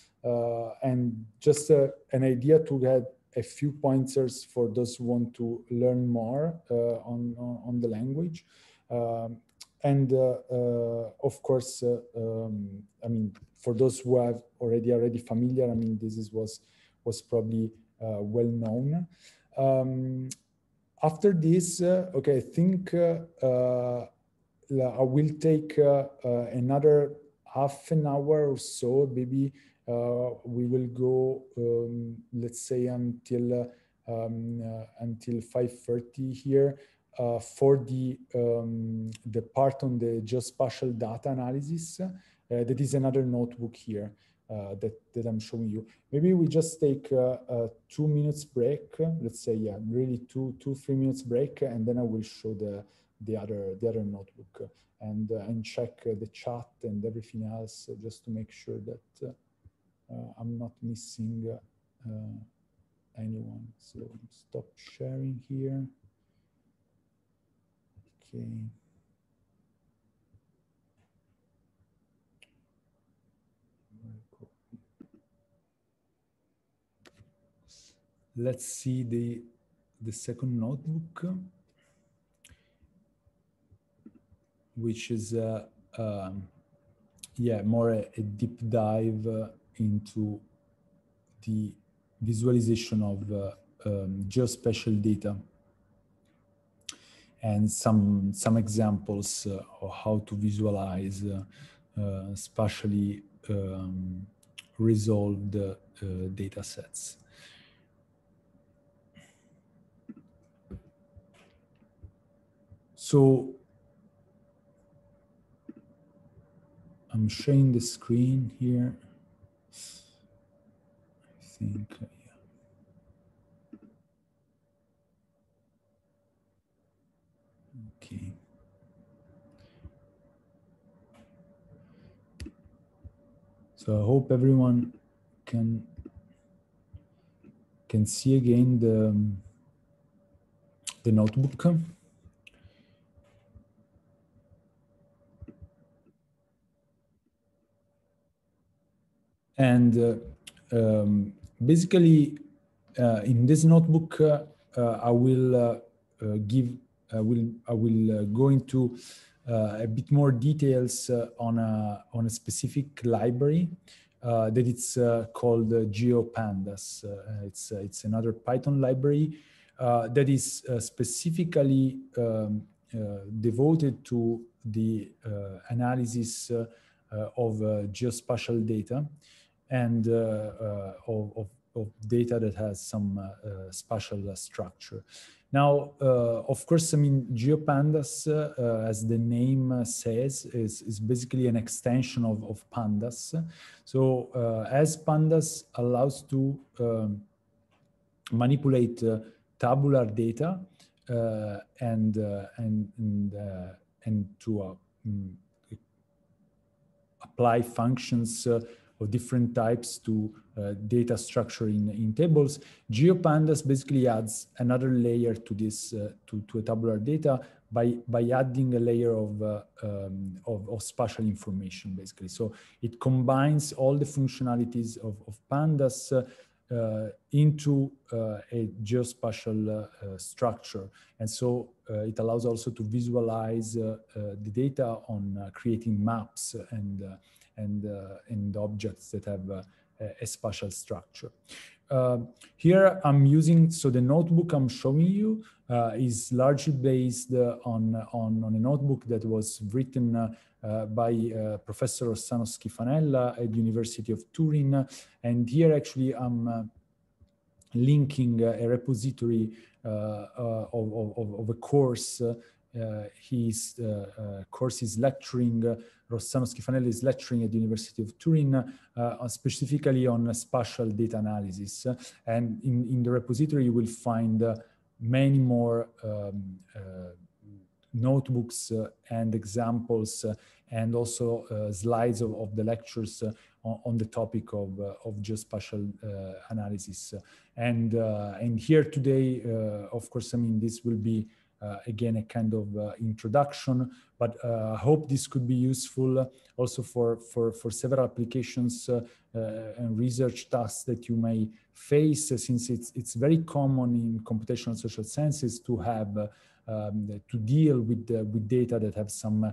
and just an idea to get a few pointers for those who want to learn more on, on, the language. Um, and uh, uh, of course, uh, um, I mean, for those who are already already familiar, I mean, this is, was was probably well known. Um, after this, uh, okay, I think uh, uh, I will take another half an hour or so, maybe we will go, um, let's say until um, until 5.30 here uh, for the um, the part on the geospatial data analysis. Uh, that is another notebook here uh, that, that I'm showing you. Maybe we just take a, two minutes break. Let's say, yeah, really two, two, three minutes break, and then I will show the, the other, the other notebook and, uh, and check uh, the chat and everything else just to make sure that uh, I'm not missing uh, anyone. So stop sharing here. Okay. let's see the, the second notebook, which is, uh, um, yeah, more a, a, deep dive uh, into the visualization of um, geospatial data and some some examples uh, of how to visualize uh, uh, spatially um, resolved data sets. So I'm sharing the screen here. I think Okay. So I hope everyone can can see again the the notebook. And uh, um, basically, uh, in this notebook, uh, uh I will uh, uh, give I will I will go into Uh, a bit more details uh, on a on a specific library uh, that it's uh, called GeoPandas. it's it's another Python library that is specifically um, devoted to the analysis of geospatial data and of, of, of, data that has some spatial structure. Now, uh, of course, I mean, GeoPandas, uh, as the name says, is, is basically an extension of, of Pandas. So uh, as Pandas allows to um, manipulate uh, tabular data uh, and, uh, and, and, and to mm, apply functions of different types to uh, data structure in, in tables. GeoPandas basically adds another layer to this, uh, to, to a tabular data by, by adding a layer of, uh, um, of, of, spatial information, basically. So it combines all the functionalities of, of Pandas uh, into uh, a geospatial uh, structure. And so it allows also to visualize the data on creating maps and and, uh, and objects that have uh, a spatial structure. Uh, here I'm using, so the notebook I'm showing you uh, is largely based uh, on, on, on, a notebook that was written uh, by Professor Rossano Schifanella at University of Turin. And here actually I'm linking a repository of, of, of, a course his uh, course is lecturing Rossano Schifanella is lecturing at the University of Turin uh, specifically on spatial data analysis. And in, in the repository, you will find uh, many more um, uh, notebooks uh, and examples uh, and also uh, slides of, of, the lectures on, on, the topic of, of geospatial analysis. And, and here today, of course, I mean, this will be uh, again a kind of uh, introduction but uh, i hope this could be useful also for for for several applications and research tasks that you may face since it's it's very common in computational social sciences to have um, to deal with with data that have some uh,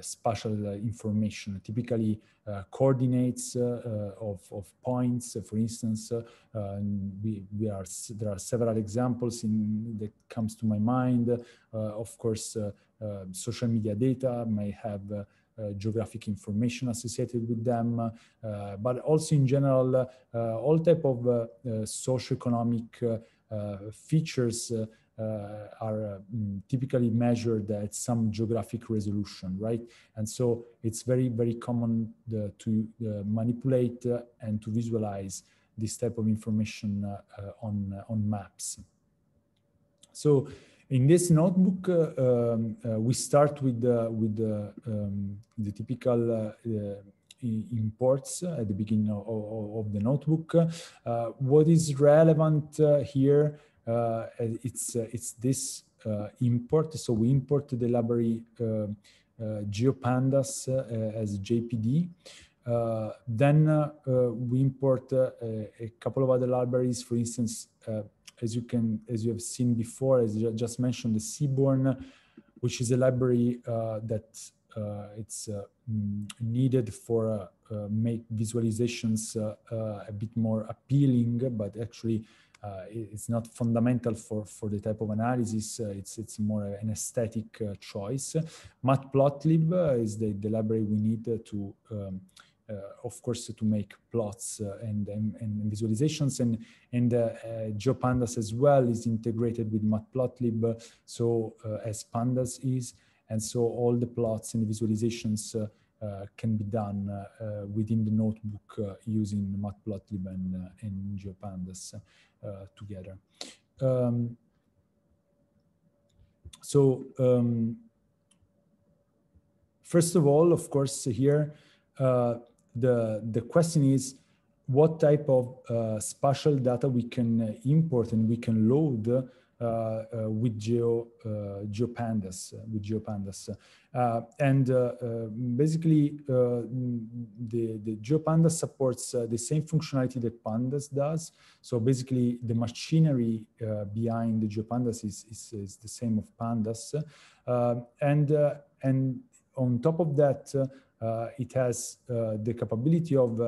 spatial uh, information, typically uh, coordinates of, of points. for instance, we, we are, there are several examples in, that comes to my mind. of course, social media data may have uh, geographic information associated with them, uh, but also in general, uh, all type of socioeconomic features uh, are uh, mm, typically measured at some geographic resolution, right? And so it's very, very common uh, to manipulate and to visualize this type of information on, on maps. So in this notebook, uh, um, uh, we start with uh, with um, the typical imports at the beginning of, of, the notebook. what is relevant here uh, Uh, it's uh, it's this uh, import. So we import the library uh, uh, GeoPandas as JPD. then we import a couple of other libraries, for instance, as you can, as you have seen before, as you just mentioned, the Seaborn, which is a library uh, that it's mm, needed for make visualizations a bit more appealing, but actually uh, it's not fundamental for, for the type of analysis. Uh, it's, it's more an aesthetic uh, choice. Matplotlib is the, the library we need to, um, of course, to make plots and, and, and, visualizations. And, and GeoPandas as well is integrated with Matplotlib, so as Pandas is. And so all the plots and visualizations uh, can be done uh, within the notebook uh, using Matplotlib and, and GeoPandas together. Um, so um, first of all, of course, here the the question is what type of uh, spatial data we can import and we can load uh, uh, Uh, uh, with Geo uh, GeoPandas uh, with GeoPandas, and basically the the GeoPandas supports the same functionality that Pandas does. So basically, the machinery behind the GeoPandas is, is, is the same of Pandas, and and on top of that, it has the capability of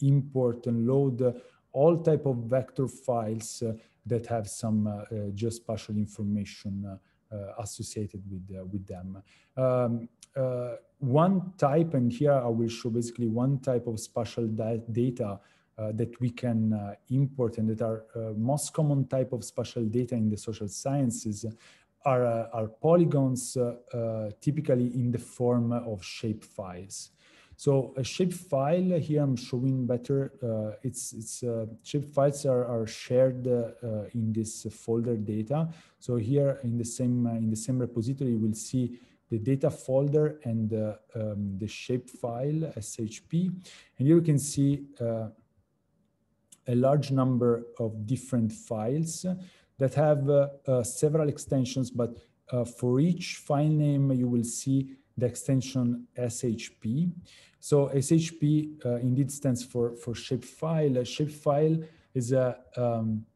import and load all type of vector files uh, that have some uh, uh, geospatial information uh, associated with, with them. Um, one type, and here I will show basically one type of spatial data uh, that we can uh, import and that are uh, most common type of spatial data in the social sciences are, are polygons typically in the form of shape files. So a shape file here I'm showing better. Uh, it's it's uh, shape files are, are shared uh, in this folder data. So here in the same uh, in the same repository, you will see the data folder and um, the shape file SHP, and here you can see uh, a large number of different files that have uh, several extensions, but for each file name you will see the extension SHP. So SHP uh, indeed stands for, for shapefile. A shapefile is a um,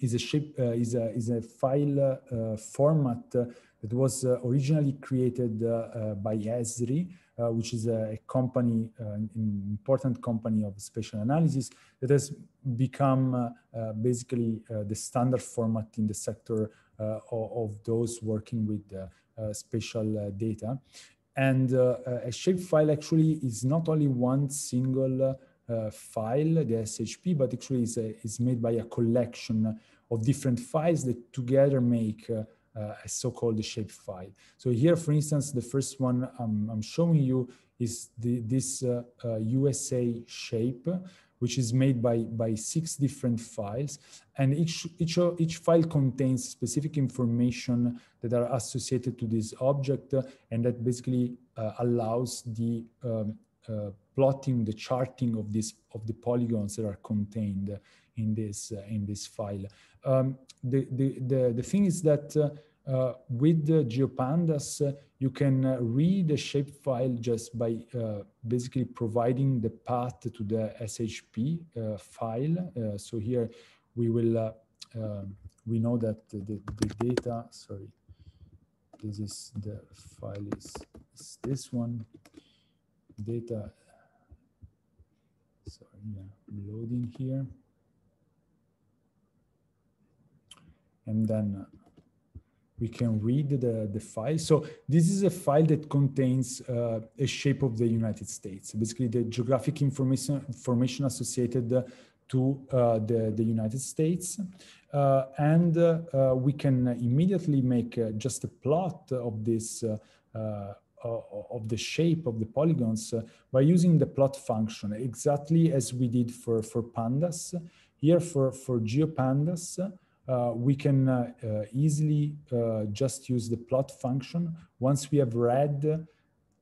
is a shape uh, is a is a file uh, format that was uh, originally created uh, uh, by Esri, which is a, company, an important company of spatial analysis that has become basically the standard format in the sector of, of, those working with spatial data. And uh, a shapefile actually is not only one single uh, file, the SHP, but actually is, a, is made by a collection of different files that together make uh, uh, a so-called shapefile. So here, for instance, the first one I'm, I'm showing you is the, this uh, uh, USA shape, which is made by, by six different files. And each, each, each file contains specific information that are associated to this object and that basically uh, allows the um, uh, plotting, the charting of this of the polygons that are contained in this uh, in this file. Um, the, the, the, the thing is that uh, uh, with GeoPandas, uh, you can read the shapefile just by basically providing the path to the SHP file. so here we will, um, we know that the, the data, sorry, this is the file is, is this one, data, sorry, yeah, loading here. And then we can read the, the file. So this is a file that contains uh, a shape of the United States, basically the geographic information, information associated to uh, the, the United States. Uh, and uh, uh, we can immediately make uh, just a plot of this of the shape of the polygons by using the plot function, exactly as we did for, for pandas. Here for, for GeoPandas, uh, we can uh, uh, easily just use the plot function. Once we have read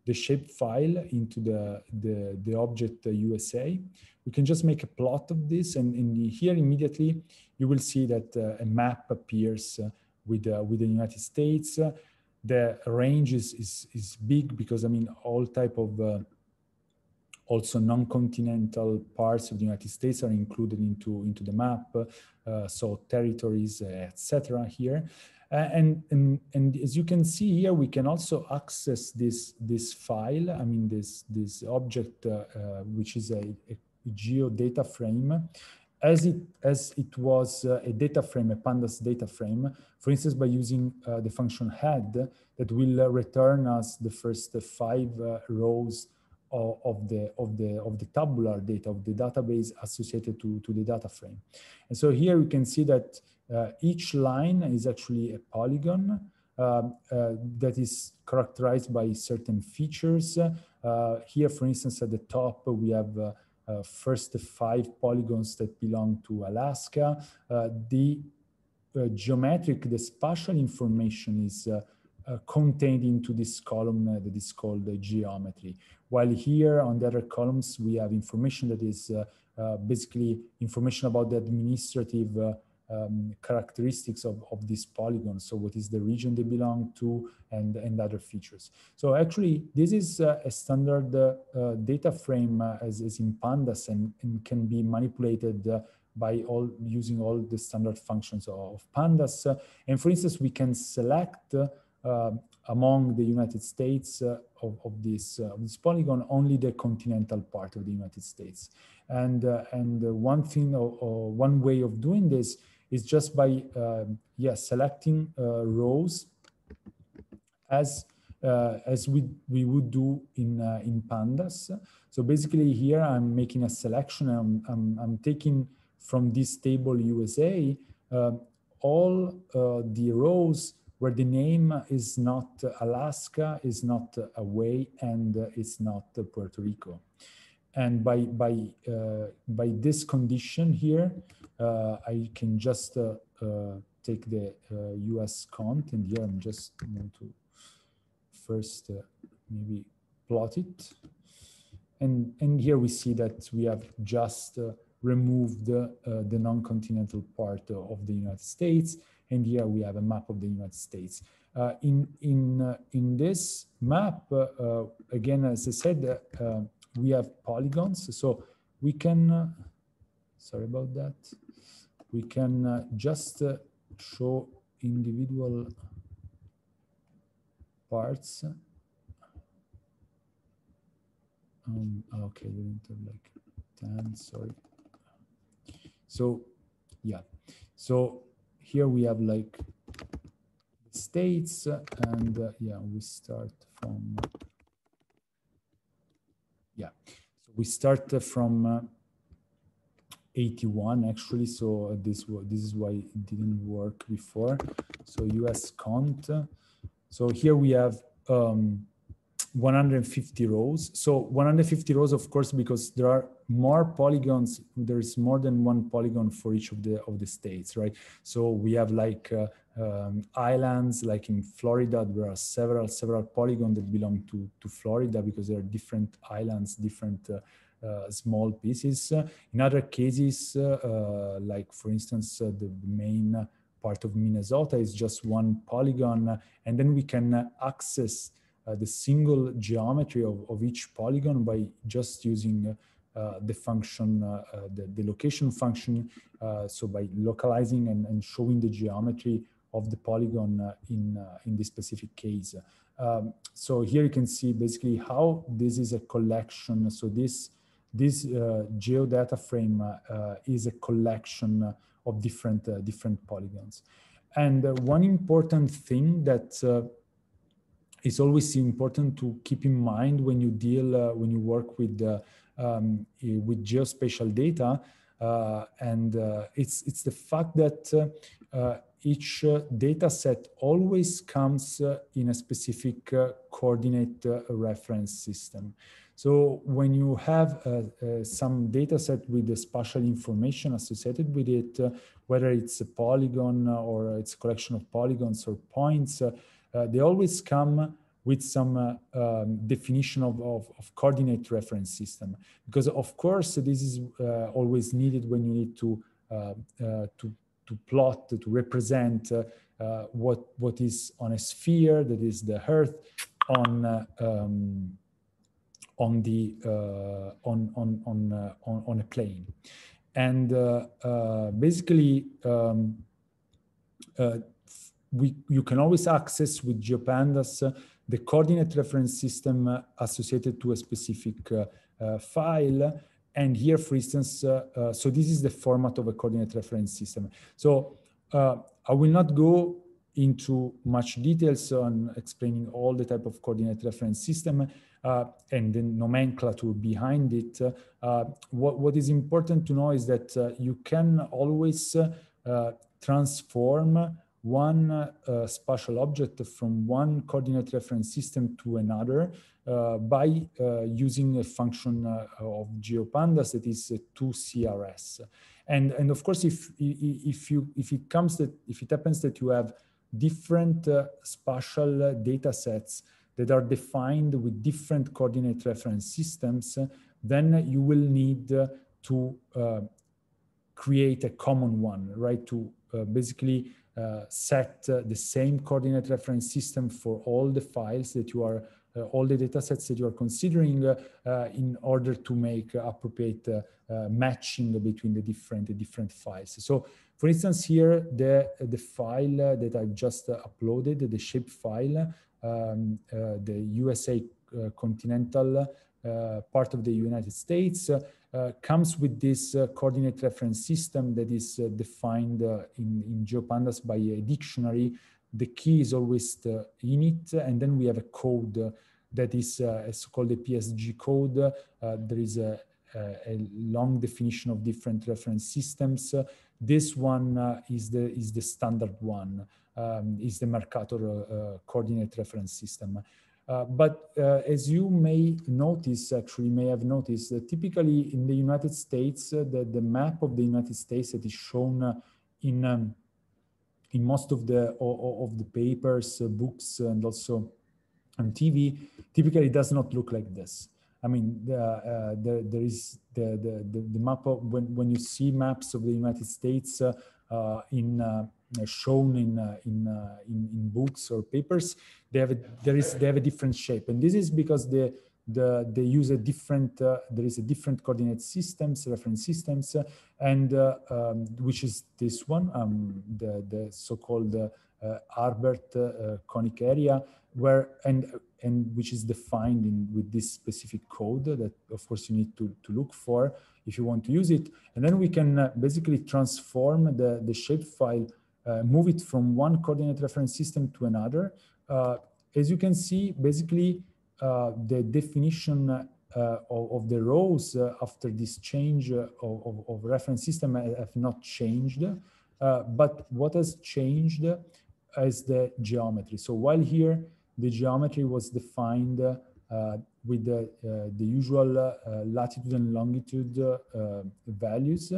the shape file into the, the, the object USA, we can just make a plot of this. And here immediately, you will see that a map appears with, with the United States. the range is, is, is big because I mean, all type of also non-continental parts of the United States are included into, into the map, uh, so territories, uh, etc. here. and, and, and as you can see here, we can also access this, this file, I mean, this, this object, uh, uh, which is a, a geodata frame, as it, as it was uh, a data frame, a pandas data frame, for instance, by using uh, the function head that will uh, return us the first five rows of, the, of, the, of the tabular data, of the database associated to, to the data frame. And so here we can see that uh, each line is actually a polygon uh, uh, that is characterized by certain features. here, for instance, at the top, we have uh, first five polygons that belong to Alaska. Uh, the uh, geometric, the spatial information is contained into this column that is called geometry. While here on the other columns, we have information that is basically information about the administrative um, characteristics of, of this polygon. So what is the region they belong to and, and other features. So actually, this is uh, a standard uh, uh, data frame uh, as, as in pandas and, and can be manipulated uh, by all using all the standard functions of pandas. Uh, and for instance, we can select among the United States of, of, this, of this polygon only the continental part of the United States. And, and one thing or, or one way of doing this is just by uh, yeah selecting uh, rows as uh, as we we would do in uh, in pandas. So basically here I'm making a selection. I'm I'm, I'm taking from this table USA uh, all uh, the rows where the name is not Alaska, is not Hawaii, and it's not Puerto Rico. And by by by this condition here, uh, I can just uh, uh, take the US cont and here I'm just going to first maybe plot it. And, and here we see that we have just removed uh, the non-continental part of the United States. And here we have a map of the United States. Uh, in, in, uh, in this map, again, as I said, we have polygons. So we can, sorry about that we can uh, just uh, show individual parts. Um, okay, we didn't have like 10, sorry. So, yeah. So here we have like states and uh, yeah, we start from, yeah. So we start from uh, 81 actually so this this is why it didn't work before so us cont so here we have um, 150 rows so 150 rows of course because there are more polygons there's more than one polygon for each of the of the states right so we have like uh, um, islands like in florida there are several several polygons that belong to to florida because there are different islands different uh, uh, small pieces. In other cases, uh, like for instance, uh, the main part of Minnesota is just one polygon, and then we can access the single geometry of, of each polygon by just using uh, the function, uh, uh, the, the, location function. so by localizing and, and, showing the geometry of the polygon in, in this specific case. Um, so here you can see basically how this is a collection. So this this uh, geodata frame uh, uh, is a collection of different different polygons. And one important thing that is always important to keep in mind when you deal when you work with um, with geospatial data, and it's it's the fact that each uh, data set always comes uh, in a specific uh, coordinate reference system. So when you have uh, uh, some data set with the spatial information associated with it, uh, whether it's a polygon or it's a collection of polygons or points, uh, uh, they always come with some uh, um, definition of, of, of, coordinate reference system. Because of course, this is always needed when you need to, to, to plot, to represent what, what is on a sphere, that is the Earth, on um, on the uh, on on on, uh, on on a plane, and uh, basically um, we, you can always access with GeoPandas uh, the coordinate reference system uh, associated to a specific uh, file. And here, for instance, so this is the format of a coordinate reference system. So I will not go into much details on explaining all the type of coordinate reference system uh, and the nomenclature behind it. Uh, what, what is important to know is that uh, you can always transform one uh, spatial object from one coordinate reference system to another uh, by uh, using a function uh, of GeoPandas that is 2CRS. And, and of course, if, if, you, if it comes that, if it happens that you have different uh, spatial data sets that are defined with different coordinate reference systems, then you will need to uh, create a common one, right? To basically uh, Uh, set uh, the same coordinate reference system for all the files that you are, uh, all the data sets that you are considering uh, uh, in order to make appropriate matching between the different, the different files. So for instance, here, the, the file that I've just uploaded, the shape file, um, the USA continental part of the United States, uh, comes with this uh, coordinate reference system that is uh, defined in, in GeoPandas by a dictionary. The key is always the init, and then we have a code that is uh, called EPSG code. Uh, there is a, a, long definition of different reference systems. Uh, this one is the is the standard one. Um, is the Mercator coordinate reference system. Uh, but uh, as you may notice, actually may have noticed, uh, typically in the United States, uh, the, the map of the United States that is shown uh, in um, in most of the of the papers, books, and also on TV, typically does not look like this. I mean, the, there, there is the, the, the, map of when, when you see maps of the United States in shown in, uh, in, uh, in, in books or papers, they have a, there is they have a different shape, and this is because the the, they use a different, uh, there is a different coordinate systems, reference systems, uh, and uh, um, which is this one, um, the, the so-called Albers conic area, where, and, and which is defined in, with this specific code that of course you need to, to look for if you want to use it. And then we can basically transform the, the shapefile uh, move it from one coordinate reference system to another. Uh, as you can see, basically uh, the definition uh, of, of, the rows uh, after this change of, of, of, reference system have not changed. but what has changed is the geometry. So while here the geometry was defined with the, the usual latitude and longitude values,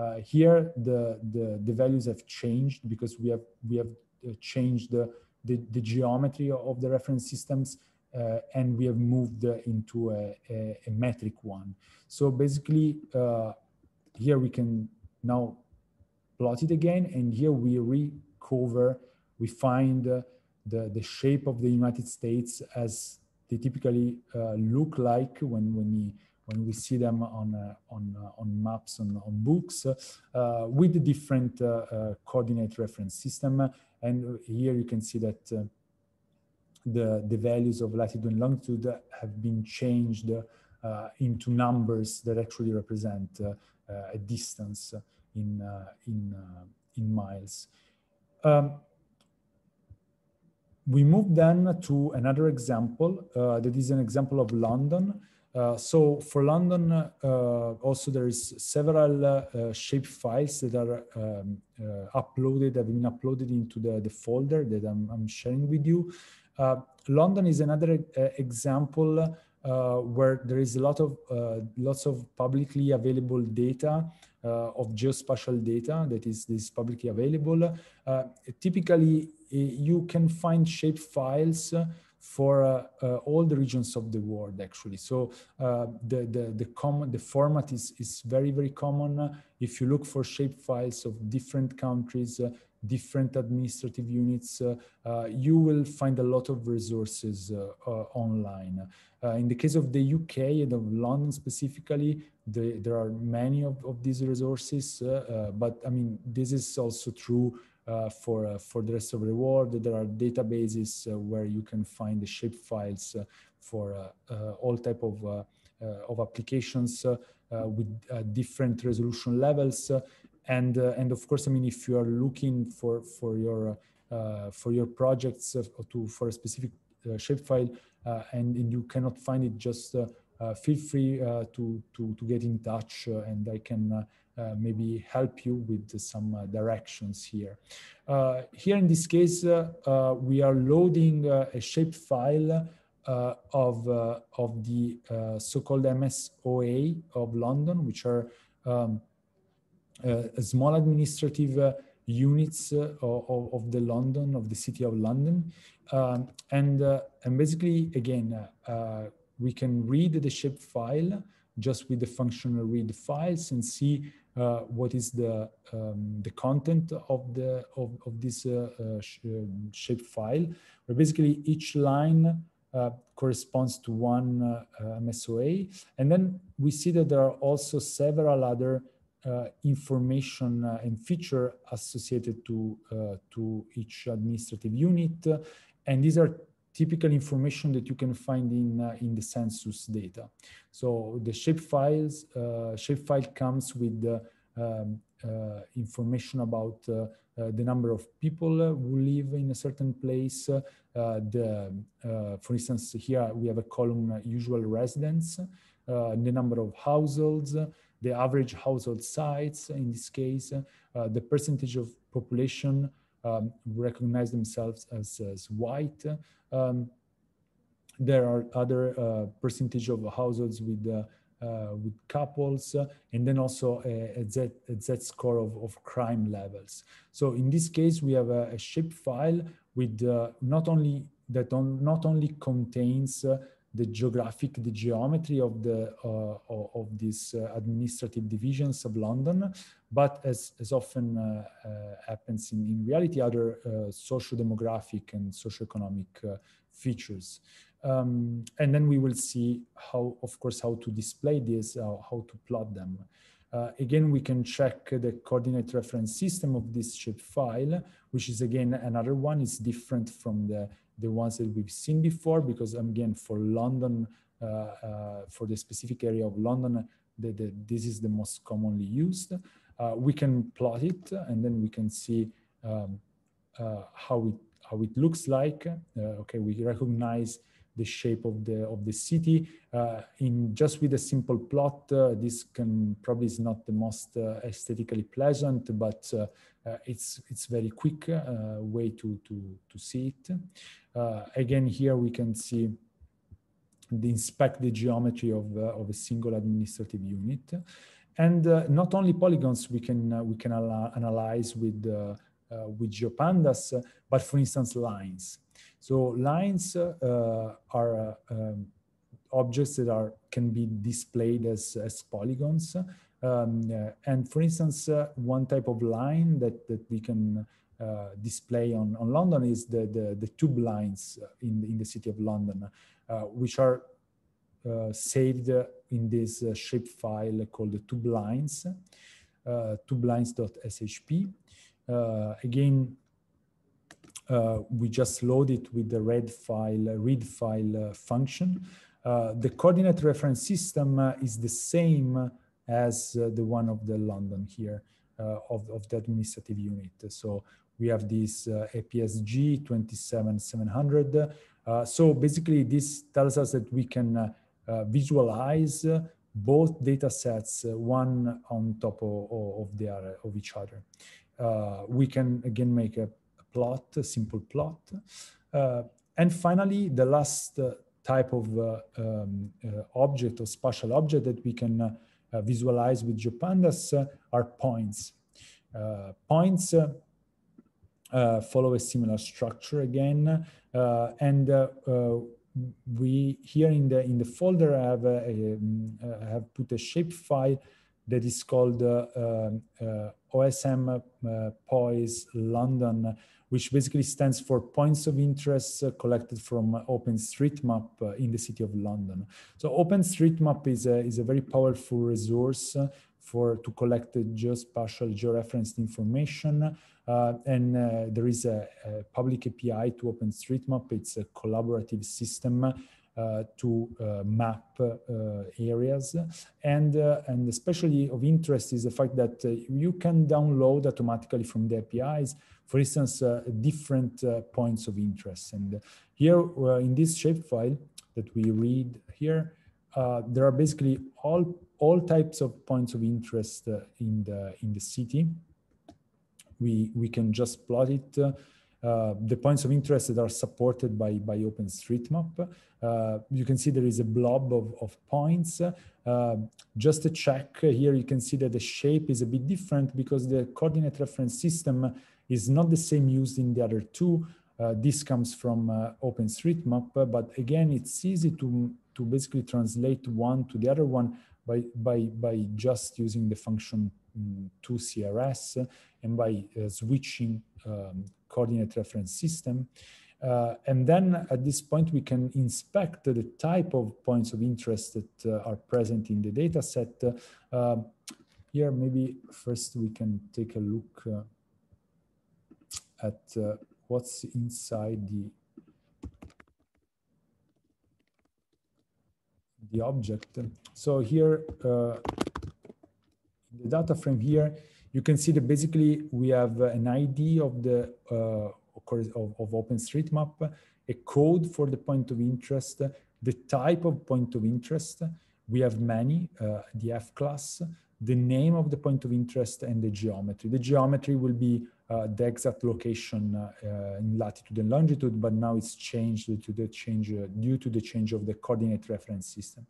uh, here, the, the, the values have changed because we have, we have uh, changed the, the, the geometry of the reference systems uh, and we have moved into a, a, a, metric one. So basically, uh, here we can now plot it again, and here we recover, we find uh, the, the shape of the United States as they typically uh, look like when, when we when we see them on uh, on uh, on maps on, on books uh, with different coordinate reference system. And here you can see that the the values of latitude and longitude have been changed into numbers that actually represent a distance in in in miles. Um, we move then to another example uh, that is an example of London. Uh, so for London, uh, also there is several uh, shape files that are um, uh, uploaded, have been uploaded into the, the folder that I'm, I'm sharing with you. Uh, London is another example where there is a lot of lots of publicly available data of geospatial data that is this publicly available. typically, you can find shape files for uh, uh, all the regions of the world actually so uh, the the the common the format is is very very common if you look for shape files of different countries different administrative units, uh, uh, you will find a lot of resources uh, online. in the case of the UK and of London specifically, the, there are many of, of these resources, but I mean, this is also true Uh, for uh, for the rest of the world. There are databases uh, where you can find the shape files for all type of of applications with different resolution levels and uh, and of course i mean if you are looking for for your uh, for your projects uh, to for a specific shapefile and, and, you cannot find it just feel free to, to to get in touch and i can uh, maybe help you with some uh, directions here. Uh, here in this case, we are loading a shape file of, of the so-called MSOA of London, which are um, small administrative units uh, of, of, the London, of the city of London. Um, and, uh, and basically, again, uh, we can read the shape file just with the function read files and see uh, what is the um, the content of the of, of this uh, uh, sh shape file where basically each line corresponds to one MSOA and then we see that there are also several other uh, information uh, and feature associated to uh, to each administrative unit, and these are typical information that you can find in in the census data. So the shape files shapefile comes with um, information about uh, the number of people who live in a certain place. Uh, the, uh, for instance, here we have a column usual residents, the number of households, the average household size in this case, uh, the percentage of population um, recognize themselves as, as white. Um, there are other uh, percentage of households with uh, uh, with couples, uh, and then also a, a, Z, a Z score of, of crime levels. So in this case, we have a, a shape file with uh, not only that on, not only contains the geographic, the geometry of the uh, of these uh, administrative divisions of London, but as, as often uh, happens in, in reality, other social demographic and socioeconomic features. Um, and then we will see how, of course, how to display this, uh, how to plot them. Uh, again, we can check the coordinate reference system of this shape file, which is again another one. It's different from the the ones that we've seen before, because um, again, for London, uh, uh, for the specific area of London, the, the, this is the most commonly used. Uh, we can plot it and then we can see um, how, it, how it looks like. okay, we recognize the shape of the of the city uh, in just with a simple plot uh, this can probably is not the most uh, aesthetically pleasant but it's it's very quick way to to to see it uh, again, here we can see the inspect the geometry of, uh, of a single administrative unit. And uh, not only polygons we can, we can analyze with, with GeoPandas, but for instance, lines. So lines are um, objects that are can be displayed as, as polygons. Um, uh, and for instance, uh, one type of line that, that we can uh, display on, on London is the, the, the tube lines in, in the city of London, uh, which are uh, saved in this shape file called the tube lines, tubelines.shp. again, uh, we just load it with the read file, read file uh, function. Uh, the coordinate reference system is the same as the one of the London here of, of the administrative unit. So we have this uh, EPSG 27700. Uh, so basically this tells us that we can uh, uh visualize both data sets, uh, one on top of, of, the of each other. Uh, we can again make a plot, simple plot. Uh, and finally, the last uh, type of uh, um, object or spatial object that we can visualize with GeoPandas are points. points uh, follow a similar structure again. Uh, and uh, we here in the in the folder have have put a shape file that is called um, OSM POIS London, which basically stands for points of interest uh, collected from uh, OpenStreetMap uh, in the city of London. So OpenStreetMap is a, is a very powerful resource for to collect the geospatial georeferenced information. Uh, and uh, there is a, a, public API to OpenStreetMap. It's a collaborative system uh, to map areas. And, and especially of interest is the fact that you can download automatically from the APIs, for instance, different points of interest. And here in this shapefile that we read here, there are basically all all types of points of interest uh, in the in the city. We we can just plot it. Uh, uh, the points of interest that are supported by by OpenStreetMap. Uh, you can see there is a blob of, of points. Uh, just to check here, you can see that the shape is a bit different because the coordinate reference system is not the same used in the other two. Uh, this comes from OpenStreetMap, but again, it's easy to to basically translate one to the other one by, by, by just using the function um, mm, to_crs and by uh, switching um, coordinate reference system. Uh, and then at this point, we can inspect the type of points of interest that uh, are present in the data set. Uh, here, maybe first we can take a look uh, at uh, what's inside the the object. So here, uh, the data frame here, you can see that basically we have an ID of the uh, of, of OpenStreetMap, a code for the point of interest, the type of point of interest. We have many, uh, the F class, the name of the point of interest and the geometry. The geometry will be uh, the exact location uh, in latitude and longitude, but now it's changed to the change uh, due to the change of the coordinate reference system.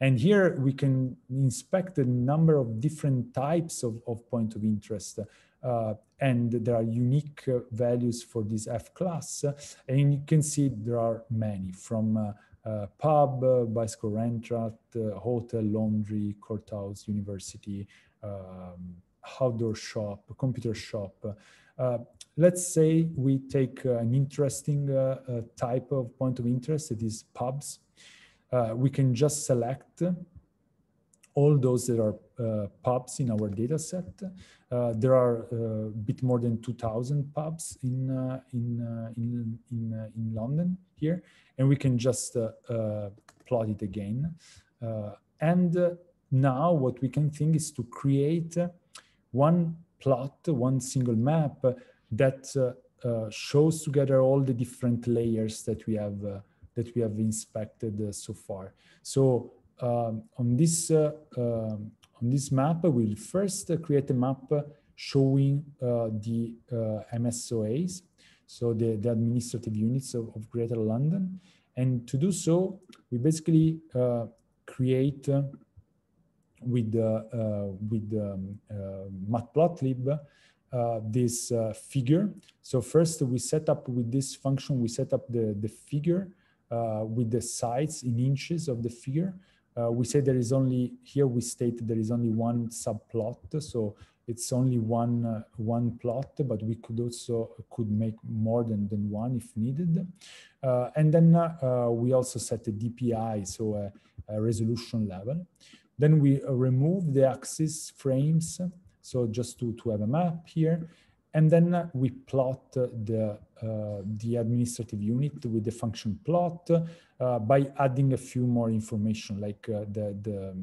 And here we can inspect a number of different types of, of point of interest. Uh, and there are unique uh, values for this F class. And you can see there are many from uh, pub, bicycle rental, hotel, laundry, courthouse, university, um, outdoor shop, computer shop. Uh, let's say we take uh, an interesting uh, uh type of point of interest, it is pubs. Uh, we can just select all those that are uh, pubs in our data set. there are a bit more than 2,000 pubs in, in, in, in, in London here, and we can just plot it again. and now what we can think is to create one plot, one single map that uh, uh, shows together all the different layers that we have uh, that we have inspected so far. So um, on this um, on this map, we'll first create a map showing the MSOAs, so the, the administrative units of, of Greater London. And to do so, we basically create with uh, with um, uh, matplotlib uh, this figure. So first we set up with this function, we set up the, the figure with the sides in inches of the figure. Uh, we say there is only here we state there is only one subplot so it's only one uh, one plot but we could also could make more than, than one if needed uh, and then we also set a dpi so a, a resolution level then we uh, remove the axis frames, so just to, to have a map here. And then uh, we plot the, uh, the administrative unit with the function plot uh, by adding a few more information like uh, the, the,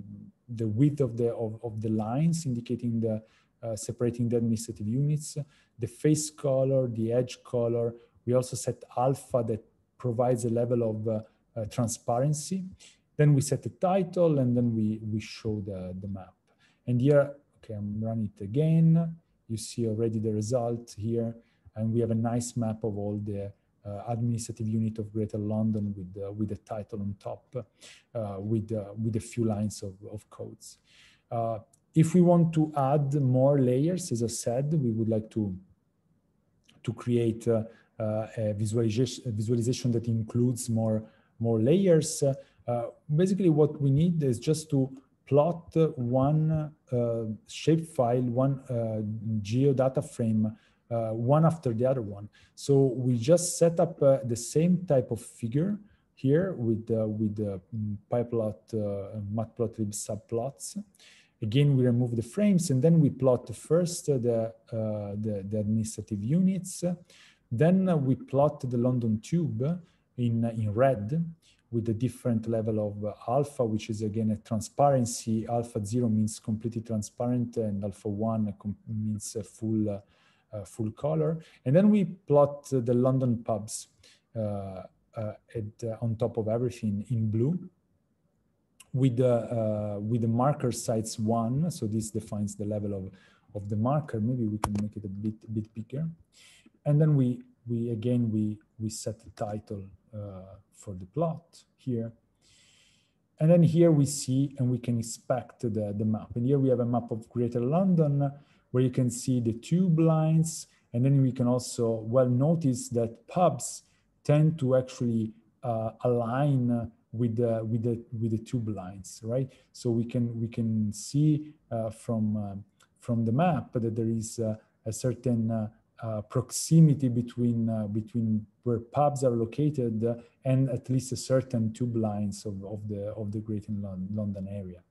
the width of the, of, of the lines indicating the uh, separating the administrative units, the face color, the edge color. We also set alpha that provides a level of transparency. Then we set the title and then we, we show the, the map. And here, okay, I'm running it again. You see already the result here. And we have a nice map of all the uh, administrative unit of Greater London with, uh, with the title on top, uh, with, with a few lines of, of codes. Uh, if we want to add more layers, as I said, we would like to, to create uh, a visualization, a visualization that includes more, more layers. Uh, basically, what we need is just to plot one uh, shapefile, one uh, geodata frame, uh, one after the other one. So we just set up uh, the same type of figure here with uh, with the pyplot matplotlib subplots, again, we remove the frames and then we plot first the, the, the, administrative units. Then we plot the London tube in, in red with a different level of alpha, which is again a transparency. Alpha zero means completely transparent and alpha one means full, uh, full color. And then we plot the London pubs uh, uh, at, on top of everything in blue with the, with the marker size one. So this defines the level of, of the marker. Maybe we can make it a bit, bit bigger. And then we, we again, we, we set the title uh, for the plot here. And then here we see, and we can inspect the, the map. And here we have a map of Greater London where you can see the tube lines. And then we can also well notice that pubs tend to actually uh, align with the with the with the tube lines, right? So we can we can see uh, from uh, from the map that there is uh, a certain uh, uh, proximity between uh, between where pubs are located uh, and at least a certain tube lines of, of the of the Greater London area.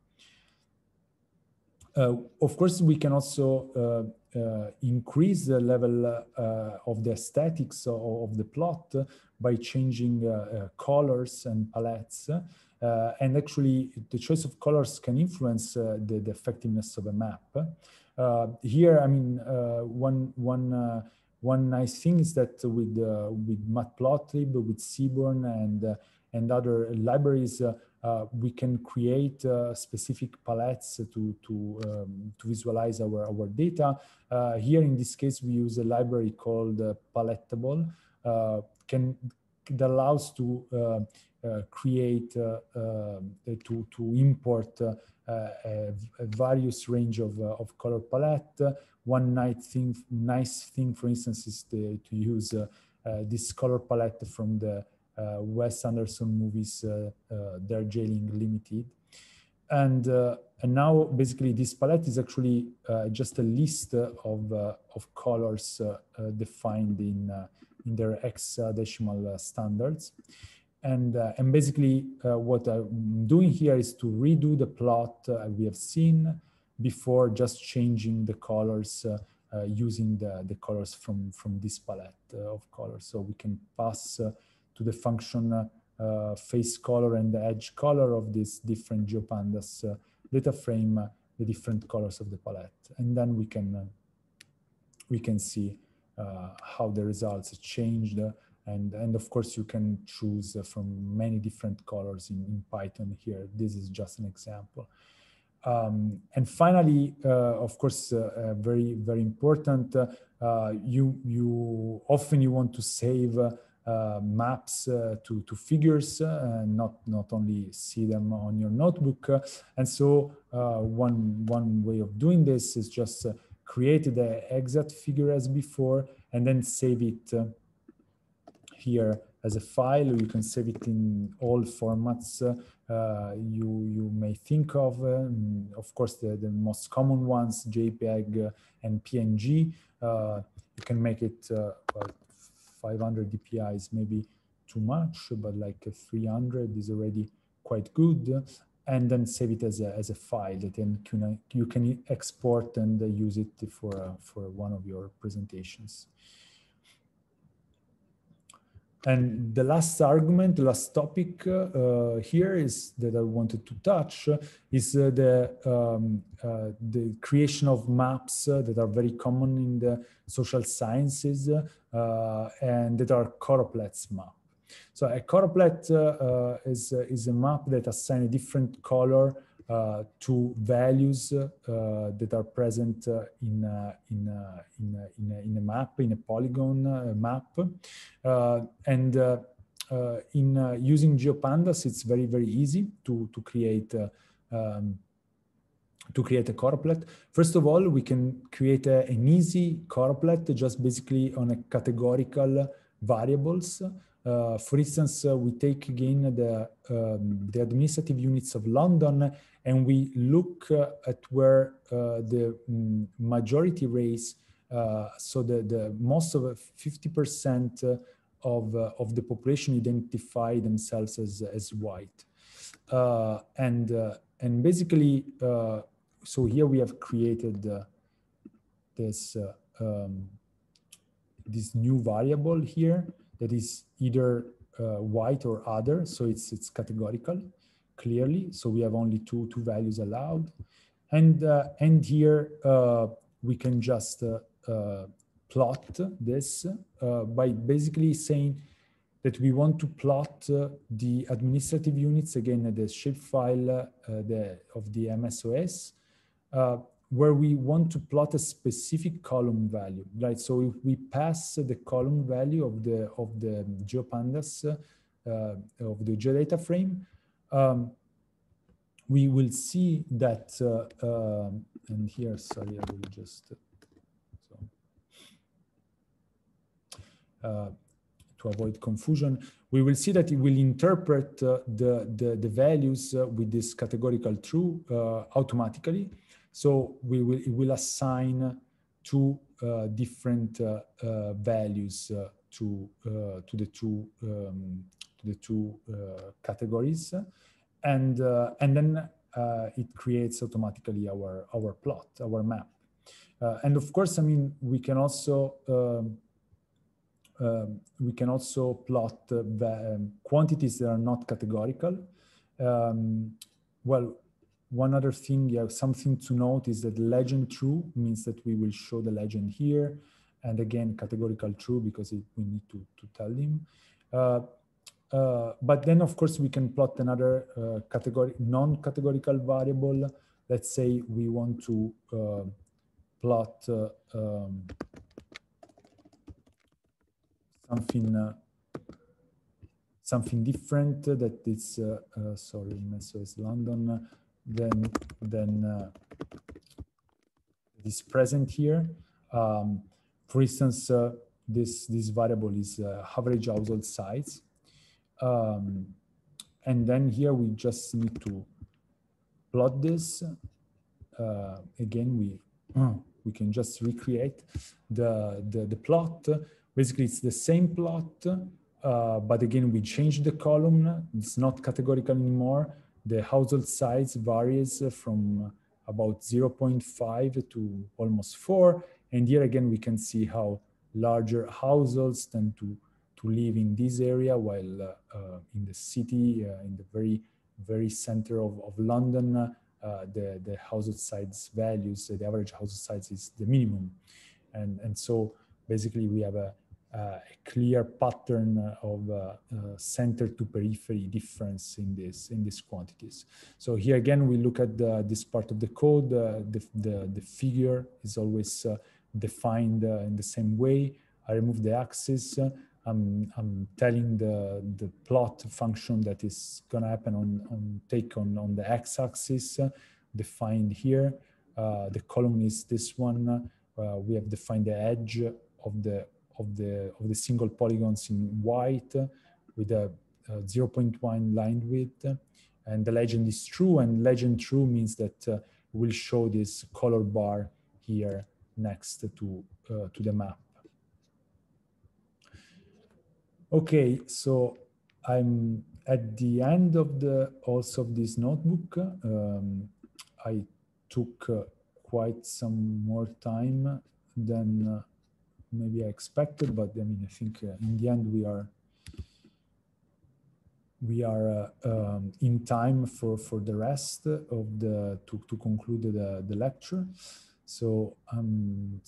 Uh, of course, we can also uh, uh, increase the level of the aesthetics of, of the plot by changing colors and palettes. and actually, the choice of colors can influence the, the effectiveness of a map. Uh, here, I mean, uh, one one uh, one nice thing is that with with Matplotlib, with Seaborn, and and other libraries, uh, we can create uh, specific palettes to to um, to visualize our our data. Uh, here, in this case, we use a library called Palettable, can that allows to uh, uh, create uh, um, to to import a, a, various range of, uh, of color palette. One nice thing, nice thing, for instance, is to, to use uh, uh, this color palette from the Wes Anderson movies, Darjeeling Limited. And, and now basically this palette is actually just a list of, of colors defined in, in their hexadecimal standards. And, uh, and basically uh, what I'm doing here is to redo the plot uh, we have seen before just changing the colors uh, uh, using the, the colors from, from this palette uh, of colors. So we can pass to the function face color and the edge color of this different GeoPandas data frame, the different colors of the palette. And then we can, we can see how the results changed and, and of course, you can choose uh, from many different colors in, in Python here. This is just an example. Um, and finally, uh, of course, uh, uh, very, very important, uh, you, you often you want to save uh, maps to, to figures and not, not only see them on your notebook. and so one, one way of doing this is just create the exact figure as before and then save it here as a file. You can save it in all formats uh, you, you may think of. Um, of course, the, the most common ones, JPEG and PNG. Uh, you can make it uh, 500 dpi is maybe too much, but like 300 is already quite good. And then save it as a, as a file that you can export and use it for, for one of your presentations. And the last argument, the last topic uh, here is that I wanted to touch is uh, the um, uh, the creation of maps uh, that are very common in the social sciences uh, and that are choropleths map. So a choropleth uh, is is a map that assigns a different color uh, Uh, to values uh, that are present uh, in, uh, in, uh, in, in, a, in, a, map, in a polygon map. and in using GeoPandas, it's very, very easy to, to create um, to create a choropleth. First of all, we can create a, an easy choropleth just basically on a categorical variables. Uh, for instance, uh, we take again the, um, the administrative units of London and we look uh, at where uh, the mm, majority race, uh, so the, the most of 50% of, of the population identify themselves as, as white. and, and basically, so here we have created this um, this new variable here that is either uh, white or other. So it's it's categorical clearly. So we have only two two values allowed, and uh, and here uh, we can just plot this by basically saying that we want to plot uh, the administrative units, again, the shapefile uh, the, of the MSOAs, uh, where we want to plot a specific column value, right? So if we pass the column value of the, of the GeoPandas, uh, of the geodata frame, um, we will see that, uh, um, and here, sorry, I will just, so, uh, to avoid confusion, we will see that it will interpret uh, the, the, the, values uh, with this categorical true uh, automatically. So we will, it will assign two uh, different uh, uh, values to, to the two, um, to the two categories. And, and then it creates automatically our, our plot, our map. and of course, I mean, we can also um, um, we can also plot uh, um, quantities that are not categorical. Um, well, one other thing, yeah, something to note is that legend true means that we will show the legend here. And again, categorical true because it, we need to, to tell him. Uh, uh, but then, of course, we can plot another uh, category, non-categorical variable. Let's say we want to uh, plot uh, um, something uh, something different that is sorry MSOAs London then then uh, is present here. Um, for instance, uh, this this variable is uh, average household size, um, and then here we just need to plot this. again, we [clears throat] we can just recreate the the, the plot Basically, it's the same plot, uh, but again, we change the column. It's not categorical anymore. The household size varies from about 0.5 to almost 4. And here again, we can see how larger households tend to, to live in this area, while uh, uh, in the city, uh, in the very, very center of, of London, uh, the, the household size values, the average household size is the minimum. And, and so basically we have a, uh, a clear pattern of uh, uh, center to periphery difference in this in these quantities. So here again, we look at the, this part of the code. the, the, the figure is always defined in the same way. I remove the axis. I'm, I'm telling the, the plot function that is going to happen on, on take on, on the x-axis defined here. Uh, the column is this one. Uh, we have defined the edge of the of the, of the single polygons in white with a, a 0.1 line width. And the legend is true and legend true means that uh, we'll show this color bar here next to, uh, to the map. Okay, so I'm at the end of the also of this notebook. Um, I took uh, quite some more time than uh, maybe I expected, but I mean, I think uh, in the end we are we are uh, um, in time for for the rest of the to to conclude the the lecture. So I'm